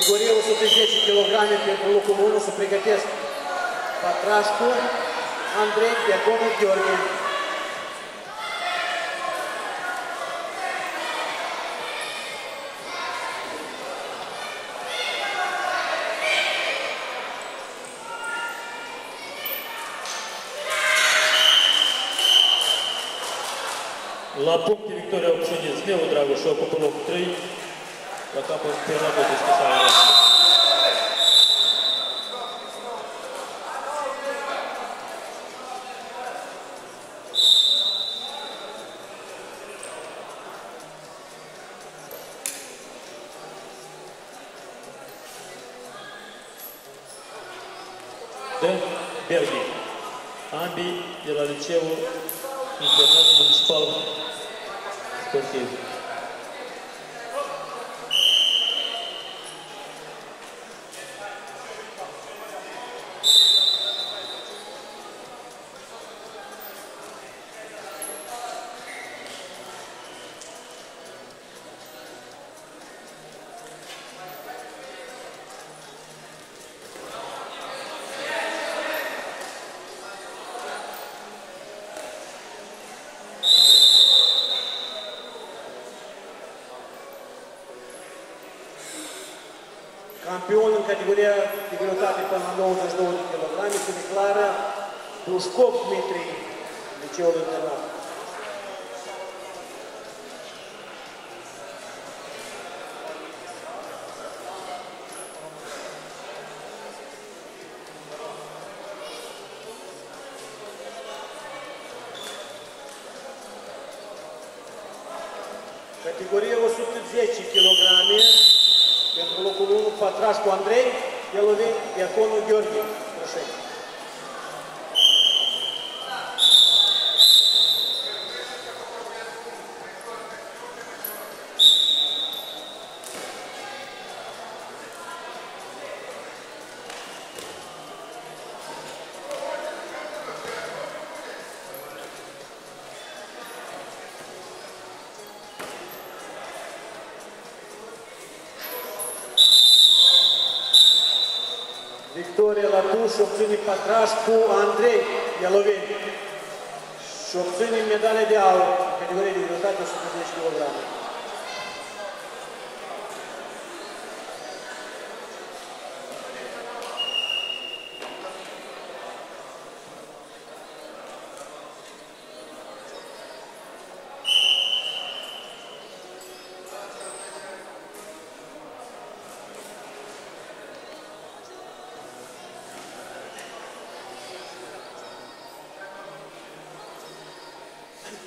конкурировался 1010 килограмме первому коммунусу приготовил Патрашку Андрей Пьяконов Георгий. Лапунки Виктория Овчинець, ліву драгу, що окупило в 3 пока будет переработать специально. Berghi. Ambii de la liceul internat municipal sportiv. Campion în categoria de greutate până la 92 de kg se declară Dușcov Dmitri, liceul internat. yakonu görmeyeyim. Gheorghe. Proșei. Victoria Latuș obține Patrașcu Andrei Ialoveni și obține medalia de aur în categorie de greutate 110 kg.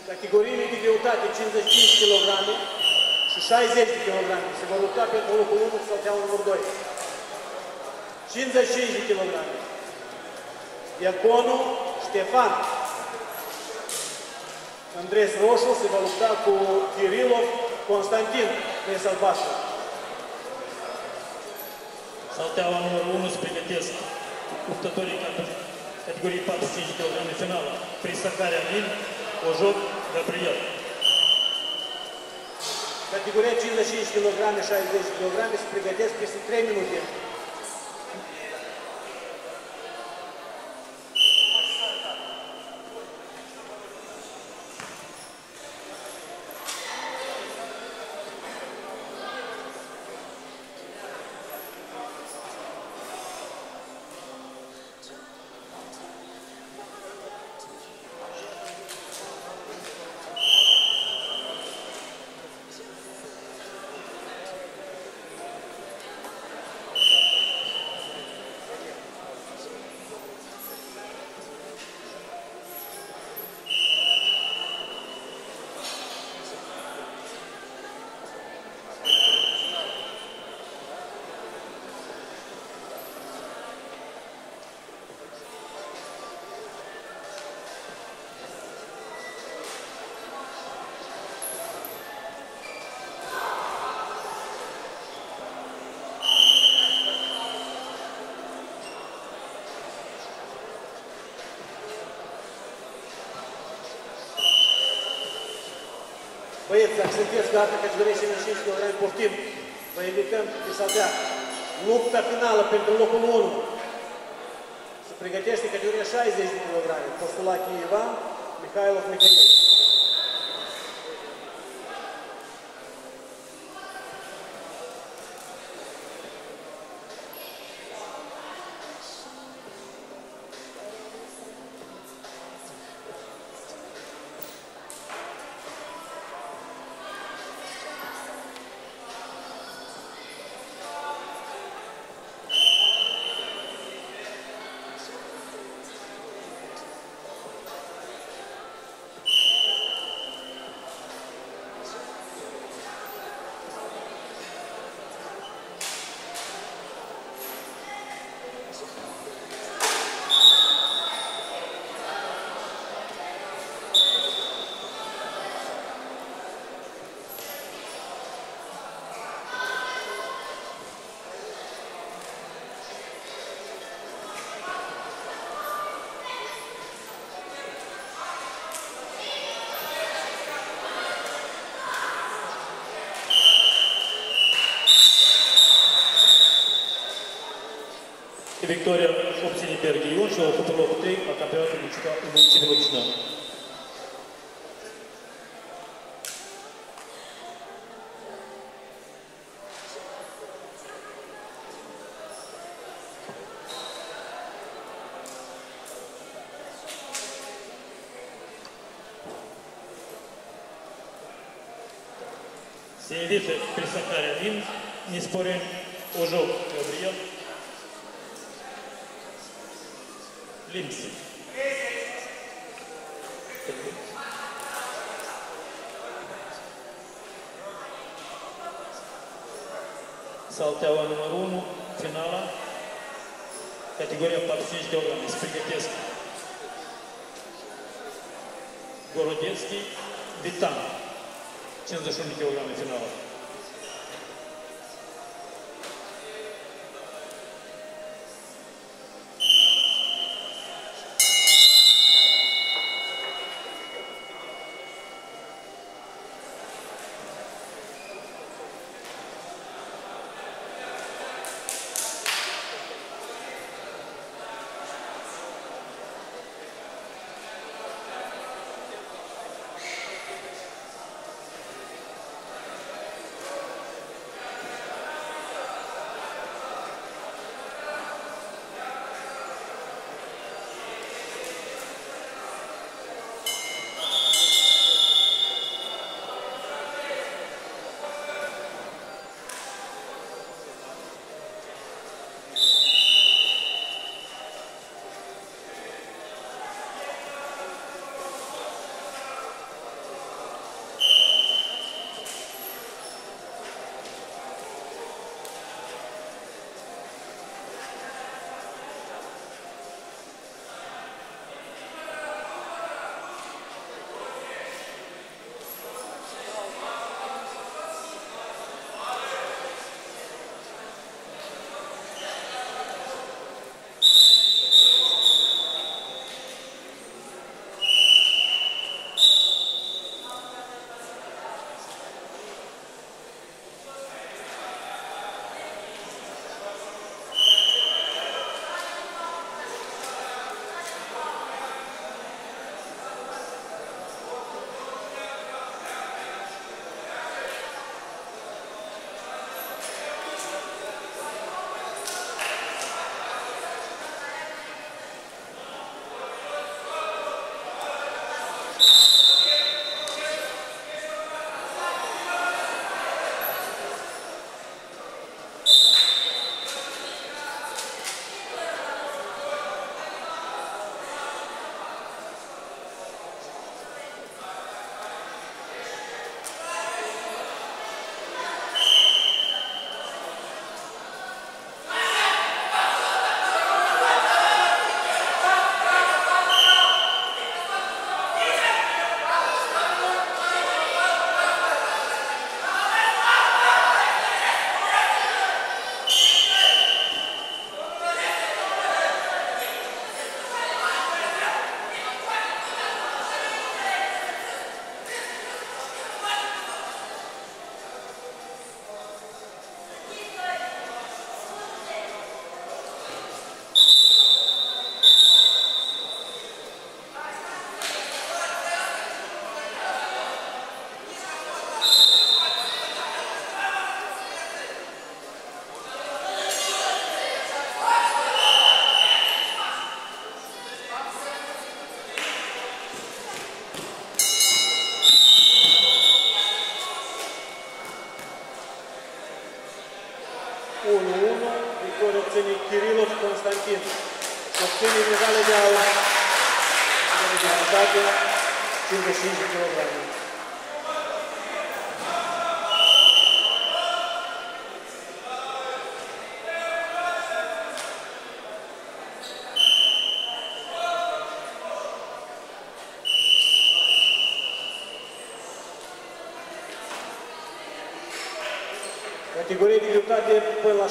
Categoriile de greutate 55 kg și 60 kg se vor lupta pentru locul 1 sau teaua numărul 2. 55 kg. Diaconu Ștefan. Andres Roșu se va lupta cu Kirilov Constantin, dres albastru. Salteaua numărul 1 se pregătesc luptătorii categorii 45 kg finală. Prisacarea Lin, Ojoc, Gabriel. Categoria 55 kg, 60 kg se pregătesc peste 3 minute. Dacă sunteți gata, categoria 55 kg, poftim. Vă invităm pe să dea lupta finală pentru locul 1. Se pregătește categoria 60 de kg. Postulachi Ivan, Mihailov Mihail. Виктория Обсениберги Йошева, Купилов 3, а Капелла Валентина Лучина. Севиха Присахарин, не спорим, ужок Габриэль. Имси. Salteaua numărul 1, finala, categoria 45 kg, se pregătesc Городецкий Витан, 51 кг финала.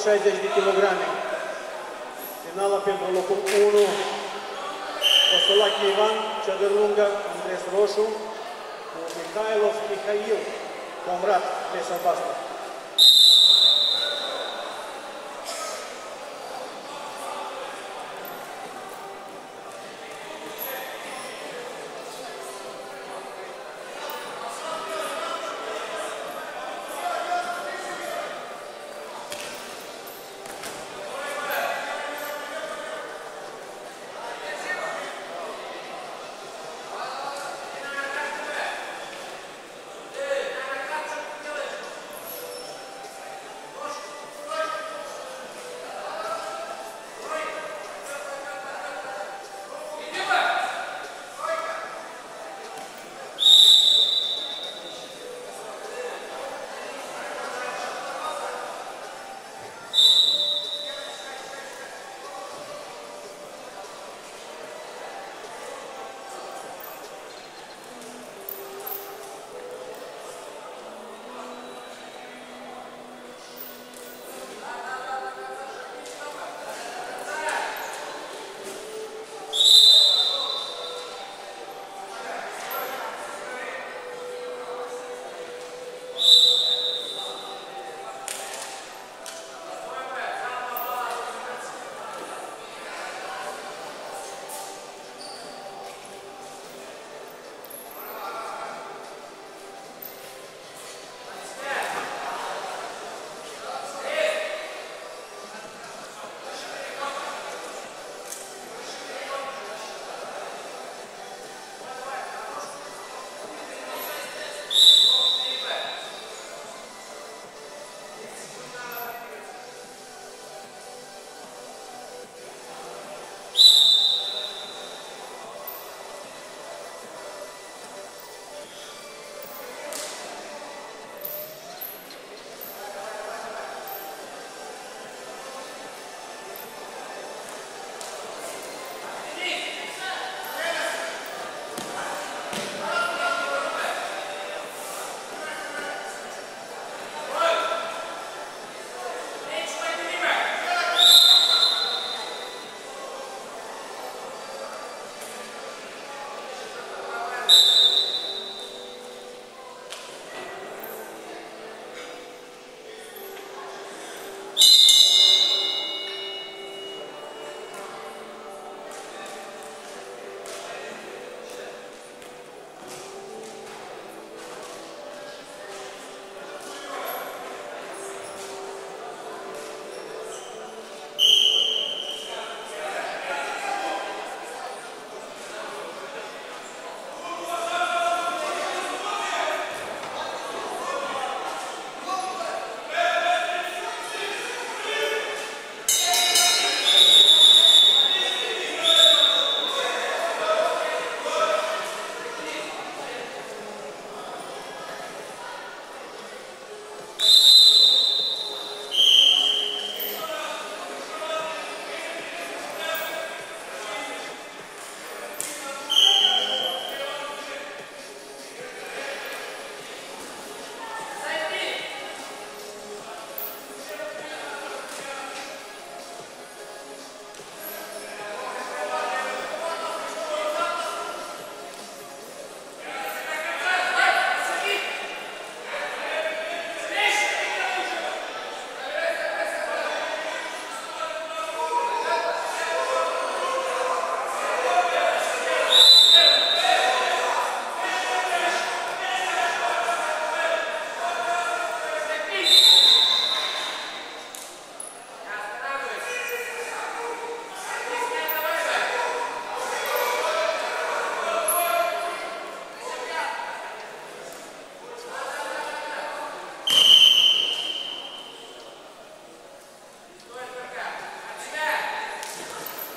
60 de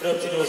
Pronto, nós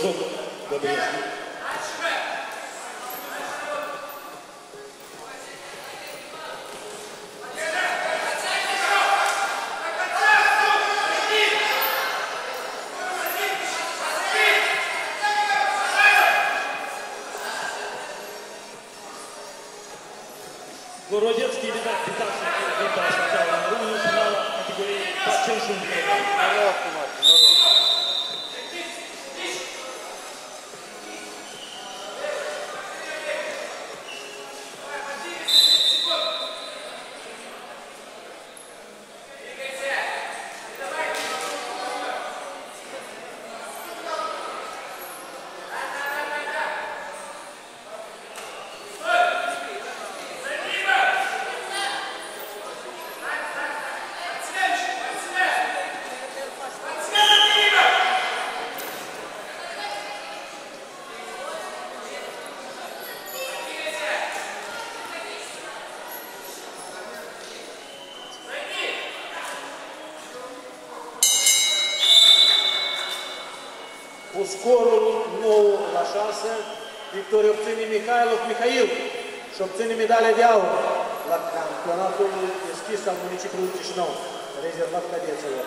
który obcyni Michajlów Michaił, що обціні медалі дяу, лапкам, кона тому ескіса мунічі крутішно, резерват кадецево.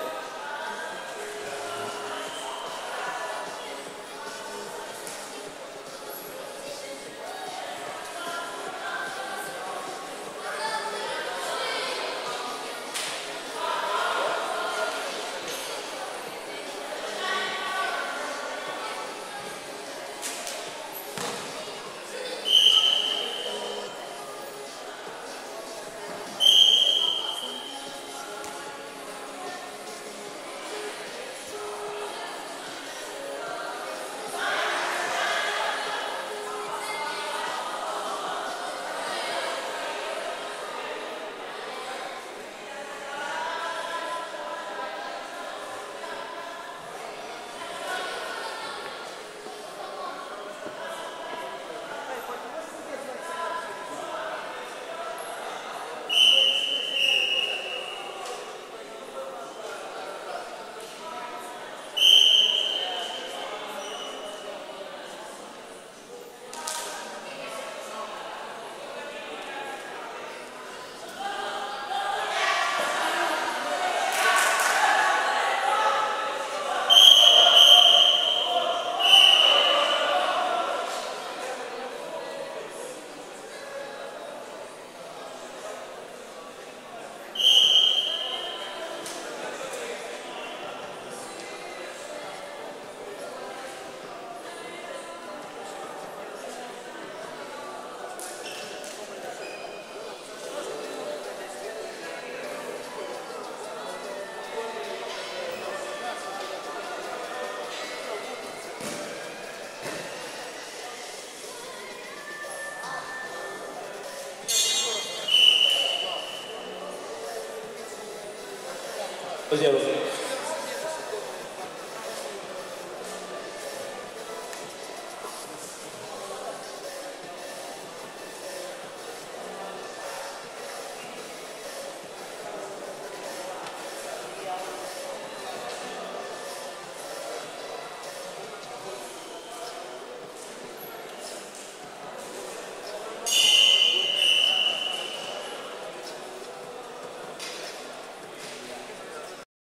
Pues.